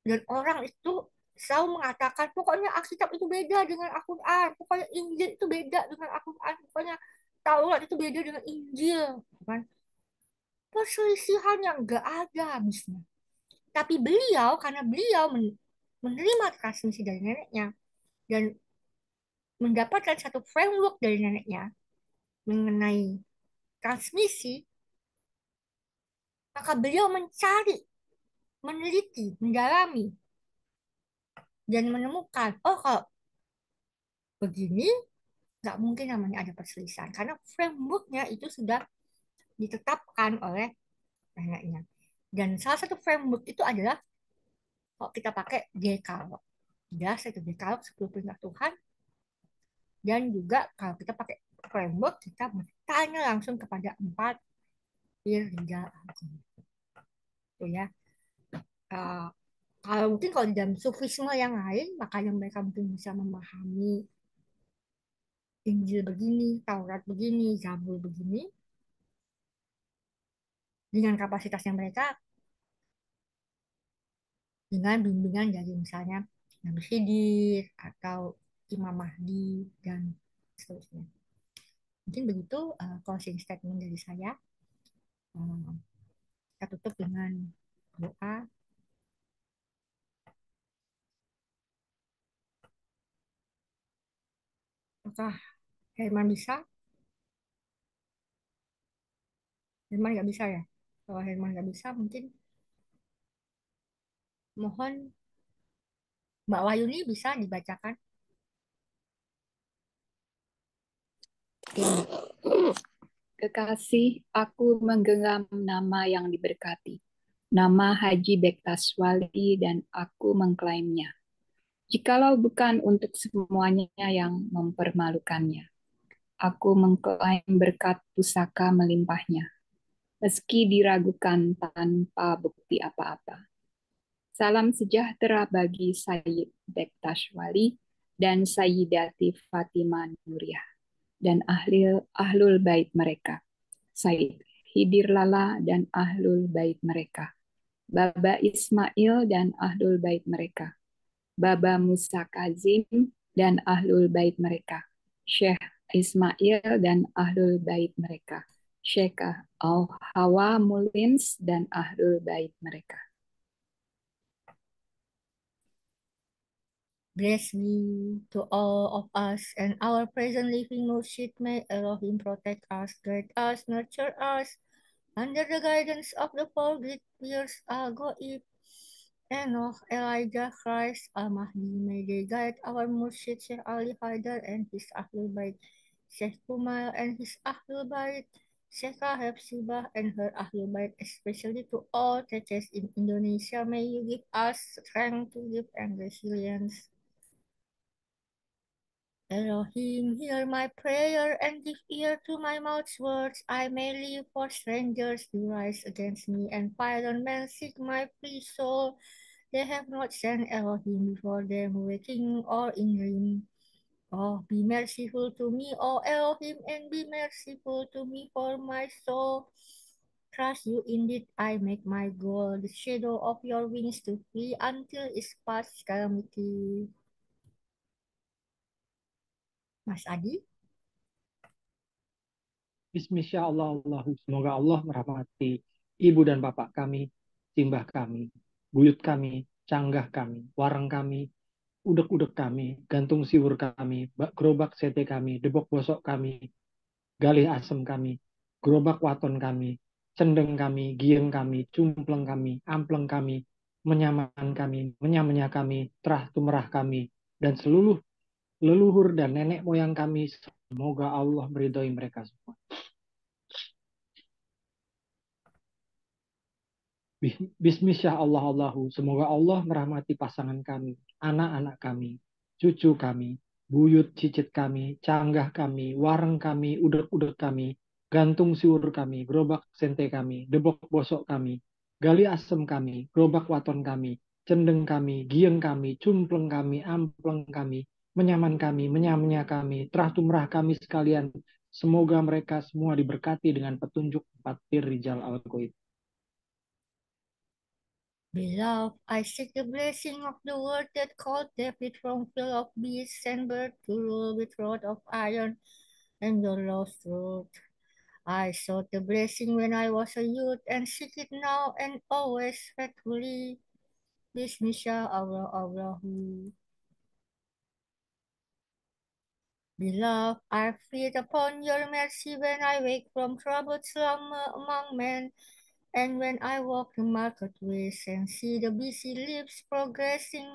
Dan orang itu selalu mengatakan pokoknya Alkitab itu beda dengan Al-Quran pokoknya Injil itu beda dengan Al-Quran pokoknya Taurat itu beda dengan Injil kan. Perselisihan yang gak ada habisnya tapi beliau karena beliau menerima transmisi dari neneknya dan mendapatkan satu framework dari neneknya mengenai transmisi, maka beliau mencari, meneliti, mendalami, dan menemukan, oh kalau begini, nggak mungkin namanya ada perselisihan. Karena frameworknya itu sudah ditetapkan oleh neneknya. Dan salah satu framework itu adalah kalau kita pakai Dekalog. Jelas itu Dekalog 10 perintah Tuhan. Dan juga kalau kita pakai framework kita bertanya langsung kepada empat rijal itu ya. Uh, kalau mungkin kalau di dalam sufisme yang lain makanya mereka mungkin bisa memahami Injil begini, Taurat begini, Zabur begini dengan kapasitasnya mereka dengan bimbingan dari misalnya Nabi Khidir atau Imam Mahdi dan seterusnya. Mungkin begitu uh, closing statement dari saya. Uh, kita tutup dengan doa. Apakah Herman bisa? Herman nggak bisa ya? Kalau Herman nggak bisa, mungkin mohon Mbak Wayuni bisa dibacakan. Kekasih, aku menggenggam nama yang diberkati, nama Haji Bektaswali dan aku mengklaimnya. Jikalau bukan untuk semuanya yang mempermalukannya, aku mengklaim berkat pusaka melimpahnya, meski diragukan tanpa bukti apa-apa. Salam sejahtera bagi Sayyid Bektaswali dan Sayyidati Fatimah Nuriyah dan ahli, ahlul bait mereka. Said Hidir Lala dan ahlul bait mereka. Baba Ismail dan ahlul bait mereka. Baba Musa Kazim dan ahlul bait mereka. Syekh Ismail dan ahlul bait mereka. Syekh Al-Hawa Mulins dan ahlul bait mereka. Bless me to all of us and our present living Murshid. May Elohim protect us, guide us, nurture us under the guidance of the four great peers Al-Goib, Enoch, Elijah, Christ, Al-Mahdi. May they guide our Murshid Sheikh Ali Haidar and his Ahlul Bayt, Sheikh Kumal and his Ahlul Bayt, Sheikh Hebsibah and her Ahlul Bayt, especially to all churches in Indonesia. May you give us strength to live and resilience Elohim, hear my prayer and give ear to my mouth's words. I may live for strangers to rise against me and violent men seek my free soul. They have not sent Elohim before them, waking or in dream. Oh, be merciful to me, O Elohim, and be merciful to me for my soul. Trust you indeed, I make my goal, the shadow of your wings to flee until its past calamity. Mas Adi. Bismillahirrahmanirrahim. Semoga Allah merahmati ibu dan bapak kami, simbah kami, buyut kami, canggah kami, warang kami, udek-udek kami, gantung siwur kami, gerobak sete kami, debok bosok kami, galih asem kami, gerobak waton kami, cendeng kami, gieng kami, cumpleng kami, ampleng kami, menyaman kami, menyamanya kami, terah tumerah kami, dan seluruh leluhur dan nenek moyang kami, semoga Allah meridhoi mereka semua. Bismillah Allah Allahu. Semoga Allah merahmati pasangan kami, anak-anak kami, cucu kami, buyut cicit kami, canggah kami, wareng kami, udek-udek kami, gantung siur kami, gerobak sente kami, debok bosok kami, gali asem kami, gerobak waton kami, cendeng kami, gieng kami, cumpleng kami, ampleng kami, menyaman kami, menyamnya kami, terah tumrah kami sekalian. Semoga mereka semua diberkati dengan petunjuk empat pir rijal al-Qaid. Beloved, I seek the blessing of the word that called David from field of beasts and bird to rule with rod of iron and the lost road. I sought the blessing when I was a youth and seek it now and always faithfully. Bismillah Allah Allahu. Beloved, I feed upon your mercy when I wake from troubled slumber among men and when I walk the marketplace and see the busy lips progressing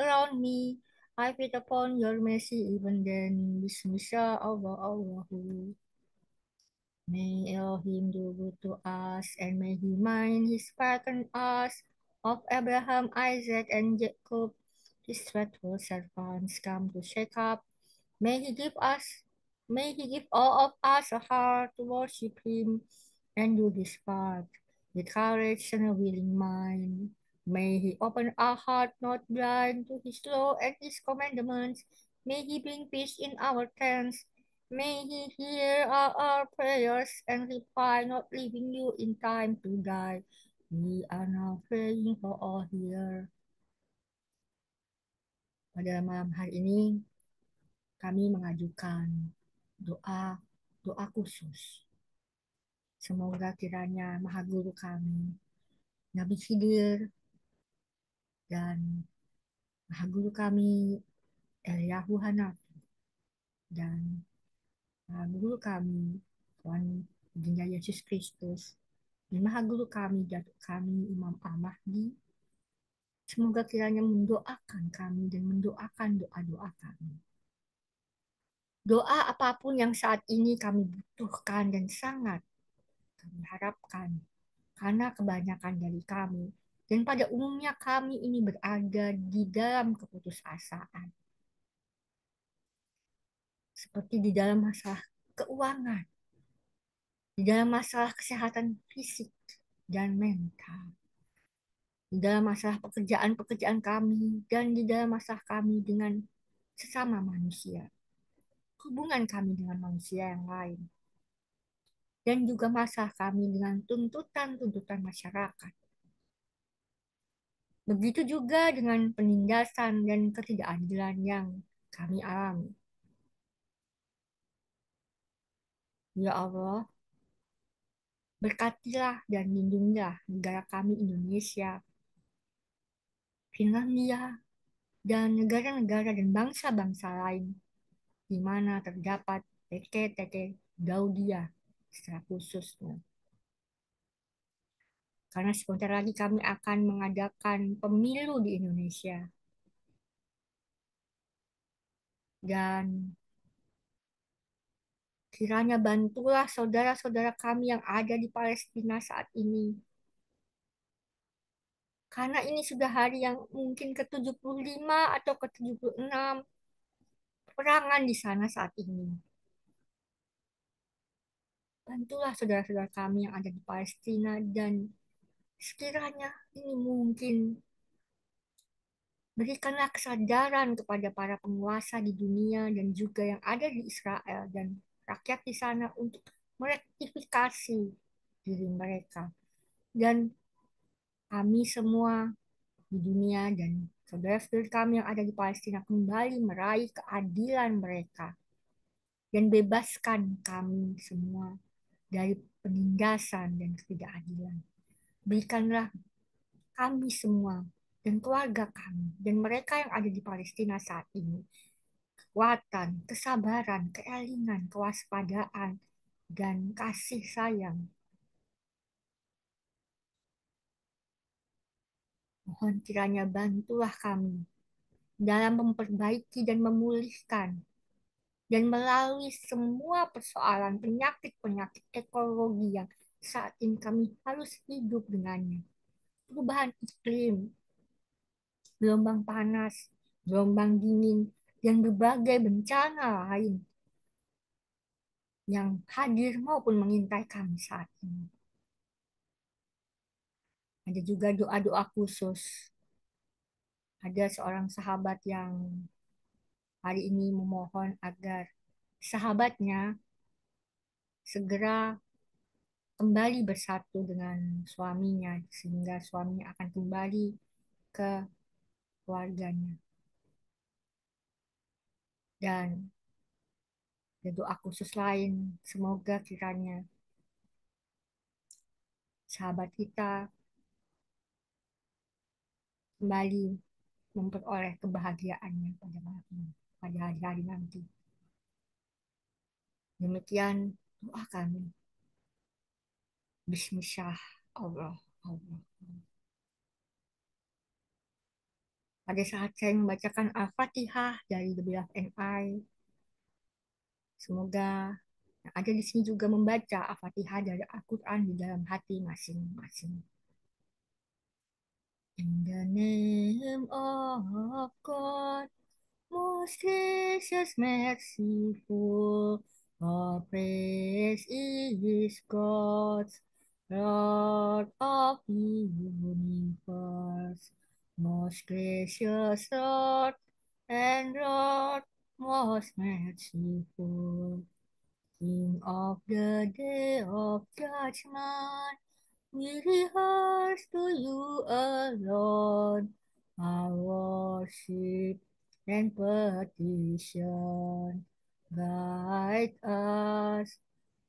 around me, I feed upon your mercy even then. Bismillah Allah Allahu. May Elohim do good to us and may he mind his part on us of Abraham, Isaac, and Jacob, his faithful servants come to shake up. May he give us, may he give all of us a heart to worship him and do his part with courage and a willing mind. May he open our heart not blind to his law and his commandments. May he bring peace in our tents. May he hear our, our prayers and reply, not leaving you in time to die. We are now praying for all here. Pada malam hari ini, kami mengajukan doa doa khusus Semoga kiranya Maha Guru kami, Nabi Khidir, dan Maha Guru kami, Eliyahu Hanafi, dan Maha Guru kami, Tuhan Baginda Yesus Kristus, dan Maha Guru kami, Datuk kami, Imam Al-Mahdi, semoga kiranya mendoakan kami dan mendoakan doa-doa kami. Doa apa pun yang saat ini kami butuhkan dan sangat kami harapkan karena kebanyakan dari kami dan pada umumnya kami ini berada di dalam keputusasaan. Seperti di dalam masalah keuangan, di dalam masalah kesehatan fisik dan mental, di dalam masalah pekerjaan-pekerjaan kami, dan di dalam masalah kami dengan sesama manusia, hubungan kami dengan manusia yang lain dan juga masalah kami dengan tuntutan-tuntutan masyarakat. Begitu juga dengan penindasan dan ketidakadilan yang kami alami. Ya Allah, berkatilah dan lindungilah negara kami Indonesia, Finlandia, dan negara-negara dan bangsa-bangsa lain di mana terdapat TT-TT Gaudia secara khusus. Karena sebentar lagi kami akan mengadakan pemilu di Indonesia. Dan kiranya bantulah saudara-saudara kami yang ada di Palestina saat ini. Karena ini sudah hari yang mungkin ke-75 atau ke-76 perangan di sana saat ini. Bantulah saudara-saudara kami yang ada di Palestina dan sekiranya ini mungkin berikanlah kesadaran kepada para penguasa di dunia dan juga yang ada di Israel dan rakyat di sana untuk merektifikasi diri mereka. Dan kami semua di dunia dan saudara-saudara kami yang ada di Palestina kembali meraih keadilan mereka dan bebaskan kami semua dari penindasan dan ketidakadilan. Berikanlah kami semua dan keluarga kami dan mereka yang ada di Palestina saat ini kekuatan, kesabaran, keelingan, kewaspadaan, dan kasih sayang. Mohon kiranya bantulah kami dalam memperbaiki dan memulihkan dan melalui semua persoalan penyakit-penyakit ekologi yang saat ini kami harus hidup dengannya. Perubahan iklim, gelombang panas, gelombang dingin, dan berbagai bencana lain yang hadir maupun mengintai kami saat ini. Ada juga doa-doa khusus. Ada seorang sahabat yang hari ini memohon agar sahabatnya segera kembali bersatu dengan suaminya sehingga suaminya akan kembali ke keluarganya. Dan doa khusus lain, semoga kiranya sahabat kita kembali memperoleh kebahagiaannya pada pada hari-hari nanti. Demikian doa kami. Bismillah Allah Allah. Pada saat saya membacakan Al-Fatihah dari The Beloved and I, semoga yang ada di sini juga membaca Al-Fatihah dari Al-Quran di dalam hati masing-masing. In the name of God, most gracious, merciful, all praise is God's, Lord of the universe, most gracious Lord and Lord, most merciful, King of the day of judgment, we rehearse to you alone. Our worship and petition. Guide us,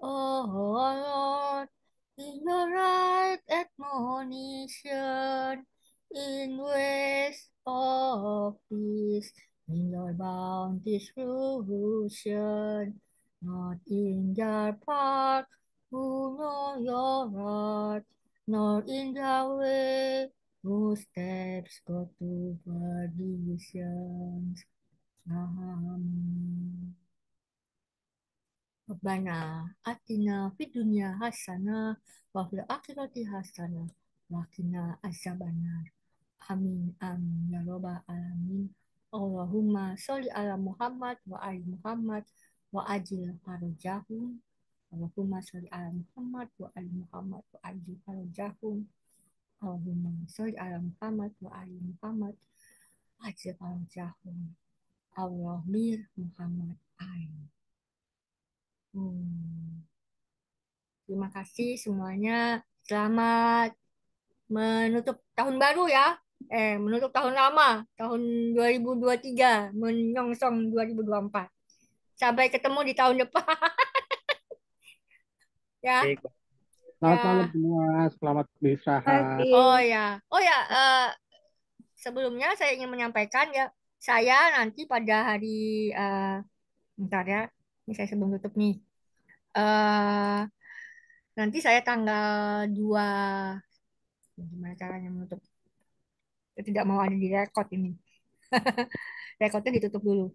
O Lord, in your right admonition, in ways of peace, in your bounteous fruition, not in your part who know your heart, nor in the way whose steps go to perdition. Amen. Rabbana atina fid dunya hasanah wa fil akhirati hasanah wa qina azabannar. Amin amin ya rabbal alamin. Allahumma sholli ala Muhammad wa ali Muhammad wa ajil farajahum. Allahumma sholli ala Muhammad wa ali Muhammad wa ajil farajahum. Allahumma sholli ala Muhammad wa ali Muhammad wa ajil farajahum. Allah mir Muhammad ain. Hmm. Terima kasih semuanya. Selamat menutup tahun baru ya. Eh, menutup tahun lama, tahun 2023, menyongsong 2024. Sampai ketemu di tahun depan. ya. Baik. Selamat Ya. malam semua, selamat beristirahat. Oh ya. Oh ya, eh, sebelumnya saya ingin menyampaikan ya, saya nanti pada hari eh, bentar ya. Ini saya sebelum tutup nih. eh nanti saya tanggal 2 gimana caranya menutup? Saya tidak mau ada di record ini. Rekodnya ditutup dulu.